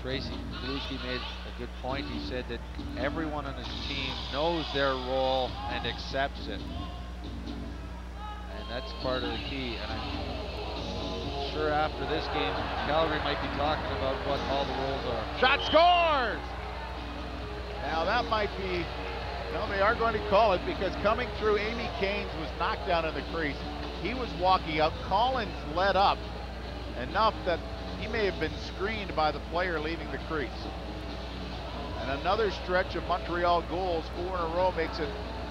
Tracey Kelusky made a good point. He said that everyone on his team knows their role and accepts it. And that's part of the key. And I'm sure after this game, Calgary might be talking about what all the roles are. Shot scores! Now that might be, no, they are going to call it because coming through, Aime Caines was knocked down in the crease. He was walking up. Collins led up enough that he may have been screened by the player leaving the crease. And another stretch of Montreal goals, four in a row, makes it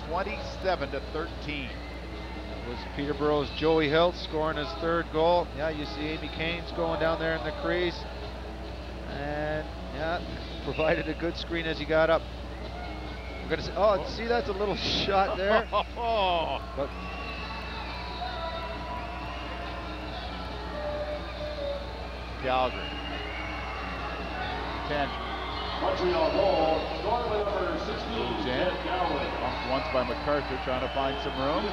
27 to 13. It was Peterborough's Joey Hiltz scoring his third goal. Yeah, you see Aime Caines going down there in the crease. And yeah, provided a good screen as he got up. We're gonna say, oh, oh, see that's a little shot there. Oh. but Calgary. Ten. Montreal goal, scored by number 16, Moves in. Ted once by MacArthur trying to find some room.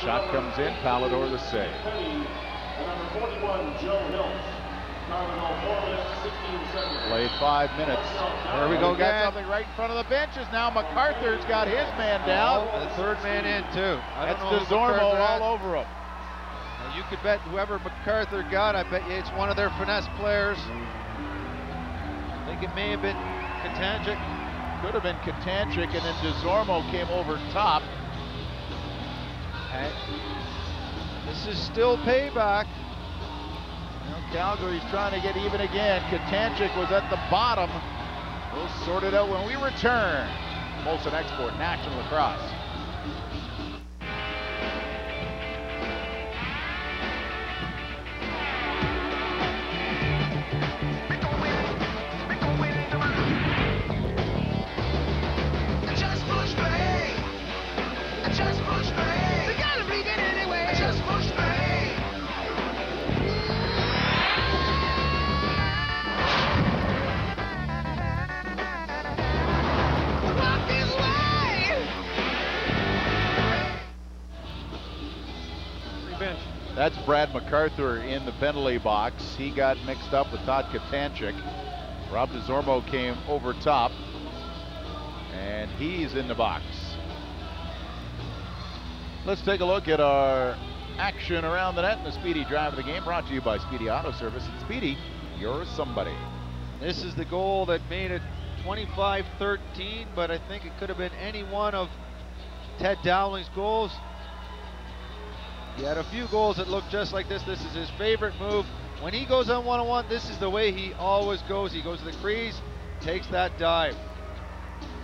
Shot comes in, Palidwor the save. Penny, and number 41, Joe Hiltz. Played five minutes. There we go We've got something right in front of the benches now. MacArthur's got his man down. Oh, the third man in too. I That's DeZormo all over him. Now, you could bet whoever MacArthur got, I bet you it's one of their finesse players. I think it may have been Katanjic. Could have been Katanchik, and then DeZormo came over top. And this is still payback. Calgary's trying to get even again. Katanchik was at the bottom. We'll sort it out when we return. Molson Export National Lacrosse. That's Brad MacArthur in the penalty box. He got mixed up with Todd Katanchik. Rob DeZormo came over top, and he's in the box. Let's take a look at our action around the net and the Speedy drive of the game brought to you by Speedy Auto Service. And Speedy, you're somebody. This is the goal that made it 25-13, but I think it could have been any one of Ted Dowling's goals. He had a few goals that looked just like this. This is his favorite move. When he goes on one-on-one, this is the way he always goes. He goes to the crease, takes that dive.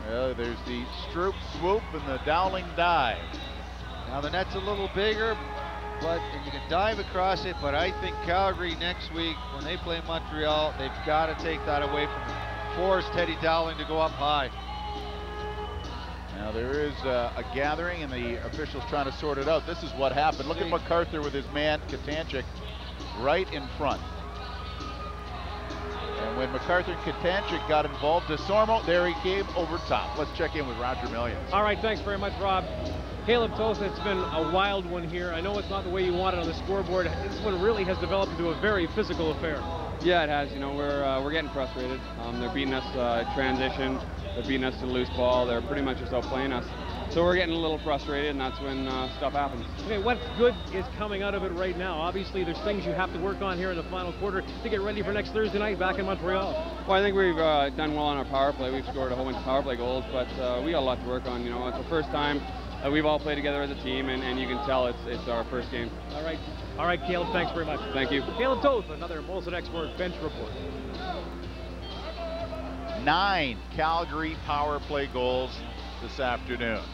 Well, there's the Stroop swoop and the Dowling dive. Now the net's a little bigger, but and you can dive across it. But I think Calgary next week, when they play Montreal, they've got to take that away from him. Force Teddy Dowling to go up high. Now Now there is uh, a gathering and the officials trying to sort it out. This is what happened. Look at MacArthur with his man Katanchik right in front. And when MacArthur and Katanchik got involved, DeSormo, there he came over top. Let's check in with Roger Millions. All right, thanks very much, Rob. Kaleb Toth, it's been a wild one here. I know it's not the way you want it on the scoreboard. This one really has developed into a very physical affair. Yeah, it has. You know, we're uh, we're getting frustrated. Um, they're beating us uh, transition. They're beating us to the loose ball. They're pretty much just outplaying us. So we're getting a little frustrated, and that's when uh, stuff happens. Okay, what good is coming out of it right now? Obviously, there's things you have to work on here in the final quarter to get ready for next Thursday night back in Montreal. Well, I think we've uh, done well on our power play. We've scored a whole bunch of power play goals, but uh, we got a lot to work on. You know, it's the first time uh, we've all played together as a team, and, and you can tell it's it's our first game. All right, all right, Kaleb. Thanks very much. Thank you. Kaleb Toth, another Molson Export bench report. Nine Calgary power play goals this afternoon.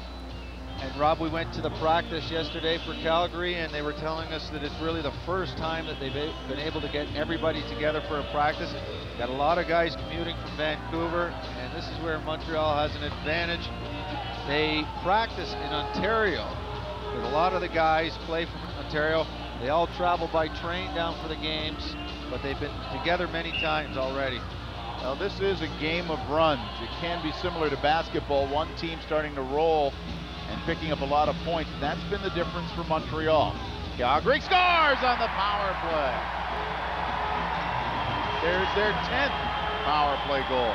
And Rob, we went to the practice yesterday for Calgary, and they were telling us that it's really the first time that they've been able to get everybody together for a practice. Got a lot of guys commuting from Vancouver, and this is where Montreal has an advantage. They practice in Ontario, but a lot of the guys play from Ontario. They all travel by train down for the games, but they've been together many times already. Now this is a game of runs. It can be similar to basketball. One team starting to roll and picking up a lot of points. And that's been the difference for Montreal. Calgary scores on the power play. There's their 10th power play goal.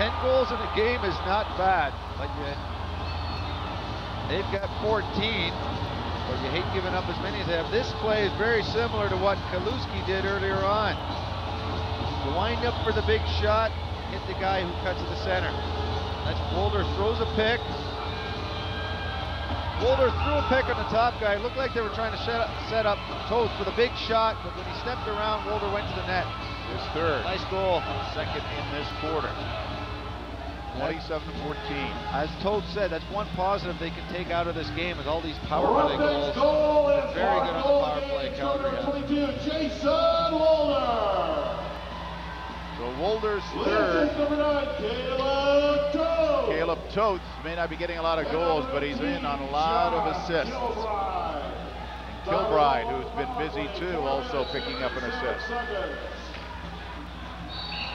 10 goals in a game is not bad, but they've got 14, but you hate giving up as many as they have. This play is very similar to what Kelusky did earlier on. You wind up for the big shot, hit the guy who cuts to the center. That's Wolder throws a pick. Wolder threw a pick on the top guy. It looked like they were trying to set up, set up Toth with a big shot, but when he stepped around, Wolder went to the net. His third. Nice goal. Second in this quarter. 27-14. As Toth said, that's one positive they can take out of this game is all these power play goals. goal They're very good on the power play, Calgary. has. 22, Jason Wolder. So Wolder's third. Number nine, Kaleb Toth. Kaleb Toth may not be getting a lot of goals, but he's in on a lot of assists. And Kilbride, who's been busy too, also picking up an assist.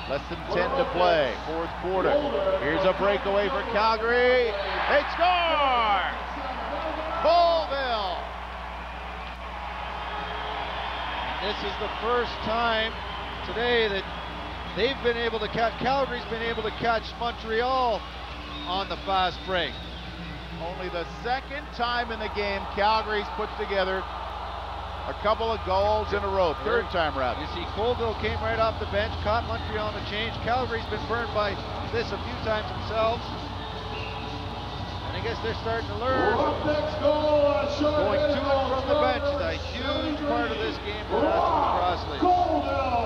Less than 10 to play, fourth quarter. Here's a breakaway for Calgary. They score! Colville! This is the first time today that they've been able to catch, Calgary's been able to catch Montreal on the fast break. Only the second time in the game Calgary's put together a couple of goals in a row. Third time around. You see Colville came right off the bench, caught Montreal on the change. Calgary's been burned by this a few times themselves. And I guess they're starting to learn. Going to and from the bench is a huge part of this game for National Lacrosse.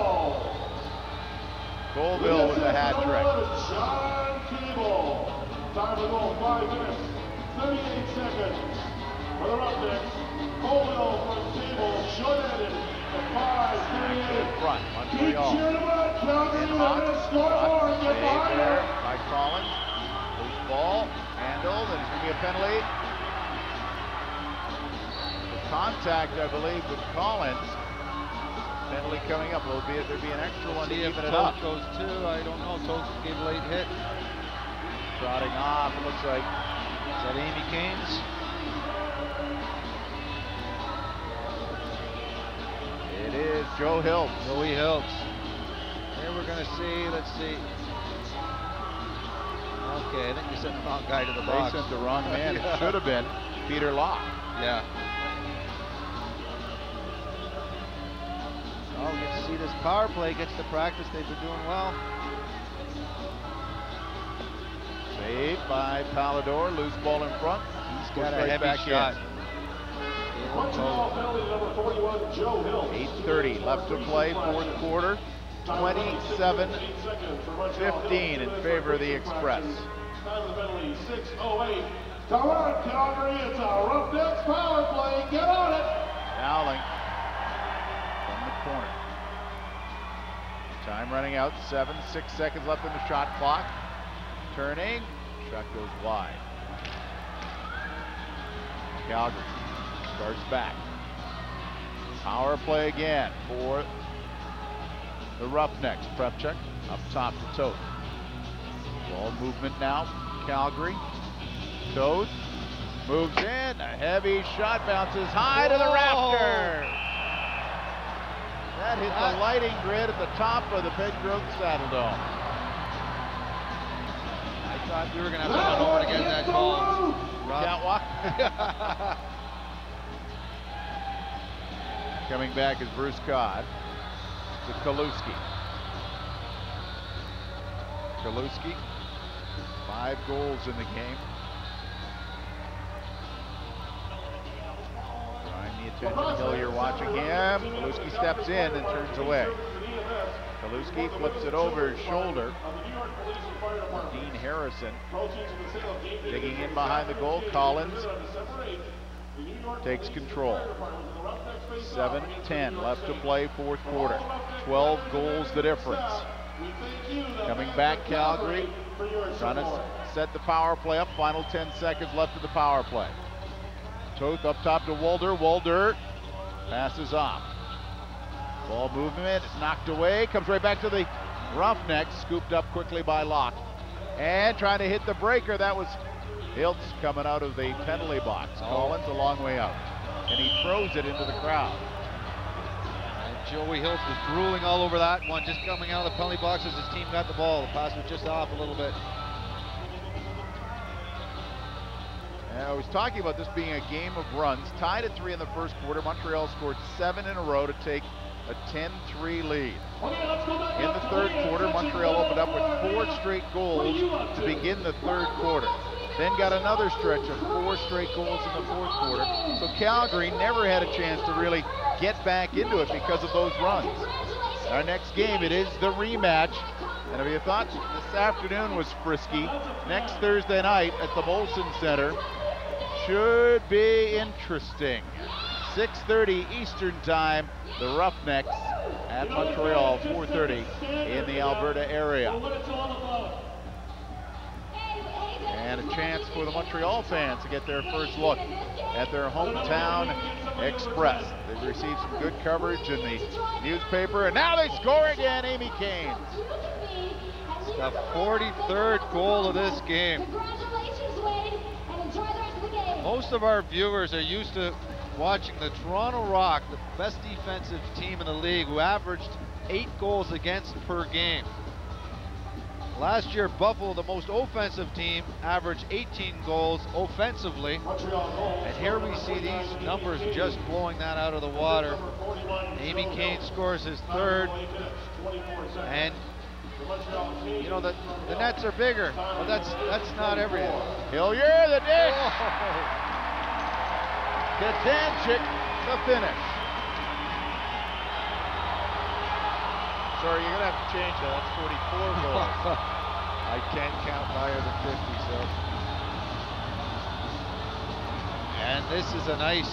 Colville with the hat trick. Shawn Cable. Time to go, five minutes, 38 seconds. For the Roughnecks, Colville from Cable, short-handed, the 5-38. Front, Montreal. Keep them on, Calgary, In they're score hot more, get behind there it. by Collins. Loose ball, handled, and it's going to be a penalty. The contact, I believe, with Collins. Penalty coming up. Will be there'll be an extra one to See if even it up. goes too. I don't know. Toth gave a late hit. Trotting off. It looks like Is that Aime Caines? It is Joe Hiltz. Joey Hiltz. Here we're going to see, let's see. Okay, I think we sent the wrong guy to the box. They sent the wrong man. It should have been Peter Locke. Yeah. Oh, we get to see this power play gets to practice. They've been doing well. Saved by Palidwor. Loose ball in front. He's got a heavy back shot. Montreal 8.30 left to play, fourth quarter. 27 15 in favor of the Express. Time of the penalty, 6.08. Come Calgary, it's a Roughnecks power play. Get on it. Dowling from the corner. Time running out, seven, six seconds left in the shot clock. Turning, shot goes wide. Calgary starts back. Power play again for the Roughnecks. Prepchuk up top to Toth. Ball movement now. Calgary. Toth moves in. A heavy shot bounces high to the rafter. That hit the lighting grid at the top of the Big Growth Saddle Dome. I thought we were going to have to run over to get that call. Can't walk. Coming back is Bruce Codd to Kelusky. Kelusky, five goals in the game. Drawing the attention, Hillier watching him. Kelusky steps in and turns away. Kelusky flips it over his shoulder. Dean Harrison digging in behind the goal. Collins takes control. 7-10 left to play, fourth quarter. 12 goals the difference. Coming back, Calgary, trying to set the power play up. Final 10 seconds left of the power play. Toth up top to Walder. Walder passes off. Ball movement, knocked away, comes right back to the Roughnecks, scooped up quickly by Locke. And trying to hit the breaker, that was Hiltz coming out of the penalty box. Collins a long way out. And he throws it into the crowd. And Joey Hiltz was drooling all over that one, just coming out of the penalty box as his team got the ball. The pass was just off a little bit. And I was talking about this being a game of runs. Tied at three in the first quarter. Montreal scored seven in a row to take a 10-3 lead. In the third quarter, Montreal opened up with four straight goals to begin the third quarter. Then got another stretch of four straight goals in the fourth quarter. So Calgary never had a chance to really get back into it because of those runs. Our next game, it is the rematch. And if you thought this afternoon was frisky, next Thursday night at the Molson Center should be interesting. 6.30 Eastern Time, the Roughnecks at Montreal, 4.30 in the Alberta area. And a chance for the Montreal fans to get their first look at their hometown express. They've received some good coverage in the newspaper, and now they score again, Aime Caines. The 43rd goal of this game. Most of our viewers are used to watching the Toronto Rock, the best defensive team in the league, who averaged eight goals against per game. Last year, Buffalo, the most offensive team, averaged 18 goals offensively. And here we see these numbers just blowing that out of the water. Aime Caines scores his third. And you know the the nets are bigger, but that's that's not everything. Hillier, the dish. Kadanchik, the finish. Sorry, you're gonna have to change that. That's 44 goals. I can't count higher than 50, so. And this is a nice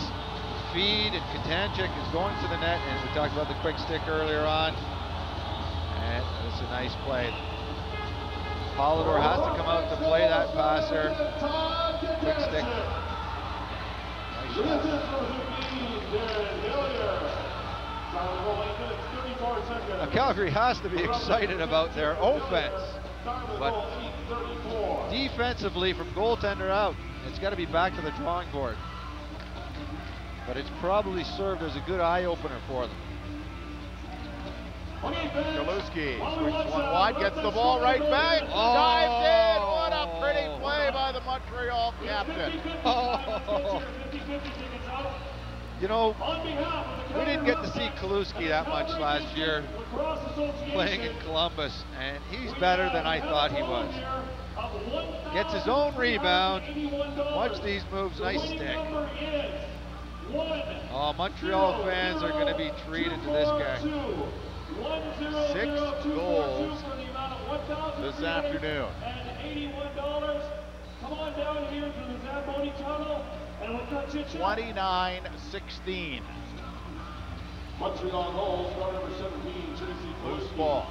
feed, and Katanchik is going to the net, and we talked about the quick stick earlier on. And it's a nice play. Palidwor has to come out to play that passer. Quick stick. Nice shot. Now, Calgary has to be excited about their offense, but defensively from goaltender out, it's got to be back to the drawing board. But it's probably served as a good eye opener for them. Kelusky swings one wide, gets the ball right back, Oh. dives in. What a pretty play by the Montreal captain. Oh. You know, we didn't get to see Kelusky that much last year playing in Columbus, and he's better than I thought he was. Gets his own rebound. Watch these moves, nice stick. Oh, Montreal fans are going to be treated to this guy. Six goals this afternoon. Come on down here to the Zamboni tunnel and we'll cut you 29-16. Montreal goals, star number 17, Jersey Loose ball.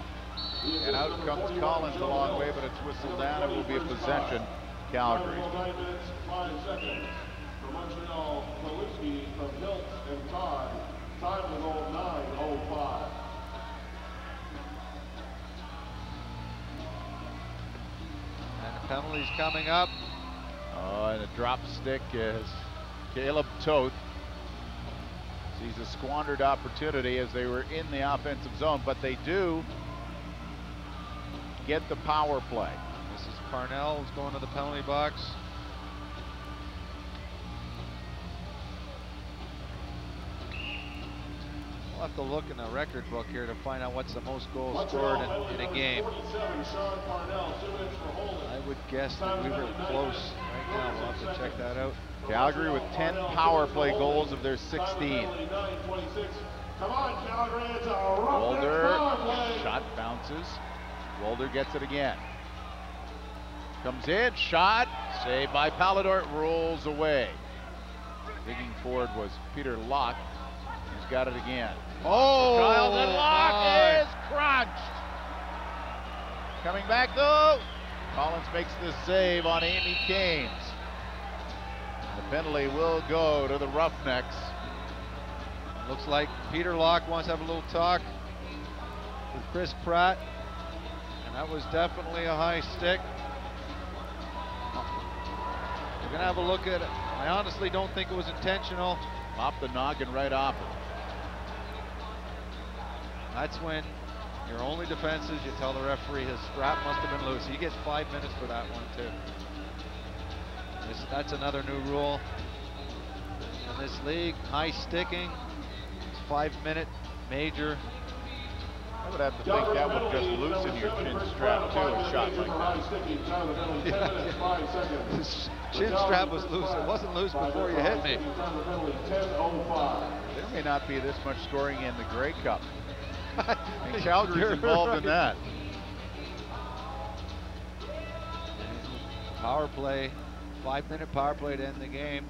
And out comes Collins a long way, but it's whistled down. It will be a possession, Calgary. Nine minutes, five seconds. For Montreal, Kelusky from Hiltz and Todd. Time to go 9.05. And penalties coming up. Oh, and a drop stick is Kaleb Toth sees a squandered opportunity as they were in the offensive zone, but they do get the power play. This is Parnell who's going to the penalty box. We'll have to look in the record book here to find out what's the most goals scored in, in a game. I would guess that we were close right now. We'll have to check that out. Calgary with 10 power play goals of their 16. Come on, Calgary, it's a Walder, shot bounces. Walder gets it again. Comes in, shot, saved by Palidwor, it rolls away. Digging forward was Peter Locke. He's got it again. Oh, Child and Locke my. is crunched. Coming back though. Collins makes the save on Aime Caines. The penalty will go to the Roughnecks. Looks like Peter Locke wants to have a little talk with Chris Pratt. And that was definitely a high stick. We're going to have a look at it. I honestly don't think it was intentional. Off the noggin right off it. That's when your only defense is you tell the referee his strap must have been loose. He gets five minutes for that one too. This, that's another new rule in this league. High sticking, it's five minute major. I would have to think that would just loosen your chin strap too, a shot like that. This chin strap was loose. It wasn't loose before you hit me. There may not be this much scoring in the Grey Cup. and Calgary's involved in that. Power play, five minute power play to end the game.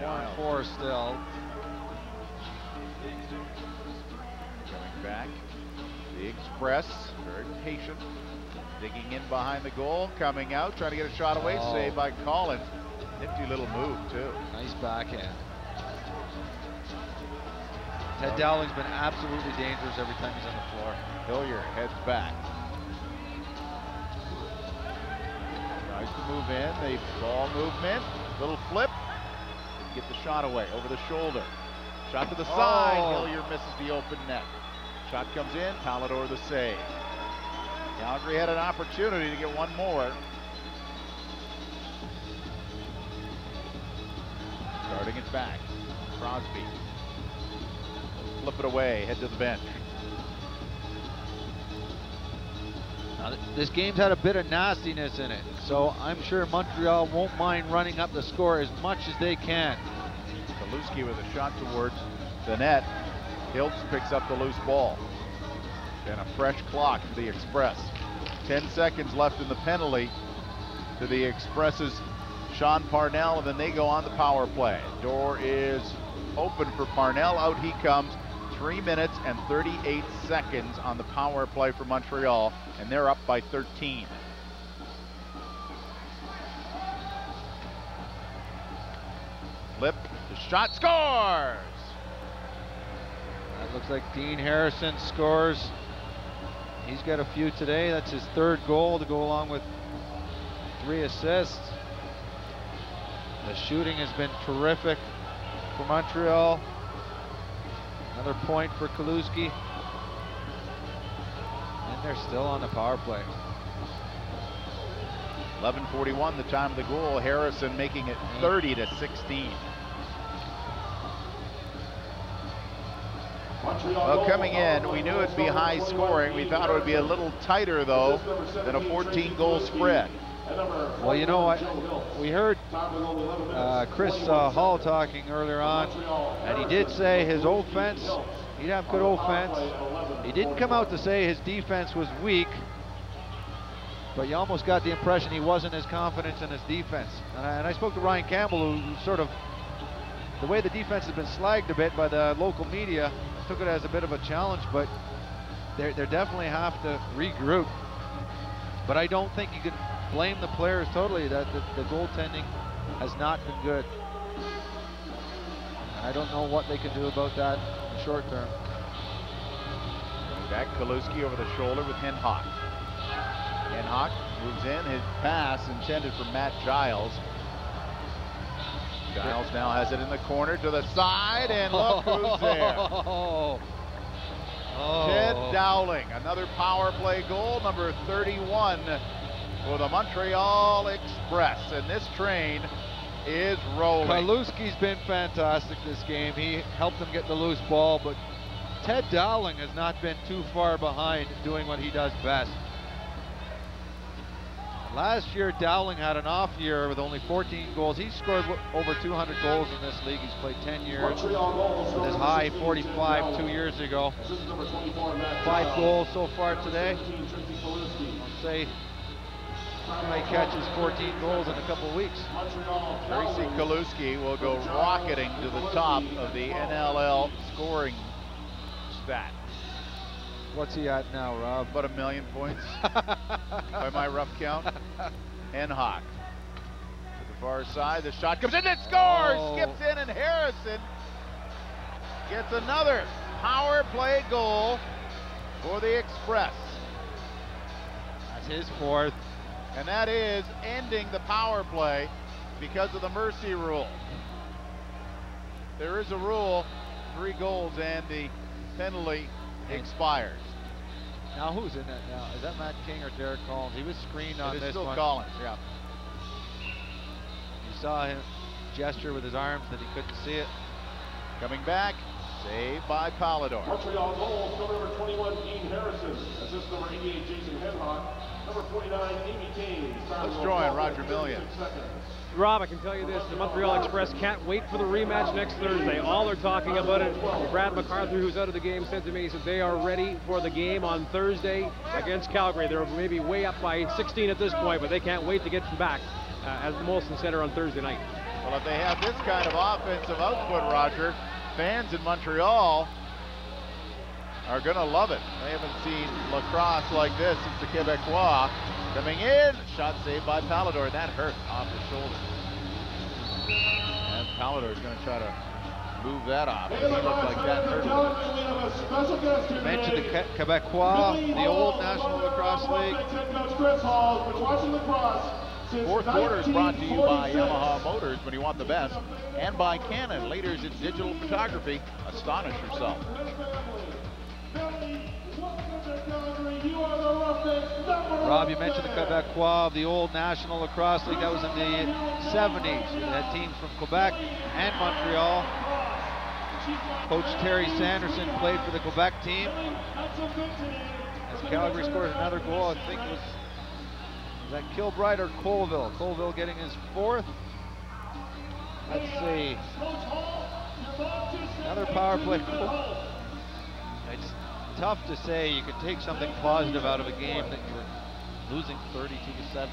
Four and four still. Coming back. The Express, very patient. Digging in behind the goal, coming out, trying to get a shot away, Oh. saved by Collins. Nifty little move, too. Nice backhand. Ted Dowling's been absolutely dangerous every time he's on the floor. Hillier heads back. Tries to move in, the ball movement, little flip. Didn't get the shot away, over the shoulder. Shot to the oh. side, Oh. Hillier misses the open net. Shot comes in, Palidwor the save. Calgary had an opportunity to get one more. Starting it back, Crosby. Flip it away, head to the bench. Now, this game's had a bit of nastiness in it, so I'm sure Montreal won't mind running up the score as much as they can. Kelusky with a shot towards the net. Hiltz picks up the loose ball. And a fresh clock for the Express. 10 seconds left in the penalty to the Express's Sean Parnell, and then they go on the power play. Door is open for Parnell. Out he comes. Three minutes and 38 seconds on the power play for Montreal, and they're up by 13. Flip, the shot scores! That looks like Dean Harrison scores. He's got a few today. That's his third goal to go along with three assists. The shooting has been terrific for Montreal. Another point for Kelusky. And they're still on the power play. 11:41, the time of the goal. Harrison making it mm-hmm. 30 to 16. Well, coming in, we knew it'd be high scoring. We thought it would be a little tighter, though, than a 14-goal spread. Well, you know what? We heard uh, Chris uh, Hall talking earlier on, and he did say his offense, he'd have good offense. He didn't come out to say his defense was weak, but you almost got the impression he wasn't as confident in his defense. And I, and I spoke to Ryan Campbell, who sort of the way the defense has been slagged a bit by the local media, took it as a bit of a challenge, but they definitely have to regroup. But I don't think you can blame the players totally that the, the goaltending has not been good. I don't know what they can do about that in the short term. Back Kelusky over the shoulder with Henhawk. Henhawk moves in, his pass intended for Matt Giles. Giles now has it in the corner to the side, and look who's there. Oh. Ted Dowling, another power play goal, number 31 for the Montreal Express. And this train is rolling. Kelusky's been fantastic this game. He helped them get the loose ball, but Ted Dowling has not been too far behind doing what he does best. Last year, Dowling had an off year with only 14 goals. He scored over 200 goals in this league. He's played 10 years his high 45 two years ago. Five goals so far today. I'll say he might catch his 14 goals in a couple of weeks. Tracey Kelusky will go rocketing to the top of the NLL scoring stat. What's he at now, Rob? About a million points by my rough count. Henhawk to the far side. The shot comes in and it scores! Oh. Skips in and Harrison gets another power play goal for the Express. That's his fourth. And that is ending the power play because of the mercy rule. There is a rule, three goals and the penalty expires. Now who's in that now? Is that Matt King or Derek Collins? He was screened on It is this still one. Collins, yeah. You saw him gesture with his arms that he couldn't see it. Coming back, saved by Palidwor. Montreal goal, still number 21, Dean Harrison. Assist number 88, Jason Henhawk. Number 49, Aime Caines. Let's join Roger Million. Rob, I can tell you this, the Montreal Express can't wait for the rematch next Thursday. All are talking about it. Brad MacArthur, who's out of the game, said to me, he said they are ready for the game on Thursday against Calgary. They're maybe way up by 16 at this point, but they can't wait to get back uh, at the Molson Center on Thursday night. Well, if they have this kind of offensive output, Roger, fans in Montreal are going to love it. They haven't seen lacrosse like this since the Quebecois. Coming in, shot saved by Palidwor, that hurt off the shoulder. And Palidwor is going to try to move that off. It looked like that hurt. him. Mentioned the Que- Quebecois, the old National Lacrosse League. Fourth quarter is brought to you by Yamaha Motors when you want the best, and by Canon, leaders in digital photography. Astonish yourself. Rob, you mentioned the Quebecois the old National Lacrosse League. That was in the 70s. They had teams from Quebec and Montreal. Coach Terry Sanderson played for the Quebec team. As Calgary scores another goal, I think it was, was that Kilbride or Colville? Colville getting his fourth. Let's see. Another power play tough to say you could take something positive out of a game that you were losing 32 to 17,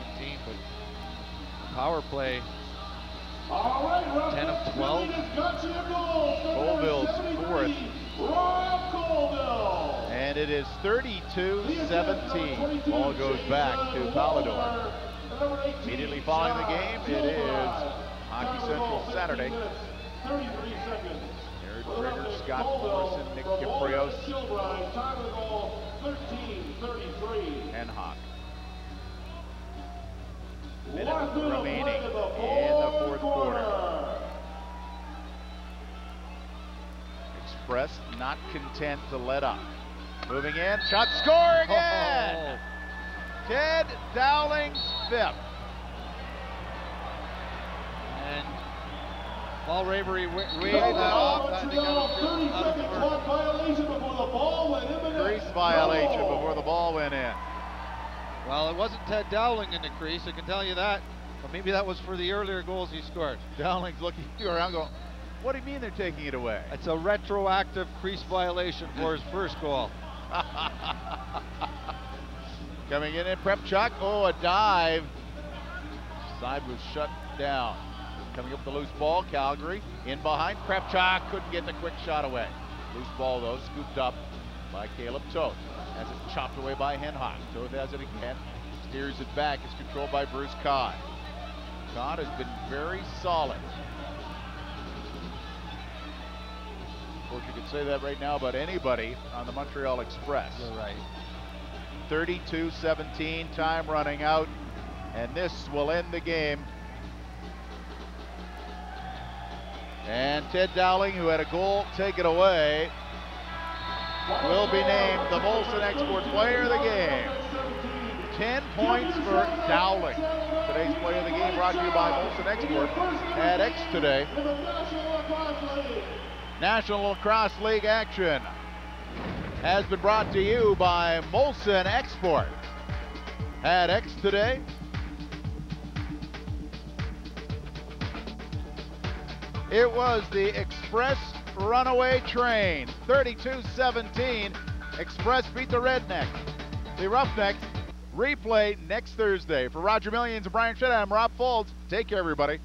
but power play 10 of 12. Colville's fourth. And it is 32-17. Ball goes back to Palidwor. Immediately following the game, it is Hockey Central Saturday. Trigger, Scott Morrison, Nick Kypreos, and Hawk. Minute remaining in the fourth quarter. Express not content to let up. Moving in, shot score oh. again! Ted Dowling's fifth. And Paul Ravery wa- waved that off. I think that was Crease violation before the ball went in. Well, it wasn't Ted Dowling in the crease, I can tell you that. But maybe that was for the earlier goals he scored. Dowling's looking around going, what do you mean they're taking it away? It's a retroactive crease violation for his first goal. Coming in in prep chuck. Oh, a dive. Side was shut down. Coming up with the loose ball, Calgary in behind. Krepchuk couldn't get the quick shot away. Loose ball though, scooped up by Kaleb Toth. Has it chopped away by Henhawk. Toth has it again. Steers it back. It's controlled by Bruce Codd. Codd has been very solid. Of course, you could say that right now about anybody on the Montreal Express. You're right. 32-17, time running out, and this will end the game. And Ted Dowling, who had a goal taken away, will be named the Molson Export Player of the Game. 10 points for Dowling. Today's player of the game brought to you by Molson Export at X today. National Lacrosse League action has been brought to you by Molson Export. At X today. It was the Express Runaway Train. 32-17. Express beat the Redneck. The Roughnecks replay next Thursday. For Roger Millions and Brian Shedd, I'm Rob Faulds. Take care, everybody.